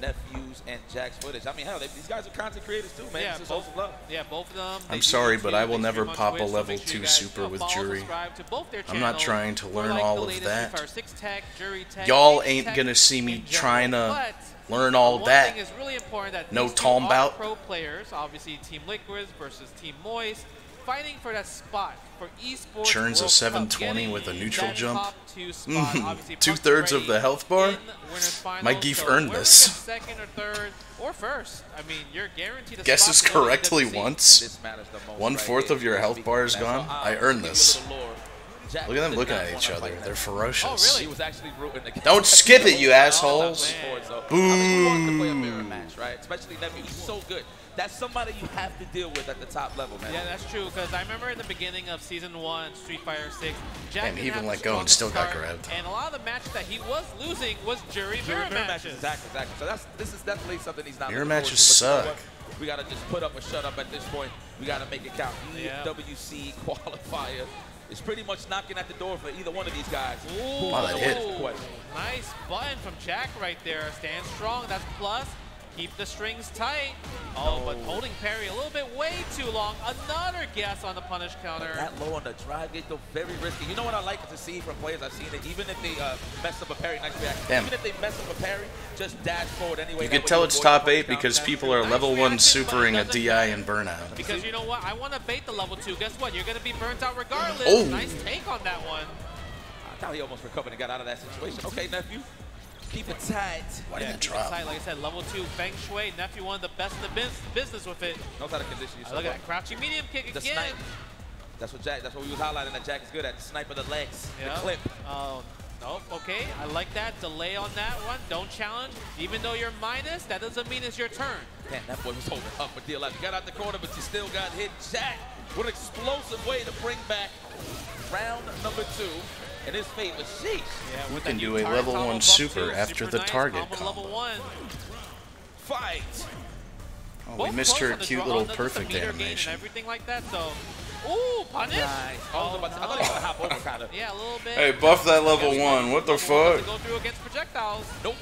Speaker 1: Nephew's and Jack's footage. I mean, hell, they, these guys are content creators too, man.
Speaker 2: Yeah,
Speaker 1: this is
Speaker 2: both,
Speaker 1: awesome love.
Speaker 2: yeah, both of them.
Speaker 3: I'm sorry, but I will never pop a
Speaker 2: Twitch, so
Speaker 3: level
Speaker 2: make
Speaker 3: two
Speaker 2: guys,
Speaker 3: super
Speaker 2: you know,
Speaker 3: with
Speaker 2: follow, Juri. to both their
Speaker 3: I'm not trying to learn
Speaker 2: like,
Speaker 3: all of that.
Speaker 2: Street Fighter 6 tech, Juri tech,
Speaker 3: Y'all ain't gonna see me trying to
Speaker 2: But
Speaker 3: learn all
Speaker 2: one
Speaker 3: that.
Speaker 2: thing is really important that
Speaker 3: No
Speaker 2: these
Speaker 3: Tom
Speaker 2: are
Speaker 3: bout.
Speaker 2: pro players, obviously Team Liquids versus Team Moist, fighting for that spot for esports.
Speaker 3: Churns a
Speaker 2: World Cup,
Speaker 3: 720
Speaker 2: getting
Speaker 3: with a neutral jump.
Speaker 2: two spot.
Speaker 3: Mhm.
Speaker 2: Obviously,
Speaker 3: Two-thirds of the health bar? My
Speaker 2: finals,
Speaker 3: Gief
Speaker 2: so
Speaker 3: earned this.
Speaker 2: Second or third or first. I mean, you're guaranteed a
Speaker 3: Guesses
Speaker 2: to go to
Speaker 3: correctly once.
Speaker 1: This matters the most
Speaker 3: One
Speaker 1: right
Speaker 3: of your health bar is gone.
Speaker 1: so, uh,
Speaker 3: I earned
Speaker 1: give you a
Speaker 3: this.
Speaker 1: Little. Jack
Speaker 3: Look at them looking at each other.
Speaker 1: that.
Speaker 3: They're oh, ferocious.
Speaker 2: Oh, really?
Speaker 1: Was actually rooting against
Speaker 3: Don't skip it, you oh, assholes.
Speaker 1: So,
Speaker 3: Boo.
Speaker 1: I mean, who wants to play a mirror match, right? Especially Nephew. He's so good. That's somebody you have to deal with at the top level, man.
Speaker 2: Yeah, that's true. Because I remember in the beginning of season one, Street Fighter Six, Jack
Speaker 3: Damn, he even let go and
Speaker 2: strongest
Speaker 3: still got
Speaker 2: start,
Speaker 3: grabbed.
Speaker 2: And a lot of the matches that he was losing was Juri
Speaker 1: Mirror,
Speaker 2: mirror
Speaker 1: mirror
Speaker 2: matches.
Speaker 1: matches, exactly, exactly. So that's this is definitely something he's not.
Speaker 3: Mirror matches
Speaker 1: to, but
Speaker 3: suck.
Speaker 1: We gotta just put up or shut up at this point. We gotta make it count.
Speaker 2: Yeah.
Speaker 1: EWC qualifier is pretty much knocking at the door for either one of these guys.
Speaker 2: Ooh,
Speaker 3: Wow, that hit.
Speaker 2: Nice button from Jack right there. Stand strong. That's plus. Keep the strings tight. Oh, but holding parry a little bit way too long. Another guess on the punish counter.
Speaker 1: That low on the drive gate, though, very risky. You know what I like to see from players? I've seen it. Even if they uh, mess up a parry, nice reaction.
Speaker 3: Damn.
Speaker 1: Even if they mess up a parry, just dash forward anyway.
Speaker 3: You
Speaker 1: That
Speaker 3: could tell it's top eight
Speaker 1: counter.
Speaker 3: because
Speaker 1: That's
Speaker 3: people are
Speaker 2: Nice
Speaker 3: level one
Speaker 2: reaction,
Speaker 3: supering a DI
Speaker 2: matter.
Speaker 3: and burnout.
Speaker 2: Because you know what? I want to bait the level two. Guess what? You're going to be burnt out regardless.
Speaker 3: Oh.
Speaker 2: Nice take on that one.
Speaker 1: I thought he almost recovered and got out of that situation. Okay, nephew. Keep it tight.
Speaker 3: Why
Speaker 2: Yeah,
Speaker 3: that
Speaker 2: keep it
Speaker 3: drop?
Speaker 2: tight. Like I said, level two, Feng Shui, nephew, one of the best in the biz- business with it.
Speaker 1: Knows how to condition yourself.
Speaker 2: Look at that crouching medium kick
Speaker 1: The
Speaker 2: again.
Speaker 1: snipe. That's what Jack. That's what we was highlighting. That Jack is good at. Sniper the legs,
Speaker 2: Yeah.
Speaker 1: the clip.
Speaker 2: Oh, nope. Okay, I like that. Delay on that one. Don't challenge. Even though you're minus, that doesn't mean it's your turn.
Speaker 1: Damn, that boy was holding up for dear life. You got out the corner, but you still got hit. Jack with an explosive way to bring back round number two in his favor. Sheesh.
Speaker 2: Yeah,
Speaker 3: We can do a level one super
Speaker 2: too.
Speaker 3: after
Speaker 2: Super
Speaker 3: the
Speaker 2: nice
Speaker 3: target
Speaker 2: combo level one.
Speaker 1: Fight.
Speaker 3: Oh, we
Speaker 2: Both
Speaker 3: missed her cute
Speaker 2: draw-
Speaker 3: little oh,
Speaker 2: on the- just the
Speaker 3: perfect
Speaker 2: meter
Speaker 3: animation.
Speaker 2: Everything like that. So, ooh, punish.
Speaker 1: Nice. Oh, I, was about I thought he was gonna hop over kind of.
Speaker 2: Yeah, a little bit.
Speaker 3: Hey, buff that level one. What the fuck?
Speaker 2: doesn't Go through against projectiles.
Speaker 1: Nope.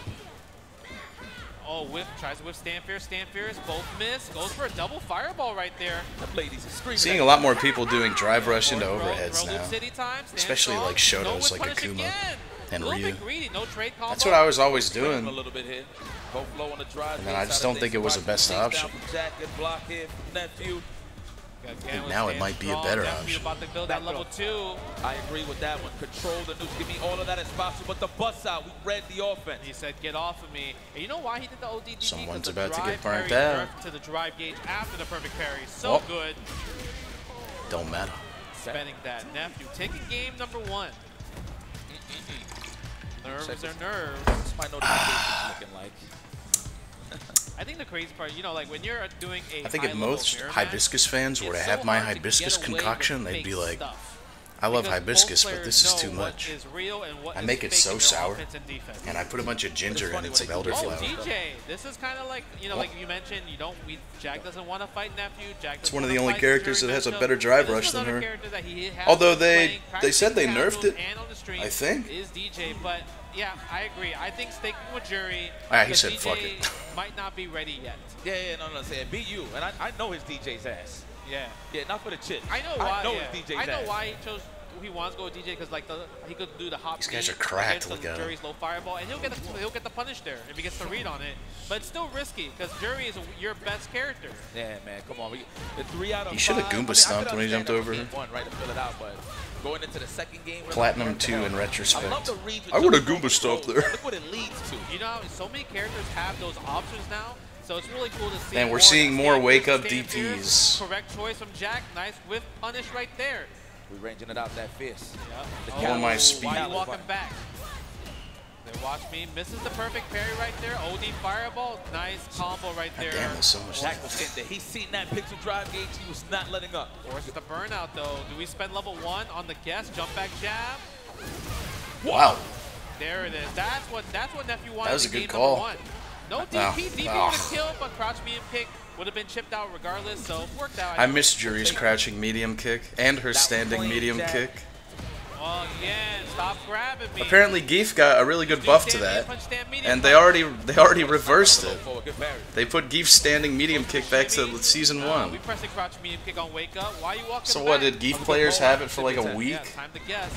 Speaker 2: Oh, whip tries to whip stand fierce, stand fierce, both miss. Goes for a double fireball right there.
Speaker 1: The ladies are screaming.
Speaker 3: Seeing a lot more people doing drive rush into overheads now.
Speaker 2: city time, stand
Speaker 3: Especially like Shotos, like Akuma and Ryu.
Speaker 2: bit greedy, no trade combo.
Speaker 3: That's what I was always
Speaker 1: Screaming a
Speaker 3: doing.
Speaker 1: little bit here. Both low on the drive.
Speaker 3: And then I just don't think it was the best option.
Speaker 1: From Jack, good block here from nephew.
Speaker 2: Got
Speaker 3: think
Speaker 2: Gambler
Speaker 3: now it might be a
Speaker 2: strong,
Speaker 3: better
Speaker 2: definitely
Speaker 3: option.
Speaker 2: about to build that level two.
Speaker 1: I agree with that one. Control the news. Give me all of that as possible. But the bus out, we read the offense.
Speaker 2: He said, "Get off of me." And you know why he did the ODDD? 'Cause
Speaker 3: Someone's
Speaker 2: the
Speaker 3: about to get burnt
Speaker 2: parry
Speaker 3: out.
Speaker 2: nerfed To the drive gauge after the perfect parry, so
Speaker 3: Well.
Speaker 2: good.
Speaker 3: Don't matter.
Speaker 2: Spending that nephew, taking game number one. Nerves
Speaker 1: Check
Speaker 2: are
Speaker 1: this.
Speaker 2: nerves.
Speaker 1: My notifications looking like? (laughs)
Speaker 2: I think the crazy part, you know, like when you're doing a
Speaker 3: I think if most
Speaker 2: mirror match,
Speaker 3: hibiscus fans were to
Speaker 2: it's
Speaker 3: have
Speaker 2: so
Speaker 3: my hibiscus
Speaker 2: get away with
Speaker 3: concoction, they'd be like,
Speaker 2: stuff.
Speaker 3: I love
Speaker 2: Because
Speaker 3: hibiscus, but this is too much.
Speaker 2: is real and what
Speaker 3: I make it so sour,
Speaker 2: and
Speaker 3: and I put a bunch of ginger
Speaker 1: funny
Speaker 3: in it,
Speaker 1: when
Speaker 3: some
Speaker 1: they do
Speaker 2: Oh. DJ, this is kind of like you know, like you mentioned, you don't. We, Jack doesn't want to fight nephew. Jack.
Speaker 3: It's
Speaker 2: doesn't
Speaker 3: one of the only characters that has a better drive rush than her.
Speaker 2: character that he has
Speaker 3: Although they- they said they nerfed it,
Speaker 2: casuals and on the stream
Speaker 3: I think.
Speaker 2: is DJ. But yeah, I agree. I think sticking with Juri.
Speaker 3: Ah, he said,
Speaker 2: DJ
Speaker 3: "Fuck it." (laughs)
Speaker 2: might not be ready yet.
Speaker 1: Yeah, yeah, no, no, say it. Beat you. And I, I know his DJ's ass.
Speaker 2: Yeah.
Speaker 1: Yeah, not for the chip.
Speaker 2: I know why.
Speaker 1: I know
Speaker 2: yeah.
Speaker 1: his DJ's
Speaker 2: I know
Speaker 1: ass.
Speaker 2: why he chose. He wants to go with DJ because like the he could do the hop.
Speaker 3: These guys
Speaker 2: beat
Speaker 3: are cracked,
Speaker 2: against
Speaker 3: look
Speaker 2: the
Speaker 3: at 'em.
Speaker 2: Juri's low fireball, and he'll get the he'll get the punish there if he gets the read on it. But it's still risky because Juri is your best character.
Speaker 1: Yeah, man, come on. We, the three out of
Speaker 3: He should've
Speaker 1: five- I
Speaker 3: Goomba
Speaker 1: mean, I
Speaker 3: stomped when he jumped over
Speaker 1: was
Speaker 3: her.
Speaker 1: game One, right, to fill it out, but going into the second game,
Speaker 3: Platinum
Speaker 1: like,
Speaker 3: 2 in retrospect.
Speaker 1: I love the read with
Speaker 3: I would've
Speaker 1: Joe
Speaker 3: Goomba stomped
Speaker 1: Control.
Speaker 3: there.
Speaker 1: Look what it leads to.
Speaker 2: You know, so many characters have those options now. So it's really cool to see.
Speaker 3: Man, we're
Speaker 2: more
Speaker 3: seeing more wake up
Speaker 2: stand fierce.
Speaker 3: DPs.
Speaker 2: Correct choice from Jack. Nice whiff punish right there.
Speaker 1: We're ranging it out that fist.
Speaker 2: Yep.
Speaker 1: The
Speaker 2: Oh,
Speaker 3: All my
Speaker 2: why
Speaker 3: speed.
Speaker 2: you walking back? They watch me. Misses the perfect parry right there. OD fireball. Nice combo right
Speaker 3: God
Speaker 2: there.
Speaker 3: damn, there's so much
Speaker 1: Jack was getting there. He's seen that pixel drive gauge. He was not letting up.
Speaker 2: Force the burnout though. Do we spend level one on the guess? Jump back jab.
Speaker 3: Wow.
Speaker 2: There it is. That's what that's what nephew wanted.
Speaker 3: That was a good call.
Speaker 2: One. No DP.
Speaker 3: Wow.
Speaker 2: DP
Speaker 3: Wow.
Speaker 2: would have killed, but crouch medium kick would have been chipped out regardless. So worked out.
Speaker 3: I missed Juri's crouching medium kick and her standing medium
Speaker 1: Jack.
Speaker 3: kick.
Speaker 2: Well, again, stop grabbing me.
Speaker 3: Apparently, Gief got a really good
Speaker 2: Do
Speaker 3: buff to that,
Speaker 2: punch, stand medium
Speaker 3: and they already they already reversed it.
Speaker 1: Forward, good parry.
Speaker 3: They put Gief's standing medium kick back to season
Speaker 2: Uh,
Speaker 3: one.
Speaker 2: we pressing crouch medium kick on wake up. Why you walking
Speaker 3: So what did Gief players have it for like a week?
Speaker 2: time to guess.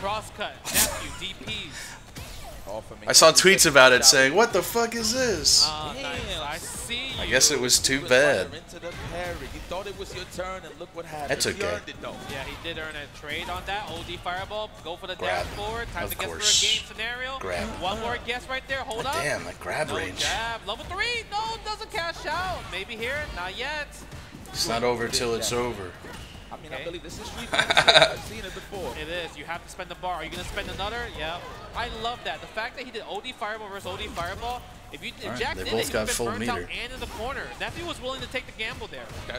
Speaker 2: Cross cut, nephew, DPs.
Speaker 1: All for me.
Speaker 3: I saw tweets about it saying, "What the fuck is this?"
Speaker 1: Damn.
Speaker 2: nice. I see you.
Speaker 3: I guess it was too bad.
Speaker 1: Fire Into the parry. You thought it was your turn, and look what happened.
Speaker 3: That's
Speaker 1: He
Speaker 3: okay.
Speaker 1: earned it, though.
Speaker 2: Yeah, he did earn a trade on that. OD fireball. Go for the
Speaker 3: Grab.
Speaker 2: dash forward. Time
Speaker 3: Of
Speaker 2: to guess
Speaker 3: course.
Speaker 2: for a game scenario.
Speaker 3: Grab.
Speaker 2: One more guess right there. Hold
Speaker 3: God
Speaker 2: up.
Speaker 3: damn, that grab
Speaker 2: no
Speaker 3: range.
Speaker 2: jab. Level three. No, doesn't cash out. Maybe here. Not yet.
Speaker 3: It's not over till it's over.
Speaker 1: I mean,
Speaker 2: Okay.
Speaker 1: I believe this is street (laughs) fighting. I've seen it before.
Speaker 2: It is. You have to spend the bar. Are you going to spend another? Yeah. I love that. The fact that he did OD Fireball versus OD Fireball. If you if
Speaker 3: Alright,
Speaker 2: Jack
Speaker 3: they
Speaker 2: did
Speaker 3: both
Speaker 2: it, he
Speaker 3: got
Speaker 2: would have
Speaker 3: full
Speaker 2: been burnt out and in the corner. Nephew was willing to take the gamble there.
Speaker 1: Okay.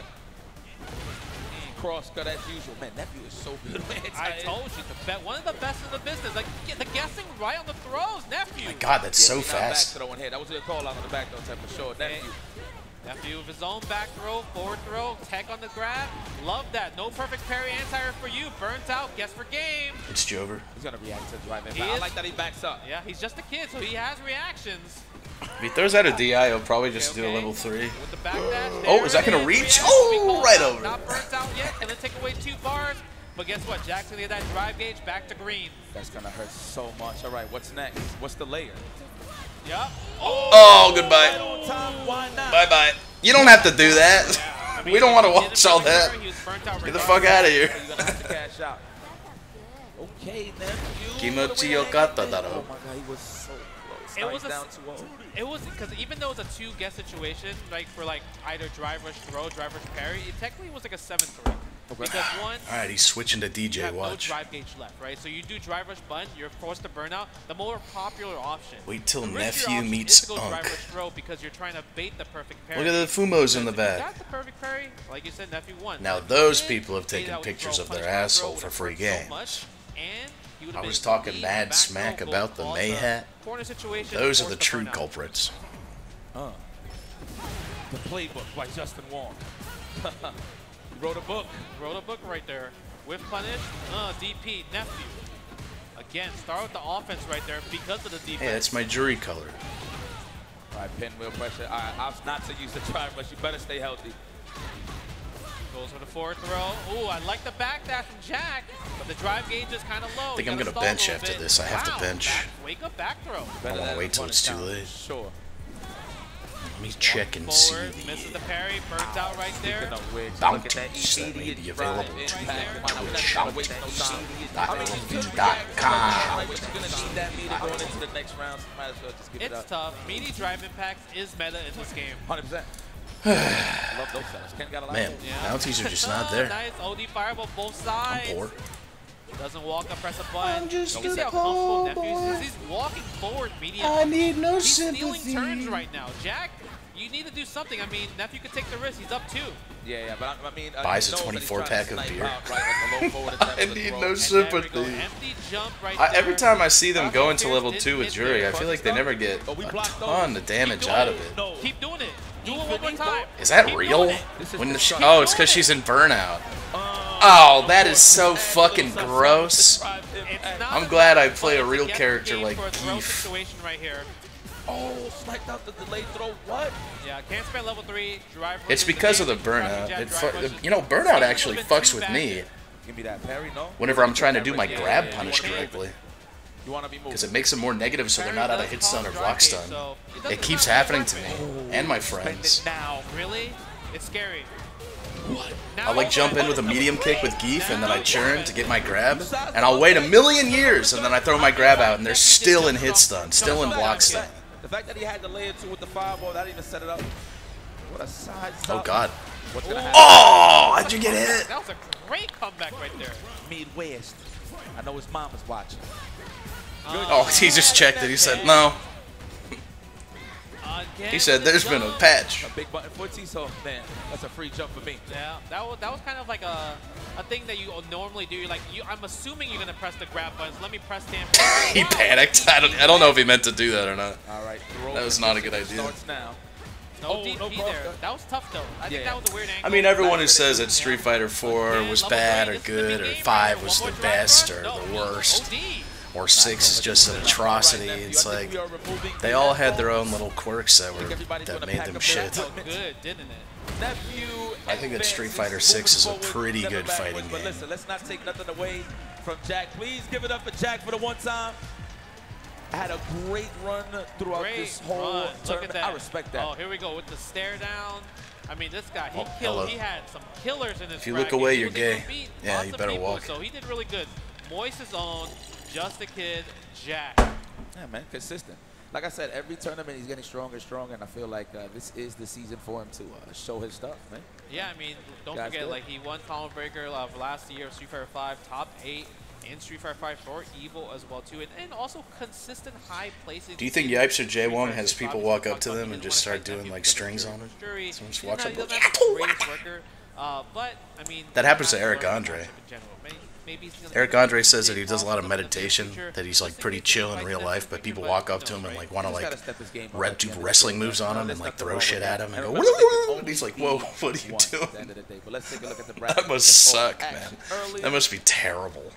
Speaker 1: Mm, cross cut as usual. Man, nephew is so good. (laughs) Man,
Speaker 2: I told you, the be- one of the best in the business. Like get the guessing right on the throws, nephew.
Speaker 3: Oh my God, that's
Speaker 1: Yeah,
Speaker 3: so
Speaker 1: he not
Speaker 3: fast.
Speaker 1: Back throwing head. That was a good call out on the back though, type for sure. Nephew.
Speaker 2: Nephew with his own back throw, forward throw, tech on the grab. Love that. No perfect parry anti for you. Burnt out. Guess for game.
Speaker 3: It's Jover.
Speaker 1: He's gonna react to the drive in. I like that he backs up.
Speaker 2: Yeah, he's just a kid, so he has reactions.
Speaker 3: If he throws out a DI, he'll probably just
Speaker 2: Okay,
Speaker 3: do a level three.
Speaker 2: With the backdash.
Speaker 3: Oh, is that gonna reach? Oh,
Speaker 2: to be called
Speaker 3: right over.
Speaker 2: Not burnt out yet. Gonna take away two bars. But guess what? Jackson get that drive gauge back to green.
Speaker 1: That's gonna hurt so much. All right, what's next? What's the layer?
Speaker 2: Yup.
Speaker 3: Oh, goodbye.
Speaker 1: Right on time. Why not?
Speaker 3: Bye bye. You don't have to do that.
Speaker 2: I mean, (laughs)
Speaker 3: We don't want to watch all that.
Speaker 2: parry, He was burnt out
Speaker 3: Get the fuck out of here.
Speaker 1: So you're gonna have to cash out. (laughs) Okay, nephew.
Speaker 3: Kimochi
Speaker 1: What do we
Speaker 3: yokata daro.
Speaker 1: Oh my god, he was so close.
Speaker 2: It was a
Speaker 1: down
Speaker 2: s-
Speaker 1: 2-0.
Speaker 2: It was because even though it was a two guess situation, like for like either drive rush throw, drive rush parry, it technically was like a seven throw. Because one,
Speaker 3: All right, he's switching to
Speaker 2: you
Speaker 3: DJ.
Speaker 2: have no drive gauge left, right? So you do drive rush button, you're forced to burn out. The more popular option.
Speaker 3: Wait till nephew meets
Speaker 2: is to go drive rush throw because you're trying to bait the perfect parry.
Speaker 3: Look at the Fumos in the back.
Speaker 2: Got the perfect parry, like you said, nephew won.
Speaker 3: Now those people have taken pictures of their asshole for free
Speaker 2: hurt so much, and
Speaker 3: I was talking
Speaker 2: lead
Speaker 3: mad smack about the Mayhat.
Speaker 2: a Corner situation.
Speaker 3: Those are the true culprits.
Speaker 1: Uh. The playbook by Justin Wong. (laughs) wrote a book.
Speaker 2: Wrote a book right there. With punish, uh, DP, nephew. Again, start with the offense right there because of the defense.
Speaker 3: Hey, that's my Juri color.
Speaker 1: All right, pinwheel pressure. All right, I was not to use the drive, but you better stay healthy.
Speaker 2: Goes for the forward throw. Ooh, I like the backdash from Jack, but the drive gauge is kind of low.
Speaker 3: I think I'm gonna bench after
Speaker 2: bit.
Speaker 3: this. I have to bench.
Speaker 2: Back, wake up back throw.
Speaker 1: Better
Speaker 3: wanna wait till it's too late.
Speaker 1: Sure.
Speaker 3: Let me check and see
Speaker 2: Forward, misses
Speaker 3: the
Speaker 2: the parry, burns out right there.
Speaker 1: Speaking of which, look at
Speaker 3: bounties
Speaker 1: that
Speaker 3: that may be available to
Speaker 1: impact.
Speaker 3: you
Speaker 1: on, we're
Speaker 3: Twitch
Speaker 1: gonna waste no time. I mean, you could react,
Speaker 3: com.
Speaker 1: right, but you're gonna need that meter going into the next round, so might as well just give it
Speaker 2: It's tough. Meaty drive impacts is meta in this game.
Speaker 1: 100%. I love those fellas. Ken got a
Speaker 3: Man,
Speaker 1: of.
Speaker 2: Yeah.
Speaker 3: bounties are just not there.
Speaker 2: nice OD fireball both sides.
Speaker 3: I'm poor.
Speaker 2: Doesn't walk up, press a button.
Speaker 3: I'm just
Speaker 2: you
Speaker 3: a
Speaker 2: see how
Speaker 3: poor
Speaker 2: is?
Speaker 3: boy.
Speaker 2: He's walking forward medium.
Speaker 3: I need no
Speaker 2: He's stealing turns right now. Jack, you need to do something. I mean, Nephew could take the risk. He's up two.
Speaker 1: Yeah, yeah, but I, I mean, uh,
Speaker 3: Buys a
Speaker 1: knows that he's
Speaker 3: 24
Speaker 1: trying to
Speaker 3: pack of beer.
Speaker 1: out, right, like the low (laughs) forward attempt
Speaker 3: I need no
Speaker 2: And there
Speaker 3: sympathy.
Speaker 2: Empty jump right
Speaker 3: I, every time I see them
Speaker 2: Last
Speaker 3: go into level 2 with
Speaker 2: Juri.
Speaker 3: I feel like they never get a ton of damage out of it.
Speaker 1: No.
Speaker 2: Keep doing it. Do it one more time.
Speaker 3: Is that
Speaker 2: Keep
Speaker 3: real?
Speaker 2: doing it.
Speaker 1: This is
Speaker 3: When
Speaker 1: the
Speaker 3: the oh, it's because she's in burnout. Uh, oh, that is so fucking gross. I'm glad I play a real character like
Speaker 2: for a
Speaker 3: Gief.
Speaker 2: situation right here.
Speaker 1: Oh, sniped out the delayed throw. What?
Speaker 2: Yeah, can't spend level three. Drive
Speaker 3: It's because of the burnout. It
Speaker 2: drive
Speaker 3: fu-
Speaker 2: rushes.
Speaker 3: you know, burnout actually fucks with me
Speaker 1: Give me that parry, no?
Speaker 3: whenever I'm trying to do my grab
Speaker 1: yeah, yeah.
Speaker 3: punish
Speaker 1: You wanna-
Speaker 3: correctly. Because it makes them more negative so they're not out of hit stun or block stun.
Speaker 2: so it
Speaker 3: It keeps happening to me and my friends.
Speaker 1: now.
Speaker 2: Really? It's scary. Now
Speaker 3: I'll like jump in with a medium kick with Gief and then I churn to get my grab and I'll wait a million years and then I throw my grab out and they're still in hit stun, still in block stun.
Speaker 1: The fact that he had the layer two with the fireball, that even set it up. What a side
Speaker 3: Oh god.
Speaker 1: What's gonna happen?
Speaker 3: Oh, how'd you get hit?
Speaker 2: That was a great comeback right there.
Speaker 1: Midwest. I know his mom was watching.
Speaker 3: Oh, he just checked it. He said no. He said there's been a patch.
Speaker 1: A big button footy, so man, that's a free jump for me.
Speaker 2: Yeah, that was, that was kind of like a, a thing that you normally do. You're like, you, I'm assuming you're gonna press the grab buttons. Let me press damn. (laughs)
Speaker 3: He
Speaker 2: Wow.
Speaker 3: panicked. I don't, I don't know if he meant to do that or not.
Speaker 1: All right,
Speaker 3: That was not a good idea.
Speaker 1: Starts now.
Speaker 2: No
Speaker 1: Oh,
Speaker 2: DP
Speaker 1: no
Speaker 2: there. That was tough though. I think
Speaker 1: Yeah.
Speaker 2: that was a weird angle.
Speaker 3: I mean, everyone who says that Street Fighter 4 was bad or good or 5 was the best or the worst or 6 is just an atrocity, it's like they all had their own little quirks that were that made them shit.
Speaker 2: Good, didn't it?
Speaker 1: Nephew
Speaker 3: I think that Street Fighter 6 is a pretty good fighting game.
Speaker 1: listen, let's not take nothing away from Jack. Please give it up for Jack for the one time. I had a great run throughout
Speaker 2: Great
Speaker 1: this whole
Speaker 2: run.
Speaker 1: Tournament. I respect that.
Speaker 2: Oh, here we go with the stare down. I mean, this guy, he
Speaker 3: Oh,
Speaker 2: killed.
Speaker 3: hello.
Speaker 2: He had some killers in his
Speaker 3: If you look away, you're gay. Yeah, you better
Speaker 2: people,
Speaker 3: walk.
Speaker 2: So he did really good. Moist's own, just a kid, Jack.
Speaker 1: Yeah, man, consistent. Like I said, every tournament he's getting stronger and stronger, and I feel like uh, this is the season for him to uh, show his stuff, man.
Speaker 2: Yeah, I mean, don't
Speaker 1: Guys
Speaker 2: forget,
Speaker 1: good.
Speaker 2: like he won Combo Breaker of last year, Street Fighter 5, top eight in Street Fighter 5 for Evo as well too, and, and also consistent high places.
Speaker 3: Do you think Yipes or Jay Wong has people walk up to them and just start doing like strings on them?
Speaker 2: Juri.
Speaker 3: Someone just
Speaker 2: He's
Speaker 3: walks
Speaker 2: not-
Speaker 3: up
Speaker 2: he
Speaker 3: and
Speaker 2: doesn't
Speaker 3: goes,
Speaker 2: have the greatest worker, uh, but I mean
Speaker 3: That happens to Eric
Speaker 2: learned
Speaker 3: Andre.
Speaker 2: Matchup in general. May- maybe he's gonna
Speaker 3: Eric Andre
Speaker 2: a
Speaker 3: says that he does a lot of
Speaker 2: possible in the
Speaker 3: meditation,
Speaker 2: future.
Speaker 3: that he's like pretty chill in real life, but people walk up to him and like want to
Speaker 1: He's
Speaker 3: like
Speaker 1: gotta step his game up
Speaker 3: rep do
Speaker 1: end of the
Speaker 3: wrestling moves on him and like throw shit at him and
Speaker 1: And
Speaker 3: go,
Speaker 1: remember, it can
Speaker 3: and he's like, whoa, (laughs) what are you
Speaker 1: one
Speaker 3: doing?
Speaker 1: end of the day. But let's take a look at the bracket.
Speaker 3: That must suck, man. That must be terrible.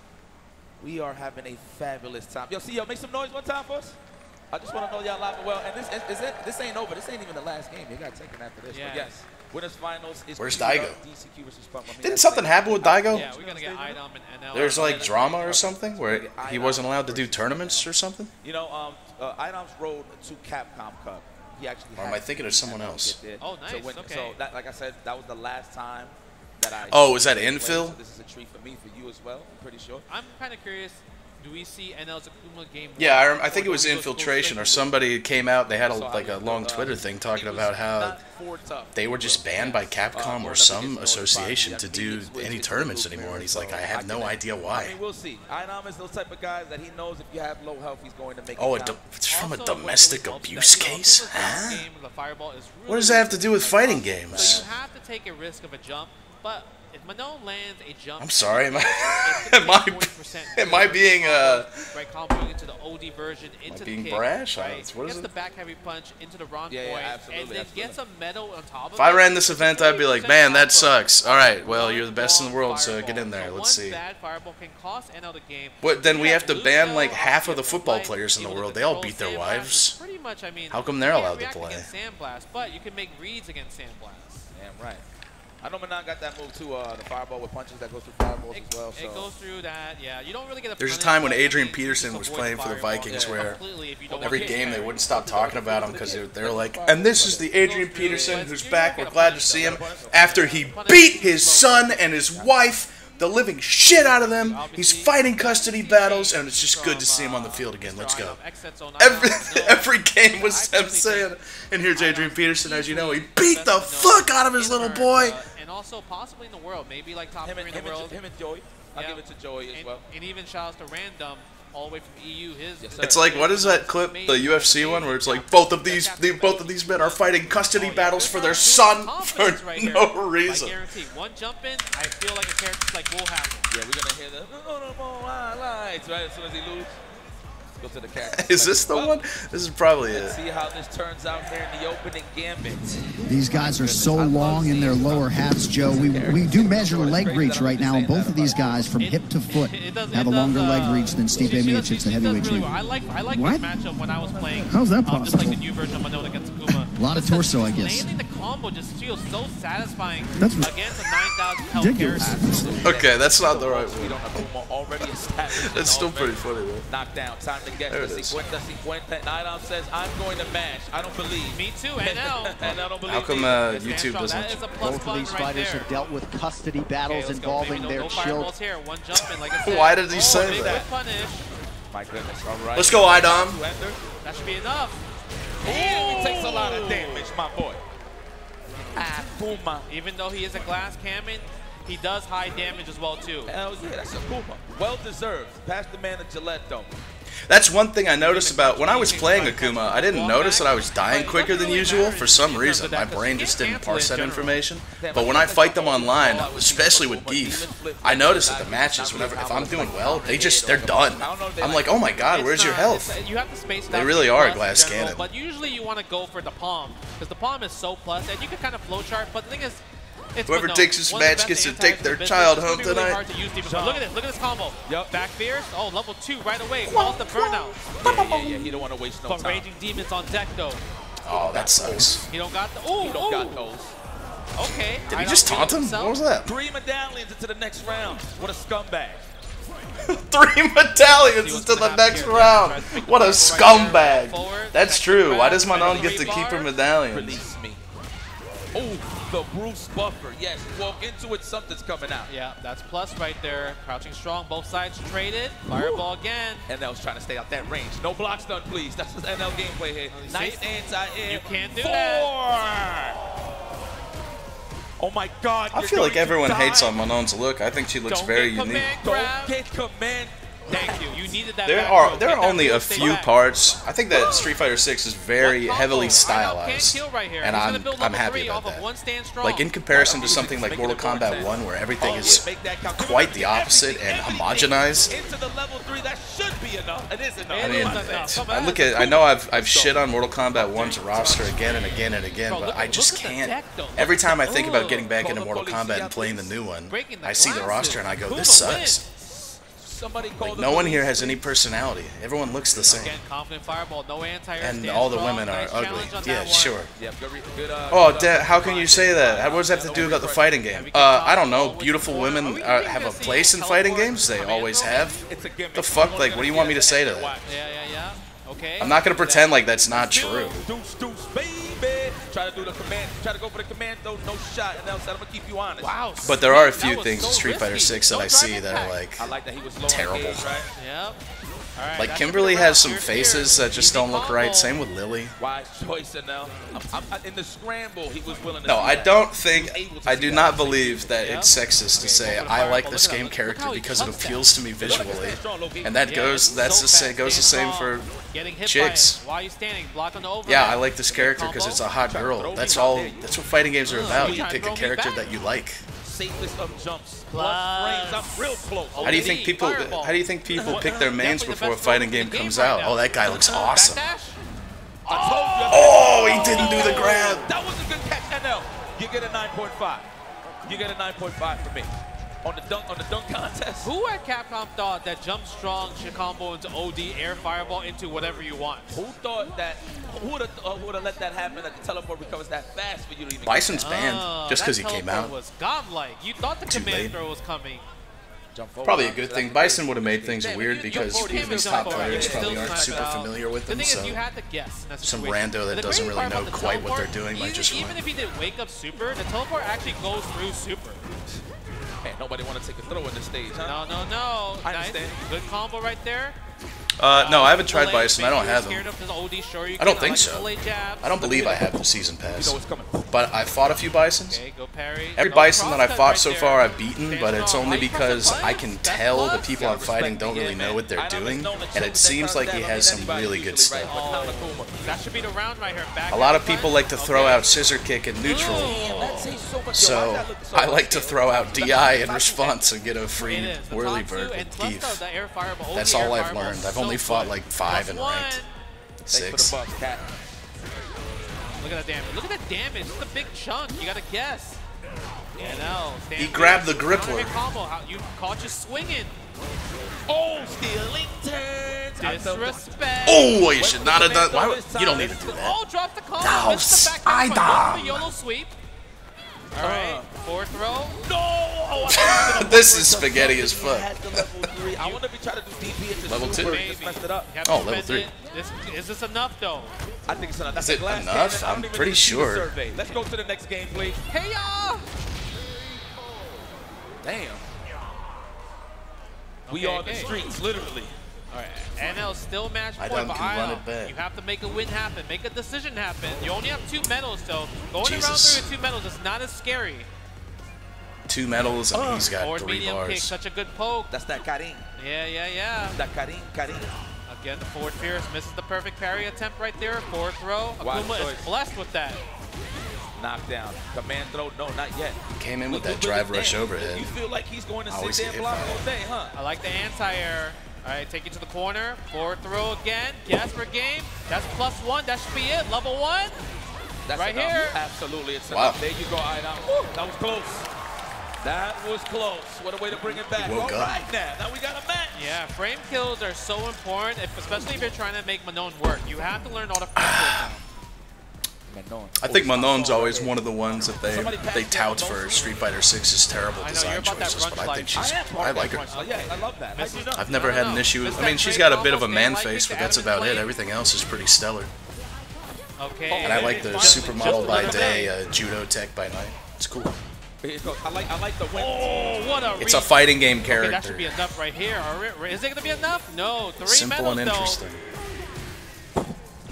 Speaker 1: We are having a fabulous time. Yo, see, yo, make some noise one time for us. I just want to know y'all live and well. And this is, is it? This ain't over. This ain't even the last game. You got taken after this.
Speaker 2: Yes.
Speaker 1: But yes, winners finals is
Speaker 3: Where's
Speaker 1: Peter,
Speaker 3: Daigo?
Speaker 1: DCQ versus Punk.
Speaker 3: Didn't
Speaker 1: that's
Speaker 3: something happen with Daigo?
Speaker 2: Yeah, we're gonna get Idom and NL.
Speaker 3: There's like drama or something where he wasn't allowed to do tournaments or something?
Speaker 1: You know, um, uh, Idom's road to Capcom Cup. He actually.
Speaker 3: Or am I thinking of someone else?
Speaker 2: Oh,
Speaker 1: to
Speaker 2: nice,
Speaker 1: win.
Speaker 2: okay.
Speaker 1: So that, like I said, that was the last time that I.
Speaker 3: Oh, is that
Speaker 1: played,
Speaker 3: infill?
Speaker 1: So this is a treat for me, for you as well. I'm pretty sure.
Speaker 2: I'm kind of curious. Do we see NL's Akuma game?
Speaker 3: Yeah, I, rem- I think it was
Speaker 2: do we just go
Speaker 3: infiltration or somebody came out. They had a, like a long Twitter thing talking about how
Speaker 1: not for tough.
Speaker 3: they were just banned by Capcom
Speaker 1: Uh,
Speaker 3: or some association to do any tournaments anymore. And he's like, I have no idea why.
Speaker 1: we'll see. Einam is those type of guys that he knows if you have low health, he's going to make
Speaker 3: Oh, it's from a domestic abuse
Speaker 2: that, you know,
Speaker 3: case? Huh?
Speaker 2: game, the Fireball is
Speaker 3: What does that have to do with fighting games?
Speaker 2: you (sighs) have to take a risk of a jump, but if Manon lands a jump,
Speaker 3: I'm sorry, am I, (laughs)
Speaker 2: it's
Speaker 3: am I, am I being, uh,
Speaker 2: right comboing into the OD version into
Speaker 3: being
Speaker 2: the kick,
Speaker 3: brash? I-
Speaker 2: right?
Speaker 3: what is
Speaker 2: gets
Speaker 3: it?
Speaker 2: the back heavy punch into the wrong
Speaker 1: Yeah, yeah, absolutely,
Speaker 2: and then
Speaker 1: absolutely.
Speaker 2: gets a medal on top of
Speaker 3: if I ran this event, I'd be like, man, that sucks. All right, well, you're the best in the
Speaker 2: wrong
Speaker 3: world, so get in there. Let's see.
Speaker 2: bad fireball can cost NL the game.
Speaker 3: What, then we have to ban like half of the football players in the world. They all beat their wives.
Speaker 2: Pretty much, I mean,
Speaker 3: How come they're
Speaker 2: you can't
Speaker 3: allowed to
Speaker 2: react
Speaker 3: play?
Speaker 2: against Sandblast, but you can make reads against Sandblast.
Speaker 1: Damn right. I know Manon got that move too, uh, the fireball with punches that goes through fireballs
Speaker 2: It,
Speaker 1: as well. So.
Speaker 2: it goes through that, yeah. You don't really get a
Speaker 3: There's a time when Adrian Peterson was playing for the Vikings
Speaker 2: yeah,
Speaker 3: where
Speaker 2: completely if you don't
Speaker 3: Every
Speaker 2: get
Speaker 3: game they wouldn't stop talking about him because they're like, and this is the Adrian Peterson who's back. We're glad to see him. After he beat his son and his wife, the living shit out of them, he's fighting custody battles, and it's just good to see him on the field uh, again. Let's go. Every (laughs) every game was them saying, and here's Adrian Peterson, as you know, he beat the fuck out of his little boy.
Speaker 2: Uh, and also possibly in the world, maybe like top
Speaker 1: him
Speaker 2: three in the
Speaker 1: him,
Speaker 2: world.
Speaker 1: him and Joey. I'll give it to Joey as well.
Speaker 2: and even shout outs to Random, all the way from EU. His
Speaker 1: Yes. Uh,
Speaker 3: it's like what is that clip, the UFC one, where it's like both of these, the, both of these men are fighting custody oh, battles for their son for no reason.
Speaker 2: I guarantee one jump in, I feel like a character like will.
Speaker 1: Yeah, we're gonna hear the oh, no, no, no, lights right as soon as he loses. Go to the (laughs) cat.
Speaker 3: Is this the one? This is probably
Speaker 1: Let's
Speaker 3: it.
Speaker 1: see how this turns out here in the opening gambit.
Speaker 10: These guys are so long in their lower hats, Joe. We, we do measure leg reach right now, and both of these guys, from hip to foot, have a longer leg
Speaker 2: uh,
Speaker 10: reach than Steve
Speaker 2: she- she
Speaker 10: Miocic, the heavyweight
Speaker 2: really
Speaker 10: champion.
Speaker 2: I like I like
Speaker 10: What?
Speaker 2: this matchup when I was playing.
Speaker 10: How's that
Speaker 2: um, Just like
Speaker 10: possible?
Speaker 2: the new version of Manon against Akuma.
Speaker 10: A lot of torso, I guess.
Speaker 2: Landing the combo just feels so satisfying
Speaker 10: That's
Speaker 2: against a 9,000 health
Speaker 10: ridiculous.
Speaker 3: Okay, that's not the right
Speaker 1: We
Speaker 3: one.
Speaker 1: don't have Akuma already.
Speaker 3: That's still pretty funny though.
Speaker 1: Knocked down. Time to get
Speaker 3: There
Speaker 1: the
Speaker 3: it is.
Speaker 1: Cinquenta Cinquenta. Nidom says, I'm going to mash. I don't believe.
Speaker 2: Me too, NL. (laughs)
Speaker 1: and I don't believe
Speaker 3: How come uh, YouTube doesn't?
Speaker 2: is a plus
Speaker 11: Both of these fighters
Speaker 2: there.
Speaker 11: have dealt with custody battles
Speaker 2: Okay,
Speaker 11: involving
Speaker 2: no,
Speaker 11: their
Speaker 2: no
Speaker 11: children.
Speaker 2: here. One jumping, like I (laughs) said.
Speaker 3: Why did he
Speaker 2: oh,
Speaker 3: say that?
Speaker 2: Punish.
Speaker 1: My goodness. All right.
Speaker 3: Let's go, Idom.
Speaker 2: That should be enough.
Speaker 1: And he takes a lot of damage, my boy. Akuma.
Speaker 2: Even though he is a glass cannon, he does high damage as well too.
Speaker 1: Hell yeah, that's Akuma. Well deserved. Pass the man to Gillette, though.
Speaker 3: That's one thing I noticed about when I was playing Akuma. I didn't notice that I was dying quicker than usual for some reason. My brain just didn't parse that information. But when I fight them online, especially with Gief, I notice that the matches, whenever if I'm doing well, they just they're done. I'm like, oh my god, where's your health?
Speaker 2: You have to space
Speaker 3: They really are a glass cannon.
Speaker 2: But usually you want to go for the palm because the palm is so plus, and you can kind of flowchart. But the thing is, it's
Speaker 3: Whoever
Speaker 2: Manon.
Speaker 3: takes this
Speaker 2: One of the
Speaker 3: match gets to take their child home
Speaker 2: really
Speaker 3: tonight.
Speaker 2: hard to use defense. Look at this. Look at this combo.
Speaker 1: Yep.
Speaker 2: Back fierce. Oh, level two right away. Calls the burnout.
Speaker 1: Yeah, yeah, yeah. He don't want to waste no
Speaker 2: But
Speaker 1: time.
Speaker 2: raging demons on deck though.
Speaker 3: Oh, that sucks.
Speaker 2: He don't got the. Oh,
Speaker 1: He don't got those.
Speaker 2: Okay.
Speaker 3: Did he just taunt him?
Speaker 2: himself.
Speaker 3: What was that?
Speaker 1: Three medallions into the next round. What a scumbag. (laughs)
Speaker 3: Three medallions into the next
Speaker 2: here.
Speaker 3: round.
Speaker 2: Tries to make the
Speaker 3: What a
Speaker 2: fireball right
Speaker 3: scumbag.
Speaker 2: Forward.
Speaker 3: That's true. Why does Manon
Speaker 2: Right
Speaker 3: get to
Speaker 2: the
Speaker 3: keep her medallions?
Speaker 1: Release me. Oh, the Bruce Buffer. Yes, walk into it, something's coming out.
Speaker 2: Yeah, that's plus right there. Crouching strong, both sides traded. Fireball again.
Speaker 1: NL's trying to stay out that range. No blocks done, please. That's the NL gameplay here.
Speaker 2: Oh, see?
Speaker 1: Nice anti-air.
Speaker 2: You can't do
Speaker 1: Four.
Speaker 2: that.
Speaker 1: Oh my God.
Speaker 3: I feel like everyone
Speaker 1: die.
Speaker 3: hates on Manon's look. I think she looks
Speaker 2: Don't
Speaker 3: very unique.
Speaker 2: command
Speaker 1: Don't get command.
Speaker 2: Thank you. You needed that.
Speaker 3: There are there
Speaker 2: Get
Speaker 3: are only a few
Speaker 2: back.
Speaker 3: parts. I think that Street Fighter 6 is very heavily
Speaker 2: combo. Rhino can't
Speaker 3: stylized,
Speaker 2: right here.
Speaker 3: and I'm I'm happy about that.
Speaker 2: one stand.
Speaker 3: Like in comparison to something like Mortal Kombat
Speaker 1: intense.
Speaker 3: 1, where everything
Speaker 1: Oh,
Speaker 3: is
Speaker 1: yeah, make that count.
Speaker 3: quite the opposite and homogenized.
Speaker 1: Into the level three, that should be enough. It is enough.
Speaker 2: It
Speaker 3: I mean,
Speaker 2: is enough. Come
Speaker 3: I look at I know I've I've shit on Mortal Kombat 1's roster again and again and again, but I just
Speaker 2: look at the
Speaker 3: can't. Every time I think about getting back into Mortal Kombat and playing the new one, I see the roster and I go, this sucks.
Speaker 2: Wins.
Speaker 1: Somebody call
Speaker 3: Like no one here has any personality. Everyone looks the same,
Speaker 2: Again, confident fireball, no anti-air.
Speaker 3: and all the women are
Speaker 2: Nice
Speaker 3: ugly. Yeah,
Speaker 2: one.
Speaker 3: sure.
Speaker 1: Yeah, good, re- good, uh,
Speaker 3: Oh,
Speaker 1: good, uh,
Speaker 3: how can you say that? What does that have to do about the fighting game? Uh, I don't know. Beautiful women uh, have a place in fighting games. They always have.
Speaker 1: It's a gimmick.
Speaker 3: The fuck? Like, what do you want me to say to that?
Speaker 2: Yeah, yeah, yeah. Okay.
Speaker 3: I'm not gonna pretend like that's not true
Speaker 1: through the command, try to go for the command, though, no shot, and else I'm gonna keep you honest.
Speaker 2: Wow.
Speaker 3: But there are a few things
Speaker 2: so
Speaker 3: in Street Fighter Six that
Speaker 2: no
Speaker 3: I see
Speaker 2: impact.
Speaker 3: that are like,
Speaker 1: I like that he was
Speaker 3: terrible.
Speaker 1: Game, right?
Speaker 2: yep. Right,
Speaker 3: like Kimberly has some faces that just don't look right. Same with Lily. No, I don't think. I do not believe that it's sexist to say I like this game character because it appeals to me visually, and that goes. That's the same. Goes the same for chicks. Yeah, I like this character because it's a hot girl. That's all. That's what fighting games are about. You pick a character that you like
Speaker 1: safest of jumps. Plus,
Speaker 2: Plus
Speaker 1: frames. I'm real close.
Speaker 3: How do you think people?
Speaker 2: Fireball.
Speaker 3: How do you think people pick their mains before a fighting game, comes out? Oh, that guy looks awesome.
Speaker 1: Oh,
Speaker 3: oh, he didn't do the grab.
Speaker 1: That was a good catch, NL. You get a 9.5. You get a 9.5 for me on the dunk on the dunk contest.
Speaker 2: Who at Capcom thought that jump strong should combo into OD, air fireball into whatever you want?
Speaker 1: Who thought that? Who would have uh, let that happen? That the teleport recovers that fast for you to even.
Speaker 3: Bison's banned
Speaker 2: uh,
Speaker 3: just because he came out.
Speaker 2: Was godlike. You thought the
Speaker 3: Too
Speaker 2: command
Speaker 3: late.
Speaker 2: throw was coming.
Speaker 3: Probably a good thing. Bison would have made things
Speaker 1: yeah,
Speaker 3: weird because even
Speaker 1: his
Speaker 3: top players probably aren't super
Speaker 2: out.
Speaker 3: familiar with them.
Speaker 2: The
Speaker 3: so some rando that doesn't really know quite teleport, what they're doing might just.
Speaker 2: Even if he did wake up super, the teleport actually goes through super.
Speaker 1: Man, nobody want to take a throw in this stage, huh?
Speaker 2: No, no, no.
Speaker 1: I
Speaker 2: nice.
Speaker 1: understand.
Speaker 2: Good combo right there.
Speaker 3: Uh, no, I haven't tried Bison. I don't have
Speaker 2: them.
Speaker 3: I don't think so. I don't believe I have the season pass. But I fought a few Bisons. Every Bison that
Speaker 2: I've
Speaker 3: fought so far I've beaten, but it's only because I can tell the people I'm fighting don't really know what they're doing, and it seems like he has some really good stuff. A lot of people like to throw out Scissor Kick and Neutral,
Speaker 1: so
Speaker 3: I like to throw out DI in response and get a free
Speaker 2: Whirlybird
Speaker 3: with
Speaker 2: Gief.
Speaker 3: That's all I've learned. I've
Speaker 2: only
Speaker 3: only fought like five
Speaker 2: and
Speaker 3: ranked. Six.
Speaker 2: Look at that damage. Look at that damage. It's a big chunk. You gotta guess. Yeah, no.
Speaker 3: He grabbed the
Speaker 2: grip. Combo. How, you caught you swinging.
Speaker 1: Oh, stealing turns.
Speaker 2: Disrespect.
Speaker 3: Oh, you should not have done. Why you don't need to do that.
Speaker 2: Oh, the combo. The back
Speaker 3: I
Speaker 2: die. YOLO sweep. Alright, fourth row.
Speaker 1: No! Oh, (laughs)
Speaker 3: this is spaghetti as fuck.
Speaker 1: I want to be trying to do DP
Speaker 3: level two. Oh, level three.
Speaker 2: This, is this enough though?
Speaker 1: I think it's enough. That's
Speaker 3: is it enough? I'm pretty sure.
Speaker 1: Let's go to the next game, please.
Speaker 2: Hey y'all!
Speaker 1: Damn.
Speaker 2: Okay,
Speaker 1: we are
Speaker 2: okay.
Speaker 1: the streets, literally.
Speaker 2: All right, NL still match point, but you have to make a win happen, make a decision happen. You only have two medals, so going
Speaker 3: Jesus.
Speaker 2: around three with two medals is not as scary.
Speaker 3: Two medals, and oh. he's got
Speaker 2: Forward
Speaker 3: three
Speaker 2: medium
Speaker 3: bars.
Speaker 2: Kick, such a good poke.
Speaker 1: That's that Karin.
Speaker 2: Yeah, yeah, yeah.
Speaker 1: That Karin, Karin.
Speaker 2: Again, the forward Pierce misses the perfect parry attempt right there. Forward throw. Akuma is blessed with that.
Speaker 1: Knockdown. Command throw. No, not yet.
Speaker 3: Came in with
Speaker 1: Akuma
Speaker 3: that drive rush overhead.
Speaker 1: You feel like he's going to sit there and block all day, huh?
Speaker 2: I like the anti-air. All right, take it to the corner. Four throw again. Gasper game. That's plus one. That should be it. Level one.
Speaker 1: That's
Speaker 2: right
Speaker 1: enough.
Speaker 2: here.
Speaker 1: Absolutely, it's
Speaker 3: wow.
Speaker 1: There you go, Ida. That was close. That was close. What a way to bring it back. All right now. Now we got a match.
Speaker 2: Yeah, frame kills are so important, if, especially if you're trying to make Manon work. You have to learn all the frame kills now. Manon.
Speaker 3: I think Manon's always one of the ones that they they tout for Street Fighter 6's terrible design choices, but I think she's
Speaker 1: I
Speaker 3: like her.
Speaker 1: I love that.
Speaker 3: I've never had an issue.
Speaker 2: With,
Speaker 3: I mean, she's got a bit of a man face, but that's about it. Everything else is pretty stellar.
Speaker 2: Okay.
Speaker 3: And I like the supermodel by day, uh, judo tech by night. It's cool.
Speaker 1: I like, I like the win.
Speaker 2: Oh, what a
Speaker 3: It's a fighting game character.
Speaker 2: Okay, that should be enough right here. Is it going to be enough? No. Three
Speaker 3: Simple
Speaker 2: medals,
Speaker 3: and interesting. Though.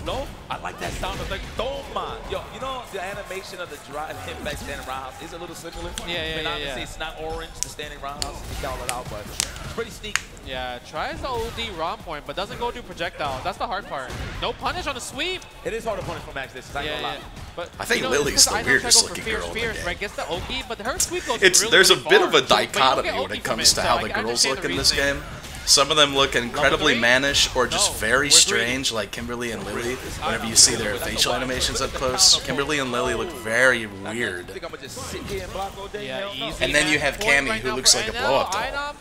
Speaker 1: No? I like that sound of Don't mind. Yo, you know the animation of the drive, him back standing roundhouse is a little similar.
Speaker 2: Yeah, yeah,
Speaker 1: I mean,
Speaker 2: yeah,
Speaker 1: obviously
Speaker 2: yeah.
Speaker 1: it's not orange, the standing roundhouse, you got it out, but it's pretty sneaky.
Speaker 2: Yeah, tries the OD ROM point, but doesn't go do projectile. That's the hard part. No punish on the sweep.
Speaker 1: It is hard to punish from Max this. I
Speaker 2: yeah, yeah. But,
Speaker 3: I think
Speaker 2: you know,
Speaker 3: Lily's the weirdest looking
Speaker 2: Fierce,
Speaker 3: girl Fierce, in the game.
Speaker 2: Right? Gets the Oki, but her sweep goes
Speaker 3: it's,
Speaker 2: really,
Speaker 3: There's
Speaker 2: really
Speaker 3: a
Speaker 2: bit
Speaker 3: of a dichotomy when it comes to how the girls look in this game. Some of them look incredibly mannish or just very strange, like Kimberly and Lily. Whenever you see their facial animations up close, Kimberly and Lily look very weird.
Speaker 1: And
Speaker 3: then you have Cammy, who looks like a blow-up doll.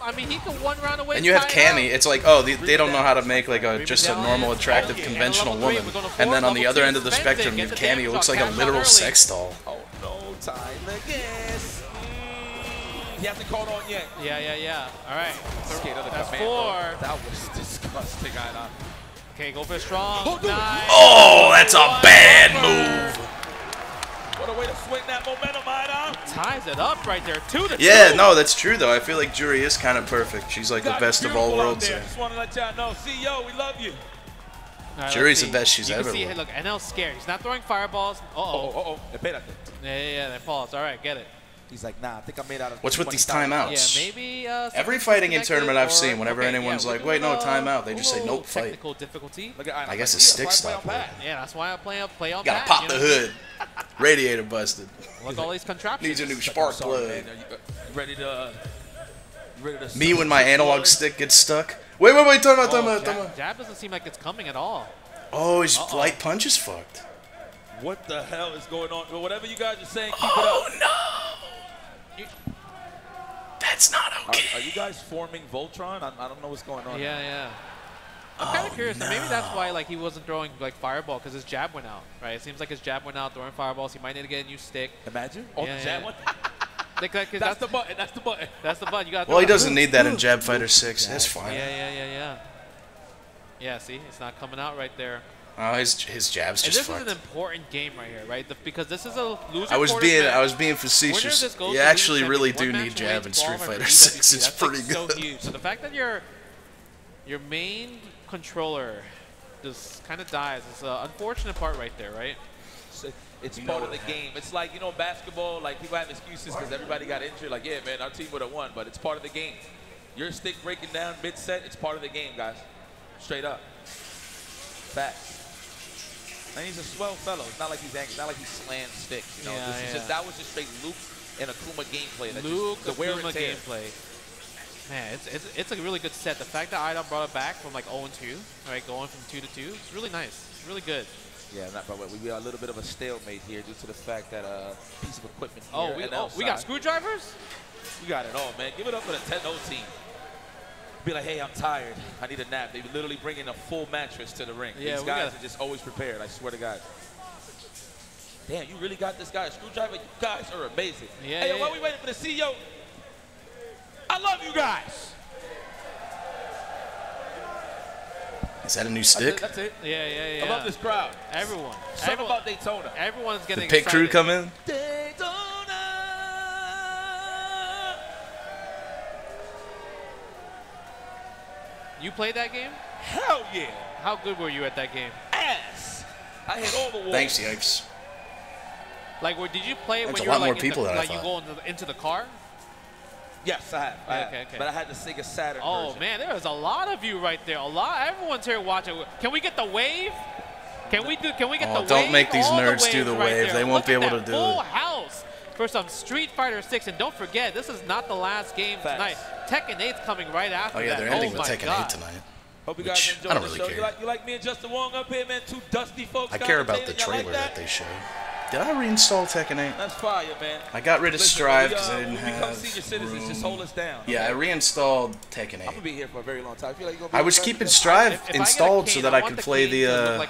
Speaker 3: And you have Cammy. It's like, oh, they, they, don't know how to make like a just a normal, attractive, conventional woman. And then on the other end of the spectrum, you have Cammy, who looks like a literal sex doll.
Speaker 1: He hasn't called on yet.
Speaker 2: Yeah, yeah, yeah. All right.
Speaker 1: Skate on the
Speaker 2: That's four.
Speaker 1: That was disgusting, Ida.
Speaker 2: Okay, go for strong.
Speaker 4: Oh,
Speaker 2: nice.
Speaker 3: oh that's a bad move.
Speaker 1: What a way to swing that momentum, Ida.
Speaker 2: Ties it up right there. Two to
Speaker 3: Yeah,
Speaker 2: two.
Speaker 3: no, that's true, though. I feel like Juri is kind of perfect. She's like the best of all worlds.
Speaker 1: There. Just want to let y'all know. See, yo, we love you.
Speaker 2: Right, Juri's
Speaker 3: the best she's
Speaker 2: you
Speaker 3: ever.
Speaker 2: Can look, NL's scared. He's not throwing fireballs. Uh oh.
Speaker 1: Uh oh. Oh. They paid that.
Speaker 2: Yeah, yeah, yeah. They pause. All right, get it.
Speaker 1: He's like, nah, I think I'm made out of
Speaker 3: What's with these timeouts?
Speaker 2: Yeah, maybe. Uh,
Speaker 3: Every fighting in tournament I've seen, whenever
Speaker 2: okay,
Speaker 3: anyone's
Speaker 2: yeah,
Speaker 3: like, "Wait, no, timeout," they
Speaker 2: uh,
Speaker 3: just say,
Speaker 2: ooh,
Speaker 3: "Nope, fight."
Speaker 2: Technical difficulty.
Speaker 1: Look at Ida.
Speaker 3: I guess
Speaker 1: like,
Speaker 3: it's
Speaker 1: yeah,
Speaker 3: stick
Speaker 1: play
Speaker 3: stop.
Speaker 1: pad.
Speaker 2: Yeah, that's why I play up, play on
Speaker 3: Gotta pop
Speaker 2: you
Speaker 3: the hood. (laughs) Radiator busted.
Speaker 2: Look all these contraptions.
Speaker 3: Needs a new spark plug.
Speaker 1: man. Are you, uh, you ready to? Uh, you ready to?
Speaker 3: Me when my analog
Speaker 1: blood?
Speaker 3: stick gets stuck. Wait, wait, wait, time out, time
Speaker 2: Oh,
Speaker 3: out, time
Speaker 2: jab,
Speaker 3: out.
Speaker 2: jab doesn't seem like it's coming at all.
Speaker 3: Oh, his
Speaker 2: Uh-oh.
Speaker 3: light punch is fucked.
Speaker 1: What the hell is going on? Well, whatever you guys are saying, keep
Speaker 3: Oh
Speaker 1: it up.
Speaker 3: Oh, no! That's not
Speaker 1: Are,
Speaker 3: okay.
Speaker 1: are you guys forming Voltron? I, I don't know what's going on.
Speaker 2: Yeah, yeah. I'm kind of
Speaker 3: Oh,
Speaker 2: curious. Maybe that's why like he wasn't throwing like fireball because his jab went out. Right? It seems like his jab went out throwing fireballs. He might need to get a new stick.
Speaker 1: Imagine. Oh,
Speaker 2: Yeah,
Speaker 1: the jab
Speaker 2: yeah.
Speaker 1: one. (laughs)
Speaker 2: Like, like, 'cause
Speaker 1: That's the button. That's the button.
Speaker 2: That's the button. You got.
Speaker 3: Well, he doesn't need that in Jab Fighter 6. That's fine.
Speaker 2: Yeah, yeah, yeah, yeah. Yeah, see, it's not coming out right there.
Speaker 3: Oh, his his jab's
Speaker 2: And
Speaker 3: just
Speaker 2: this is an important game right here, right? The, because this is a loser.
Speaker 3: I was being
Speaker 2: match.
Speaker 3: I was being facetious. You actually really do need jab in Street Fighter
Speaker 2: EWC.
Speaker 3: 6. It's
Speaker 2: That's,
Speaker 3: pretty
Speaker 2: like, so
Speaker 3: good.
Speaker 2: huge. So the fact that your your main controller just kind of dies is an unfortunate part right there, right?
Speaker 1: It's, it's part of the game. It's like, you know, basketball, like people have excuses because everybody got injured. Like, yeah, man, our team would have won, but it's part of the game. Your stick breaking down mid set, it's part of the game, guys. Straight up. Facts. And he's a swell fellow. It's not like he's angry. It's not like he slammed sticks. You know,
Speaker 2: Yeah, yeah.
Speaker 1: just that was just straight Luke and Akuma gameplay. That
Speaker 2: Luke
Speaker 1: just, the and
Speaker 2: Akuma gameplay. Man, it's, it's it's a really good set. The fact that Idom brought it back from like 0 2, right, going from 2 to 2, it's really nice. It's really good.
Speaker 1: Yeah, not, but we are a little bit of a stalemate here due to the fact that a uh, piece of equipment
Speaker 2: Oh, we, oh, we got screwdrivers?
Speaker 1: We got it all, man. Give it up for the 10-0 team. Be like, hey, I'm tired. I need a nap. They literally bring in a full mattress to the ring.
Speaker 2: Yeah,
Speaker 1: These guys
Speaker 2: gotta-
Speaker 1: are just always prepared. I swear to God. Damn, you really got this guy a screwdriver? You guys are amazing.
Speaker 2: Yeah,
Speaker 1: hey,
Speaker 2: yeah,
Speaker 1: yo, while
Speaker 2: yeah.
Speaker 1: we waiting for the CEO, I love you guys.
Speaker 3: Is that a new
Speaker 1: That's it.
Speaker 3: stick?
Speaker 1: That's it.
Speaker 2: Yeah, yeah, yeah.
Speaker 1: I love this crowd.
Speaker 2: Everyone.
Speaker 1: Something
Speaker 2: Everyone-
Speaker 1: about Daytona.
Speaker 2: Everyone's getting
Speaker 3: The
Speaker 2: getting
Speaker 3: pit crew
Speaker 2: excited.
Speaker 3: come in?
Speaker 2: You played that game?
Speaker 1: Hell yeah.
Speaker 2: How good were you at that game?
Speaker 1: Ass. I hit all the walls.
Speaker 3: Thanks, Yipes.
Speaker 2: Like, where did you play it
Speaker 3: That's
Speaker 2: when you were
Speaker 3: more
Speaker 2: like,
Speaker 3: people
Speaker 2: in the,
Speaker 3: than I
Speaker 2: like you go into the, into the car?
Speaker 1: Yes, I have. I have.
Speaker 2: Okay, okay.
Speaker 1: But I had to the Sega Saturn
Speaker 2: Oh
Speaker 1: version.
Speaker 2: man, there is a lot of you right there. A lot. Everyone's here watching. Can we get the wave? Can we do? Can we get
Speaker 3: Oh,
Speaker 2: the
Speaker 3: don't
Speaker 2: wave?
Speaker 3: make these
Speaker 2: All the
Speaker 3: nerds do the
Speaker 2: right
Speaker 3: wave.
Speaker 2: there.
Speaker 3: They won't
Speaker 2: Look
Speaker 3: be able to do
Speaker 2: full
Speaker 3: it.
Speaker 2: house for some Street Fighter 6. And don't forget, this is not the last game
Speaker 1: Facts.
Speaker 2: tonight. Tekken 8's coming right after that.
Speaker 3: Oh yeah,
Speaker 2: that.
Speaker 3: they're ending
Speaker 2: oh
Speaker 3: with Tekken
Speaker 2: God.
Speaker 3: 8 tonight.
Speaker 1: Hope you
Speaker 3: Which
Speaker 1: guys enjoy
Speaker 3: I don't
Speaker 1: the
Speaker 3: really
Speaker 1: show.
Speaker 3: care.
Speaker 1: You like, you like me and Justin Wong up here, man? Two dusty folks.
Speaker 3: I care about the trailer
Speaker 1: like
Speaker 3: that they showed. Did I reinstall Tekken 8?
Speaker 1: That's fire, man.
Speaker 3: I got rid of
Speaker 1: Listen,
Speaker 3: Strive because
Speaker 1: uh,
Speaker 3: I didn't
Speaker 1: when we become
Speaker 3: have
Speaker 1: senior citizens,
Speaker 3: room.
Speaker 1: just hold us down.
Speaker 3: Yeah, I reinstalled Tekken 8.
Speaker 1: I'm gonna be here for a very long time. I feel like you're gonna be
Speaker 3: I was keeping. Strive
Speaker 2: If- if I get a
Speaker 3: installed so that
Speaker 2: I
Speaker 3: I could play the uh,
Speaker 2: like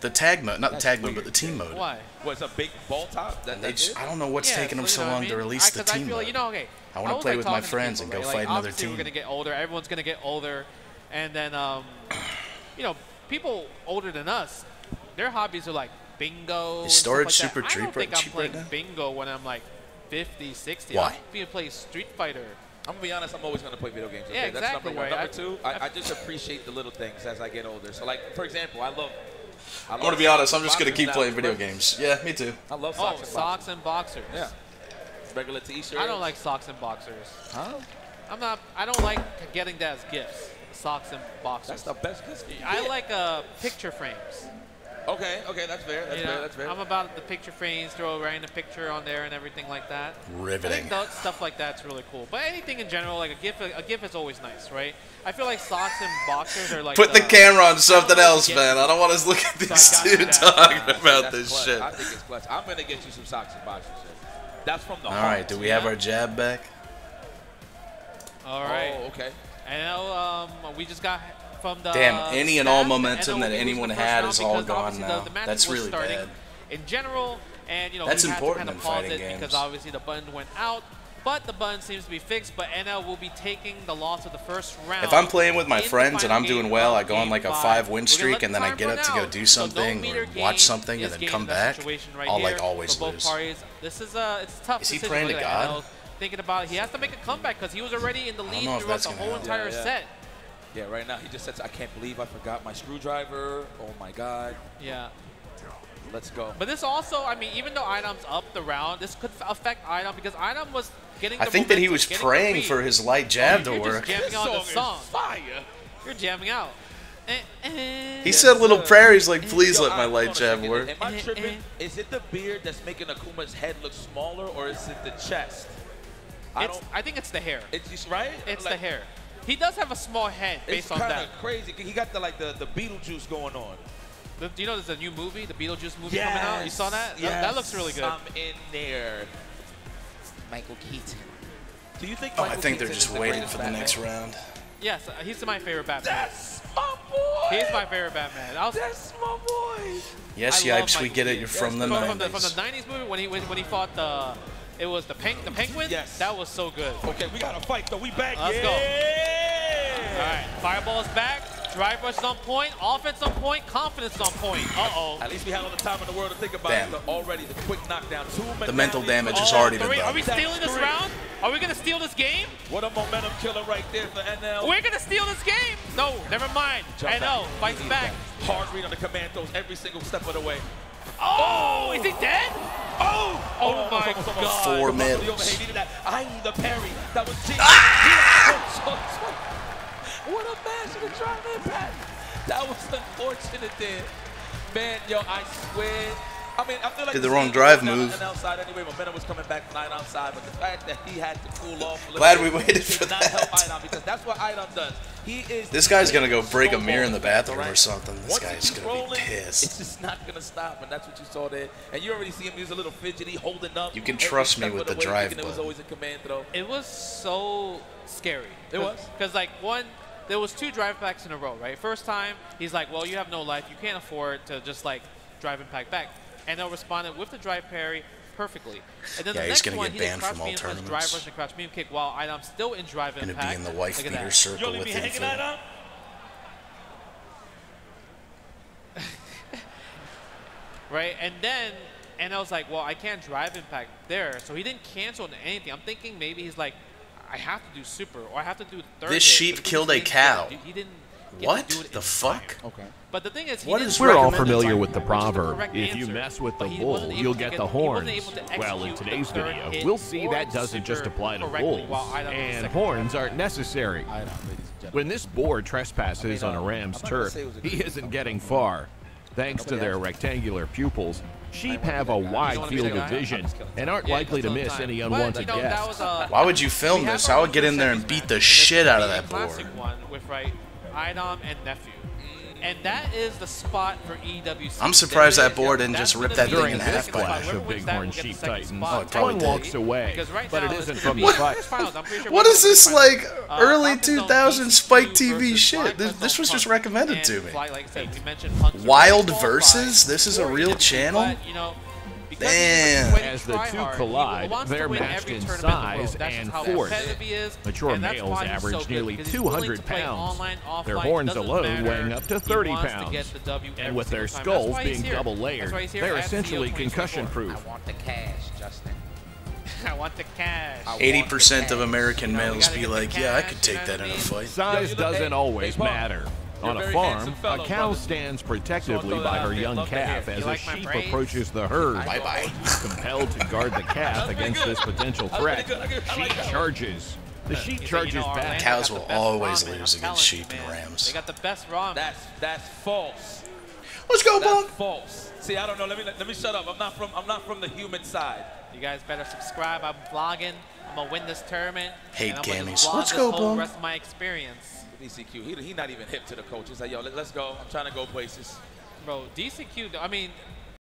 Speaker 3: the tag mode, not the tag mode, but the team mode.
Speaker 2: Why?
Speaker 1: What's a big ball top? That,
Speaker 3: They just. I don't know what's
Speaker 2: Yeah,
Speaker 3: taking them so
Speaker 2: know what
Speaker 3: long
Speaker 2: I
Speaker 3: to release the team
Speaker 2: feel
Speaker 3: mode.
Speaker 2: like, you know, okay.
Speaker 3: I wanna play with my friends and go fight another team.
Speaker 2: We're gonna get older. Everyone's gonna get older, and then um, (clears throat) you know, people older than us, their hobbies are like bingo.
Speaker 3: Is storage
Speaker 2: like
Speaker 3: super
Speaker 2: that. I don't think
Speaker 3: right-
Speaker 2: I'm
Speaker 3: cheap right
Speaker 2: playing bingo when I'm like 50, 60.
Speaker 3: Why?
Speaker 2: I'm gonna play Street Fighter.
Speaker 1: I'm gonna be honest. I'm always gonna play video games.
Speaker 2: Yeah,
Speaker 1: Okay? That's
Speaker 2: exactly,
Speaker 1: number one.
Speaker 2: right.
Speaker 1: Number two, I, I just appreciate the little things as I get older. So, like for example, I love. I
Speaker 3: I'm gonna be honest. I'm just gonna keep playing video
Speaker 1: games.
Speaker 3: games. Yeah, me too.
Speaker 1: I love
Speaker 2: Oh,
Speaker 1: socks. and
Speaker 2: socks and boxers.
Speaker 1: boxers. Yeah. Regular T-shirt.
Speaker 2: I don't like socks and boxers.
Speaker 1: Huh?
Speaker 2: I'm not. I don't like getting that as gifts. Socks and boxers.
Speaker 1: That's the best gift.
Speaker 2: I like uh, picture frames.
Speaker 1: Okay, okay, that's fair. That's
Speaker 2: You
Speaker 1: fair. That's fair.
Speaker 2: I'm about the picture frames, throw a random picture on there and everything like that. I
Speaker 3: Riveting.
Speaker 2: think that stuff like that's really cool. But anything in general, like a gift, a gift is always nice, right? I feel like socks and boxers are like
Speaker 3: Put the camera on something else,
Speaker 2: get-
Speaker 3: man. I don't want to look at these
Speaker 2: got
Speaker 3: two
Speaker 2: you,
Speaker 3: talking
Speaker 1: That's-
Speaker 3: about
Speaker 1: that's
Speaker 3: this
Speaker 1: clutch.
Speaker 3: shit.
Speaker 1: I think it's clutch. I'm gonna get you some socks and boxers. That's from the
Speaker 3: All
Speaker 1: heart.
Speaker 3: right, do we have our jab back?
Speaker 2: All right.
Speaker 1: Oh, okay.
Speaker 2: And now um, we just got from the
Speaker 3: Damn, any and all momentum that anyone had is all gone now.
Speaker 2: The, the
Speaker 3: That's really
Speaker 2: starting
Speaker 3: bad.
Speaker 2: in general, and you know
Speaker 3: That's
Speaker 2: we had
Speaker 3: important
Speaker 2: to
Speaker 3: in
Speaker 2: kind of pause
Speaker 3: fighting
Speaker 2: it because obviously the button went out. but the button seems to be fixed. But NL will be taking the loss of the first round.
Speaker 3: If I'm playing with my friends and I'm doing well, I go on like a
Speaker 2: five.
Speaker 3: five
Speaker 2: We're
Speaker 3: win streak and then I get up to go do something
Speaker 2: meter
Speaker 3: or watch something and then come
Speaker 2: in that
Speaker 3: back.
Speaker 2: situation right
Speaker 3: I'll like always
Speaker 2: for both
Speaker 3: lose.
Speaker 2: parties. This is a it's a tough
Speaker 3: Is he praying to God?
Speaker 2: NL Thinking about it, he has to make a comeback because he was already in the lead throughout the whole
Speaker 3: happen.
Speaker 2: entire
Speaker 1: Yeah, yeah.
Speaker 2: set.
Speaker 1: Yeah, right now he just says, I can't believe I forgot my screwdriver. Oh my God.
Speaker 2: Yeah.
Speaker 1: Let's go.
Speaker 2: But this also, I mean, even though Idom's up the round, this could affect Idom because Idom was getting.
Speaker 3: I think that he was praying for his light
Speaker 2: Oh,
Speaker 3: jab to
Speaker 2: you're
Speaker 3: work.
Speaker 2: Just jamming out the song.
Speaker 1: fire.
Speaker 2: You're jamming out. Eh, eh.
Speaker 3: He said little
Speaker 1: sir.
Speaker 3: prayers like, please
Speaker 1: Yo,
Speaker 3: let my light jab work.
Speaker 1: Am I tripping? Is it the beard that's making Akuma's head look smaller, or is it the chest? I don't.
Speaker 2: I think it's the hair.
Speaker 1: It's just right.
Speaker 2: It's
Speaker 1: Like,
Speaker 2: the hair. He does have a small head
Speaker 1: It's
Speaker 2: based on
Speaker 1: kind
Speaker 2: that.
Speaker 1: of crazy. He got the like the the Beetlejuice going on.
Speaker 2: The- do you know there's a new movie, the Beetlejuice movie coming out? You saw that? That- That looks really good.
Speaker 1: I'm in there. Michael Keaton. Do you think?
Speaker 3: Oh,
Speaker 1: Michael
Speaker 3: I think they're just
Speaker 1: is the
Speaker 3: waiting for the
Speaker 1: Batman?
Speaker 3: next round.
Speaker 2: Yes, uh, he's my favorite Batman.
Speaker 1: That's my boy.
Speaker 2: He's my favorite Batman. I was,
Speaker 1: That's my boy.
Speaker 3: Yes,
Speaker 2: I
Speaker 3: Yipes, we get it. You're from the
Speaker 2: from, from the from the
Speaker 3: 90s.
Speaker 2: 90s movie when he when, when he fought the it was the peng, the penguin.
Speaker 1: Yes.
Speaker 2: that was so good.
Speaker 1: Okay, we got to fight though. We back.
Speaker 2: Let's
Speaker 1: yeah.
Speaker 2: go. All right, fireball is back. Drive rush is on point. Offense on point. Confidence on point. Uh oh.
Speaker 1: At least we had all the time in the world to think about
Speaker 3: Bam.
Speaker 1: it. But already the quick knockdown. Two
Speaker 3: The mental damage has
Speaker 2: Oh,
Speaker 3: already been
Speaker 2: three. Are
Speaker 3: done.
Speaker 2: we stealing this
Speaker 1: Three.
Speaker 2: round? Are we gonna steal this game?
Speaker 1: What a momentum killer right there for NL.
Speaker 2: We're gonna steal this game. No, never mind.
Speaker 1: Jump
Speaker 2: I know.
Speaker 1: back.
Speaker 2: Fights back.
Speaker 1: that. Hard read on the commandos every single step of the way.
Speaker 2: Oh, is he dead?
Speaker 1: Oh!
Speaker 2: Oh
Speaker 1: Almost,
Speaker 2: my. God.
Speaker 3: Four
Speaker 1: The muscle, the
Speaker 3: mils.
Speaker 1: overhead, needed that. I need the parry. That was ah! genius. (laughs) what a massive drive impact. That was unfortunate there. Man, yo, I swear. I mean, I feel like
Speaker 3: Did the wrong drive move.
Speaker 1: on the outside anyway. Momentum was coming back nine outside, but the fact that he had to cool off. a little
Speaker 3: Glad
Speaker 1: bit
Speaker 3: we waited
Speaker 1: did
Speaker 3: for
Speaker 1: not
Speaker 3: that.
Speaker 1: help Idom because that's what Idom does. He is.
Speaker 3: This guy's gonna go break a mirror in the
Speaker 1: volatile,
Speaker 3: bathroom or something. This
Speaker 1: Once he
Speaker 3: guy's gonna be
Speaker 1: rolling,
Speaker 3: pissed.
Speaker 1: It's just not gonna stop, and that's what you saw there. And you already see him. He was a little fidgety, holding up.
Speaker 3: You can trust me with
Speaker 1: of
Speaker 3: the
Speaker 1: way,
Speaker 3: drive
Speaker 1: thinking It was always a command throw.
Speaker 2: It was so scary.
Speaker 1: It was?
Speaker 2: Because, like, one, there was two drive backs in a row, right? First time, he's like, well, you have no life. You can't afford to just, like, drive impact back. And they'll responded with the drive parry perfectly. And then
Speaker 3: Yeah,
Speaker 2: the
Speaker 3: he's
Speaker 2: next
Speaker 3: gonna
Speaker 2: one,
Speaker 3: get
Speaker 2: he did
Speaker 3: banned
Speaker 2: crouch
Speaker 3: from all
Speaker 2: medium punch, drive
Speaker 3: tournaments.
Speaker 2: rush and crouch medium kick while I'm still in drive
Speaker 3: Gonna
Speaker 2: impact.
Speaker 3: be in the wife
Speaker 2: Look at
Speaker 3: beater
Speaker 2: that.
Speaker 3: circle with him for (laughs)
Speaker 2: right? And then, and I was like, well, I can't drive impact there, so he didn't cancel anything. I'm thinking maybe he's like, I have to do super, or I have to do third.
Speaker 3: This
Speaker 2: hit,
Speaker 3: sheep killed a cow.
Speaker 2: He didn't. Get
Speaker 3: What
Speaker 2: to do it
Speaker 3: the fuck?
Speaker 2: time. But the thing is, he
Speaker 3: What
Speaker 2: didn't
Speaker 11: We're all familiar
Speaker 3: time?
Speaker 11: with the proverb,
Speaker 2: correct
Speaker 11: if you mess with the
Speaker 2: but he wasn't
Speaker 11: bull, you'll get
Speaker 2: get-
Speaker 11: the horns. Well, in today's video, we'll see that doesn't just apply to bulls,
Speaker 2: while Idom was
Speaker 11: and horns aren't necessary. When this boar trespasses on a ram's turf, he isn't getting far. Thanks to their rectangular pupils, sheep have a wide field of vision and aren't likely to miss any unwanted
Speaker 2: But, you know, that was
Speaker 11: guests.
Speaker 3: Why would you film this? I would get in there and beat the shit out of that board.
Speaker 2: Classic one with right, Idom and nephew. And that is the spot for EWC.
Speaker 3: I'm surprised that board didn't just rip that
Speaker 2: be
Speaker 3: thing in half
Speaker 2: second
Speaker 3: by
Speaker 2: spot.
Speaker 11: of
Speaker 2: wins that
Speaker 11: Bighorn sheep
Speaker 2: second
Speaker 11: titans.
Speaker 2: spot.
Speaker 3: Oh, it probably
Speaker 11: One
Speaker 3: did.
Speaker 11: walks away,
Speaker 2: right
Speaker 11: but
Speaker 2: now it's
Speaker 11: isn't from
Speaker 2: be
Speaker 11: the fight.
Speaker 2: I'm pretty sure
Speaker 3: What
Speaker 2: we're
Speaker 3: is
Speaker 2: gonna
Speaker 3: this like.
Speaker 2: Uh,
Speaker 3: early 2000s Spike TV shit? This, this was just recommended to me.
Speaker 2: Fly- like I said, we mentioned Punk's
Speaker 3: Wild
Speaker 2: qualified
Speaker 3: Versus? This is a
Speaker 2: for
Speaker 3: real
Speaker 2: EWC,
Speaker 3: channel?
Speaker 2: But, you know, because
Speaker 3: Damn.
Speaker 11: As the two
Speaker 2: hard,
Speaker 11: collide,
Speaker 2: wants to
Speaker 11: they're matched
Speaker 2: every
Speaker 11: in
Speaker 2: tournament in the
Speaker 11: size and force.
Speaker 2: competitive he is,
Speaker 11: Mature
Speaker 2: and
Speaker 11: males average
Speaker 2: so
Speaker 11: nearly
Speaker 2: because he's willing
Speaker 11: 200 pounds.
Speaker 2: online,
Speaker 11: Their horns alone
Speaker 2: matter.
Speaker 11: weighing up to 30
Speaker 2: wants to
Speaker 11: pounds.
Speaker 2: get the W
Speaker 11: And with their
Speaker 2: single time. That's
Speaker 11: skulls being
Speaker 2: here.
Speaker 11: double
Speaker 2: That's
Speaker 11: layered,
Speaker 2: why he's here
Speaker 11: they're essentially concussion proof.
Speaker 1: I want the cash, Justin. (laughs)
Speaker 2: I want the cash.
Speaker 3: 80% of
Speaker 1: cash.
Speaker 3: American
Speaker 2: You know,
Speaker 3: males
Speaker 2: gotta
Speaker 3: be like, yeah, I could take that in a fight.
Speaker 11: Size doesn't always matter.
Speaker 1: You're
Speaker 11: On
Speaker 1: a
Speaker 11: a farm,
Speaker 1: handsome
Speaker 11: a cow
Speaker 1: brother.
Speaker 11: stands protectively
Speaker 1: throw
Speaker 11: by her young
Speaker 1: Love to hear
Speaker 11: calf
Speaker 1: it.
Speaker 11: as
Speaker 2: You
Speaker 11: a sheep
Speaker 2: braids?
Speaker 11: approaches the herd.
Speaker 3: Bye bye.
Speaker 11: Compelled to guard the calf (laughs) against this potential threat,
Speaker 1: pretty good.
Speaker 11: Sheep
Speaker 1: like
Speaker 11: charges. The sheep
Speaker 2: He said, you
Speaker 11: charges
Speaker 2: know,
Speaker 11: back.
Speaker 3: Cows will always
Speaker 2: ramen.
Speaker 3: lose against
Speaker 2: telling
Speaker 3: sheep
Speaker 2: you,
Speaker 3: and rams.
Speaker 2: They got the best ramen.
Speaker 1: That's that's false.
Speaker 3: Let's go,
Speaker 1: That's
Speaker 3: Punk.
Speaker 1: false. See, I don't know. Let me let me shut up. I'm not from I'm not from the human side.
Speaker 2: You guys better subscribe. I'm vlogging. I'm gonna win this tournament.
Speaker 3: Hate
Speaker 2: and
Speaker 3: gammies. Let's go,
Speaker 2: whole rest of my experience.
Speaker 1: DCQ. He, he not even hip to the coach. He's like, yo, let, us go. I'm trying to go places.
Speaker 2: Bro, DCQ, I mean,